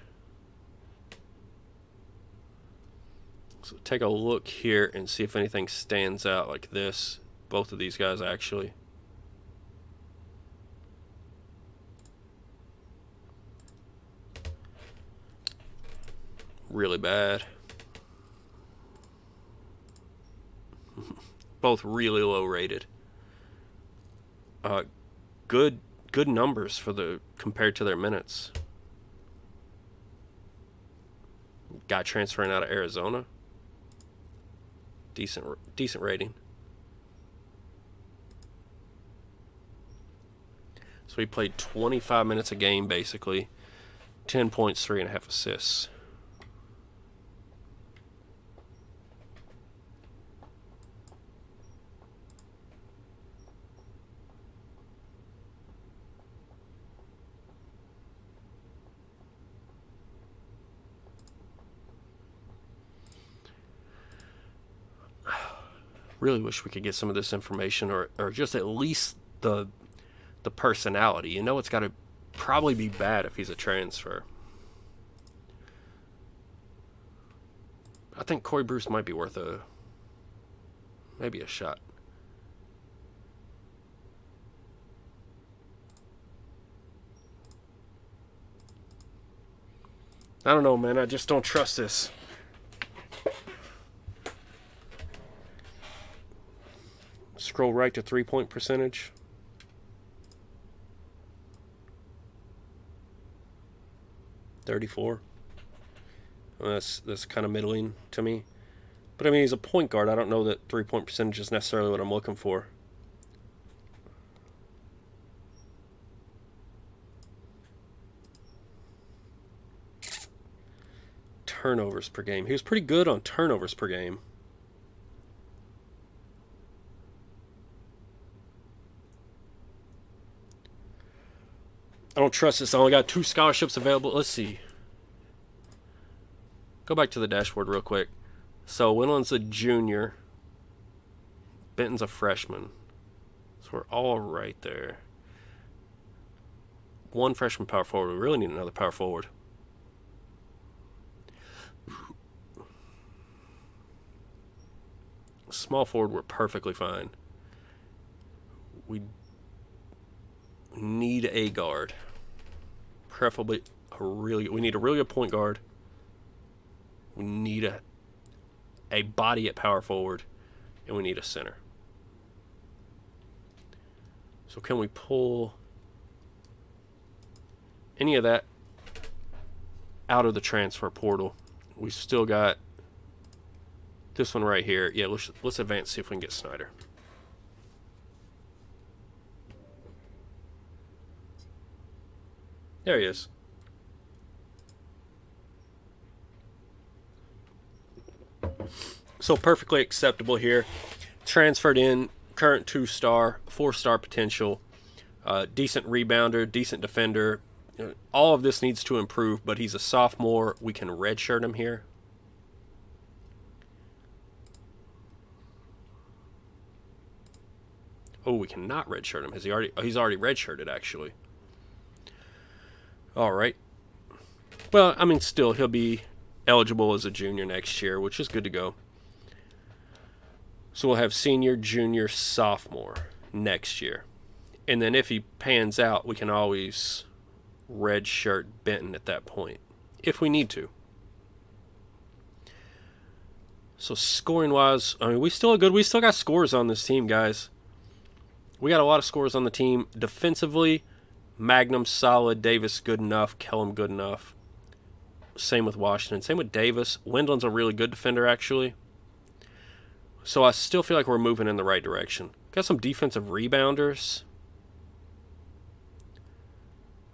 So take a look here and see if anything stands out like this. Both of these guys actually. really bad. Both really low rated. Uh, good good numbers for the compared to their minutes. Guy transferring out of Arizona. Decent decent rating. So he played 25 minutes a game basically. 10 points, three and a half assists. Really wish we could get some of this information or, or just at least the the personality. You know it's got to probably be bad if he's a transfer. I think Corey Bruce might be worth a maybe a shot. I don't know, man. I just don't trust this. Scroll right to three point percentage. Thirty-four. Well, that's that's kind of middling to me. But I mean, he's a point guard. I don't know that three point percentage is necessarily what I'm looking for. Turnovers per game. He was pretty good on turnovers per game. I don't trust this. I only got two scholarships available. Let's see. Go back to the dashboard real quick. So Wendland's a junior. Benton's a freshman. So we're all right there. One freshman power forward. We really need another power forward. Small forward, we're perfectly fine. We need a guard preferably a really we need a really good point guard. We need a a body at power forward, and we need a center. So can we pull any of that out of the transfer portal? We still got this one right here. Yeah, let's let's advance see if we can get Snyder. There he is. So perfectly acceptable here. Transferred in, current two star, four star potential, uh, decent rebounder, decent defender. All of this needs to improve, but he's a sophomore. We can redshirt him here. Oh, we cannot redshirt him. Has he already? Oh, he's already redshirted actually. All right. Well, I mean, still, he'll be eligible as a junior next year, which is good to go. So we'll have senior, junior, sophomore next year. And then if he pans out, we can always redshirt Benton at that point if we need to. So scoring wise, I mean, we still good. We still got scores on this team, guys. We got a lot of scores on the team. Defensively, Magnum solid, Davis good enough, Kellum good enough. Same with Washington. Same with Davis. Wendland's a really good defender, actually. So I still feel like we're moving in the right direction. Got some defensive rebounders.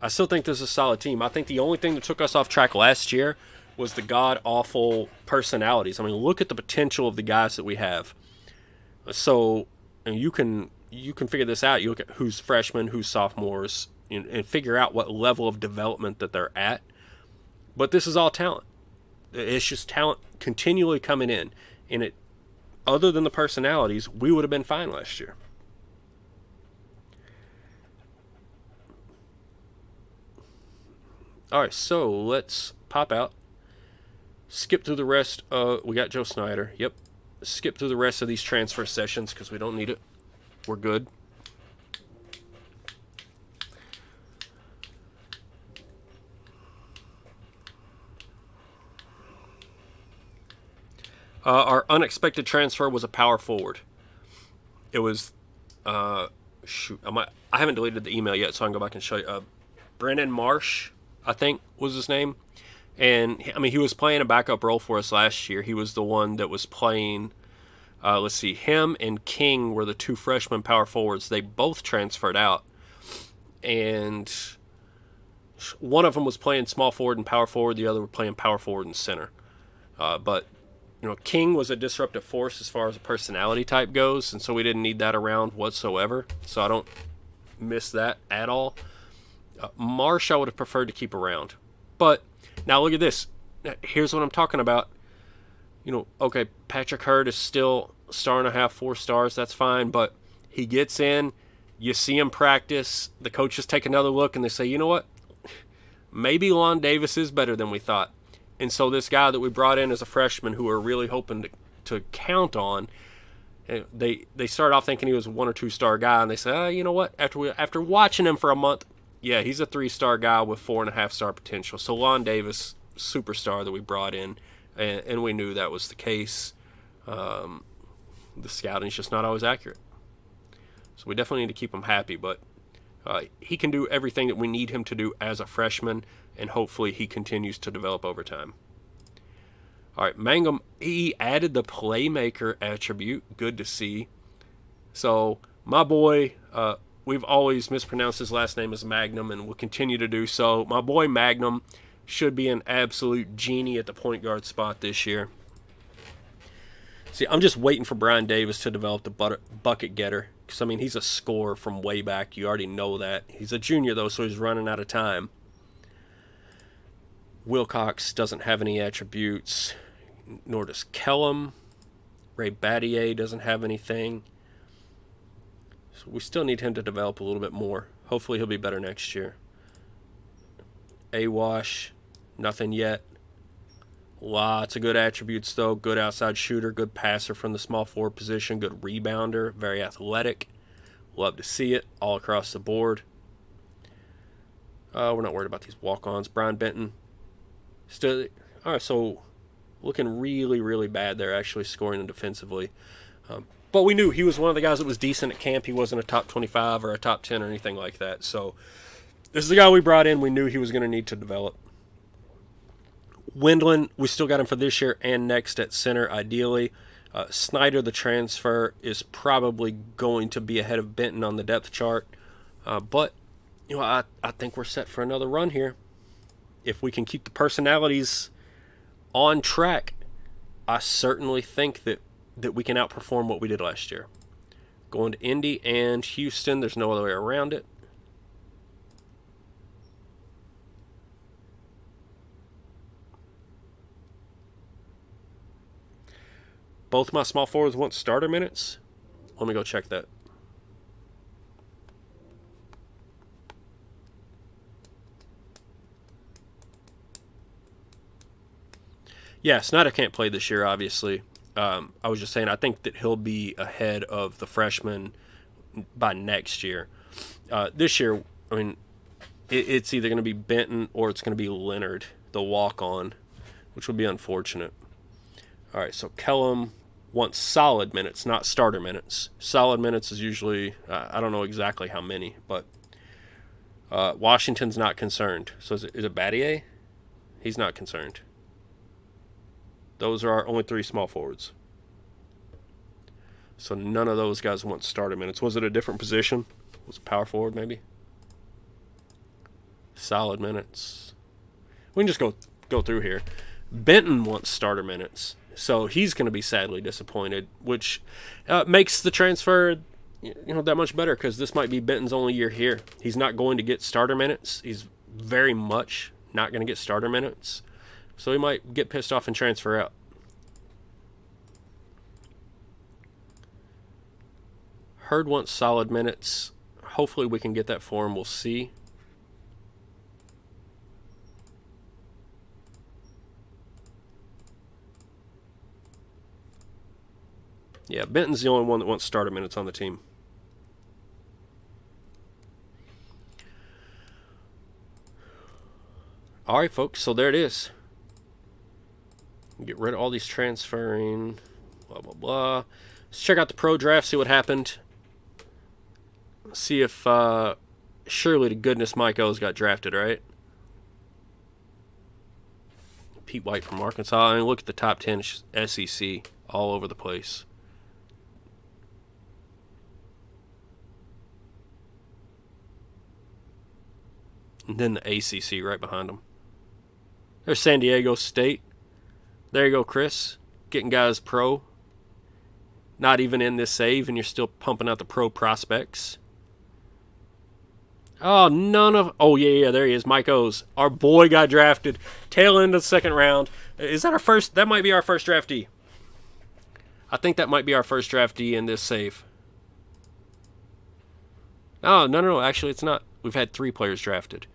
I still think this is a solid team. I think the only thing that took us off track last year was the god awful personalities. I mean, look at the potential of the guys that we have. So, and you can you can figure this out. You look at who's freshmen, who's sophomores, and, and figure out what level of development that they're at. But this is all talent. It's just talent continually coming in, and it. Other than the personalities, we would have been fine last year. All right, so let's pop out. Skip through the rest. Uh, we got Joe Snyder. Yep. Skip through the rest of these transfer sessions because we don't need it. We're good. Uh, our unexpected transfer was a power forward. It was, uh, shoot, I I haven't deleted the email yet, so I can go back and show you. Uh, Brennan Marsh, I think was his name, and I mean he was playing a backup role for us last year. He was the one that was playing. Uh, let's see, him and King were the two freshman power forwards. They both transferred out, and one of them was playing small forward and power forward. The other were playing power forward and center. Uh, but you know, King was a disruptive force as far as a personality type goes, and so we didn't need that around whatsoever. So I don't miss that at all. Uh, Marsh, I would have preferred to keep around, but now look at this. Here's what I'm talking about. You know, okay, Patrick Hurd is still star and a half, four stars. That's fine, but he gets in. You see him practice. The coaches take another look and they say, you know what? Maybe Lon Davis is better than we thought. And so this guy that we brought in as a freshman, who we're really hoping to, to count on, eh, they they start off thinking he was a one or two star guy, and they say, oh, you know what? After we, after watching him for a month, yeah, he's a three star guy with four and a half star potential. So Lon Davis, superstar that we brought in, and, and we knew that was the case. Um, the scouting is just not always accurate. So we definitely need to keep him happy, but uh, he can do everything that we need him to do as a freshman and hopefully he continues to develop over time. All right, Mangum, he added the playmaker attribute. Good to see. So, my boy, uh, we've always mispronounced his last name as Magnum and will continue to do so. My boy Magnum should be an absolute genie at the point guard spot this year. See, I'm just waiting for Brian Davis to develop the bucket getter. Because, I mean, he's a scorer from way back. You already know that. He's a junior, though, so he's running out of time. Wilcox doesn't have any attributes, nor does Kellum. Ray Battier doesn't have anything. So we still need him to develop a little bit more. Hopefully he'll be better next year. Awash, nothing yet. Lots of good attributes though. Good outside shooter, good passer from the small forward position, good rebounder, very athletic. Love to see it all across the board. Uh, we're not worried about these walk-ons. Brian Benton, Still, all right, so looking really, really bad there, actually scoring defensively. Um, but we knew he was one of the guys that was decent at camp. He wasn't a top 25 or a top 10 or anything like that. So this is the guy we brought in. We knew he was going to need to develop. Wendland, we still got him for this year and next at center, ideally. Uh, Snyder, the transfer, is probably going to be ahead of Benton on the depth chart. Uh, but, you know, I, I think we're set for another run here if we can keep the personalities on track, I certainly think that that we can outperform what we did last year. Going to Indy and Houston, there's no other way around it. Both my small forwards want starter minutes. Let me go check that. Yeah, Snyder can't play this year, obviously. Um, I was just saying, I think that he'll be ahead of the freshman by next year. Uh, this year, I mean, it, it's either going to be Benton or it's going to be Leonard, the walk on, which would be unfortunate. All right, so Kellum wants solid minutes, not starter minutes. Solid minutes is usually, uh, I don't know exactly how many, but uh, Washington's not concerned. So is it, is it Battier? He's not concerned. Those are our only three small forwards. So none of those guys want starter minutes. Was it a different position? Was it power forward maybe? Solid minutes. We can just go go through here. Benton wants starter minutes, so he's going to be sadly disappointed, which uh, makes the transfer you know that much better because this might be Benton's only year here. He's not going to get starter minutes. He's very much not going to get starter minutes, so he might get pissed off and transfer out. Hurd wants solid minutes. Hopefully, we can get that for him. We'll see. Yeah, Benton's the only one that wants starter minutes on the team. All right, folks, so there it is. Get rid of all these transferring, blah, blah, blah. Let's check out the pro draft, see what happened. See if, uh, surely to goodness Mike O's got drafted, right? Pete White from Arkansas. I mean, look at the top 10 SEC all over the place. and then the ACC right behind them. There's San Diego State. There you go, Chris. Getting guys pro. Not even in this save, and you're still pumping out the pro prospects. Oh, none of. Oh, yeah, yeah, there he is. Mike O's. Our boy got drafted. Tail end of the second round. Is that our first? That might be our first draftee. I think that might be our first draftee in this save. Oh, no, no, no. Actually, it's not. We've had three players drafted.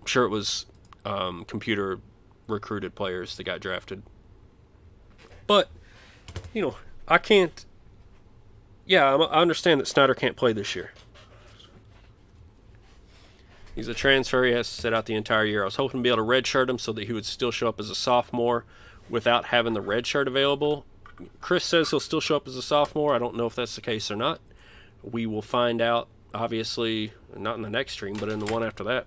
I'm sure it was um, computer recruited players that got drafted. But, you know, I can't. Yeah, I understand that Snyder can't play this year. He's a transfer. He has to sit out the entire year. I was hoping to be able to redshirt him so that he would still show up as a sophomore without having the red shirt available. Chris says he'll still show up as a sophomore. I don't know if that's the case or not. We will find out, obviously, not in the next stream, but in the one after that.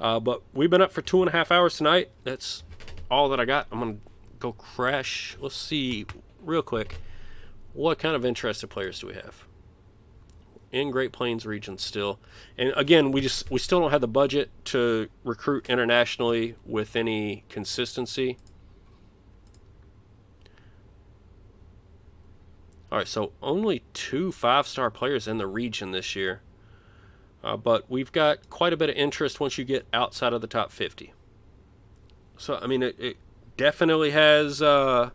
Uh, but we've been up for two and a half hours tonight. That's all that I got. I'm going to go crash. Let's see real quick. What kind of interested players do we have? In Great Plains region still. And again, we just we still don't have the budget to recruit internationally with any consistency. All right, so only two five-star players in the region this year. Uh, but we've got quite a bit of interest once you get outside of the top 50. So, I mean, it, it definitely has, uh,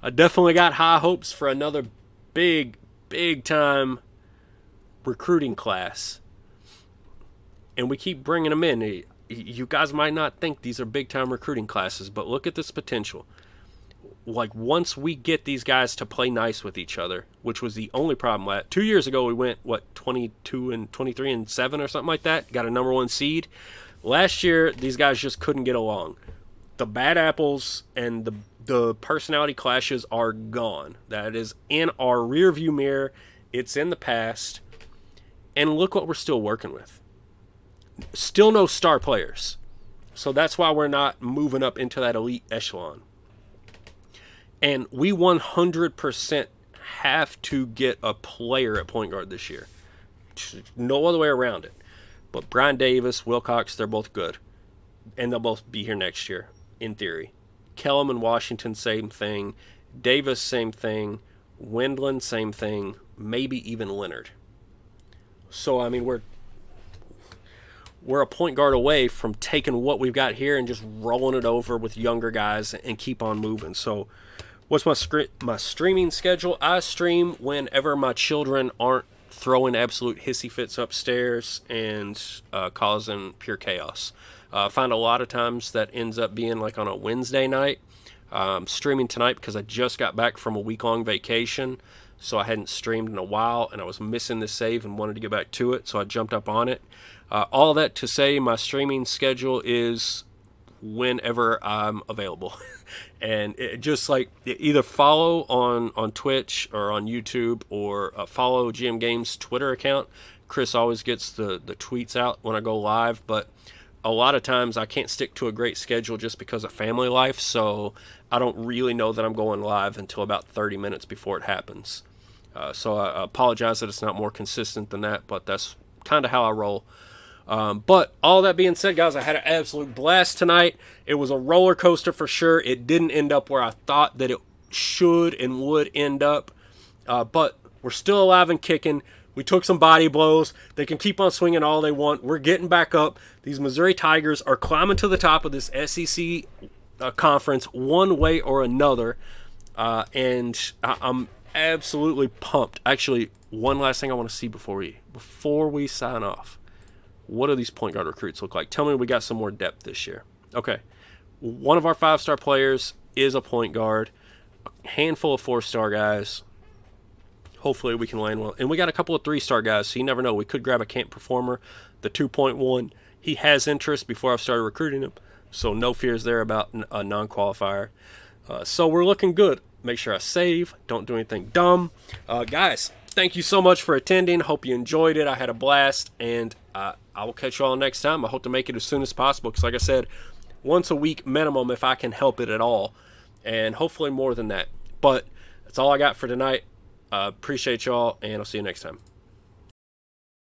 I definitely got high hopes for another big, big time recruiting class. And we keep bringing them in. You guys might not think these are big time recruiting classes, but look at this potential like once we get these guys to play nice with each other, which was the only problem. Last, two years ago, we went what 22 and 23 and seven or something like that. Got a number one seed. Last year, these guys just couldn't get along. The bad apples and the the personality clashes are gone. That is in our rearview mirror. It's in the past. And look what we're still working with. Still no star players. So that's why we're not moving up into that elite echelon. And we 100% have to get a player at point guard this year. No other way around it. But Brian Davis, Wilcox, they're both good. And they'll both be here next year, in theory. Kellum and Washington, same thing. Davis, same thing. Wendland, same thing. Maybe even Leonard. So, I mean, we're we're a point guard away from taking what we've got here and just rolling it over with younger guys and keep on moving. So, What's my my streaming schedule? I stream whenever my children aren't throwing absolute hissy fits upstairs and uh, causing pure chaos. Uh, I find a lot of times that ends up being like on a Wednesday night. Um, streaming tonight because I just got back from a week long vacation. so I hadn't streamed in a while, and I was missing the save and wanted to get back to it, so I jumped up on it. Uh, all that to say, my streaming schedule is whenever I'm available. and it just like either follow on on Twitch or on YouTube or uh, follow GM Games Twitter account. Chris always gets the the tweets out when I go live, but a lot of times I can't stick to a great schedule just because of family life, so I don't really know that I'm going live until about 30 minutes before it happens. Uh, so I apologize that it's not more consistent than that, but that's kind of how I roll. Um, but all that being said, guys, I had an absolute blast tonight. It was a roller coaster for sure. It didn't end up where I thought that it should and would end up, uh, but we're still alive and kicking. We took some body blows. They can keep on swinging all they want. We're getting back up. These Missouri Tigers are climbing to the top of this SEC uh, conference one way or another, uh, and I- I'm absolutely pumped. Actually, one last thing I want to see before we before we sign off what do these point guard recruits look like? Tell me we got some more depth this year. Okay. One of our five star players is a point guard, a handful of four star guys. Hopefully we can land well. And we got a couple of three star guys, so you never know. We could grab a camp performer, the 2.1. He has interest before I've started recruiting him, so no fears there about a non qualifier. Uh, so we're looking good. Make sure I save, don't do anything dumb. Uh, guys, thank you so much for attending. Hope you enjoyed it. I had a blast, and uh, I will catch you all next time. I hope to make it as soon as possible because, like I said, once a week minimum if I can help it at all, and hopefully more than that. But that's all I got for tonight. Uh, appreciate y'all, and I'll see you next time.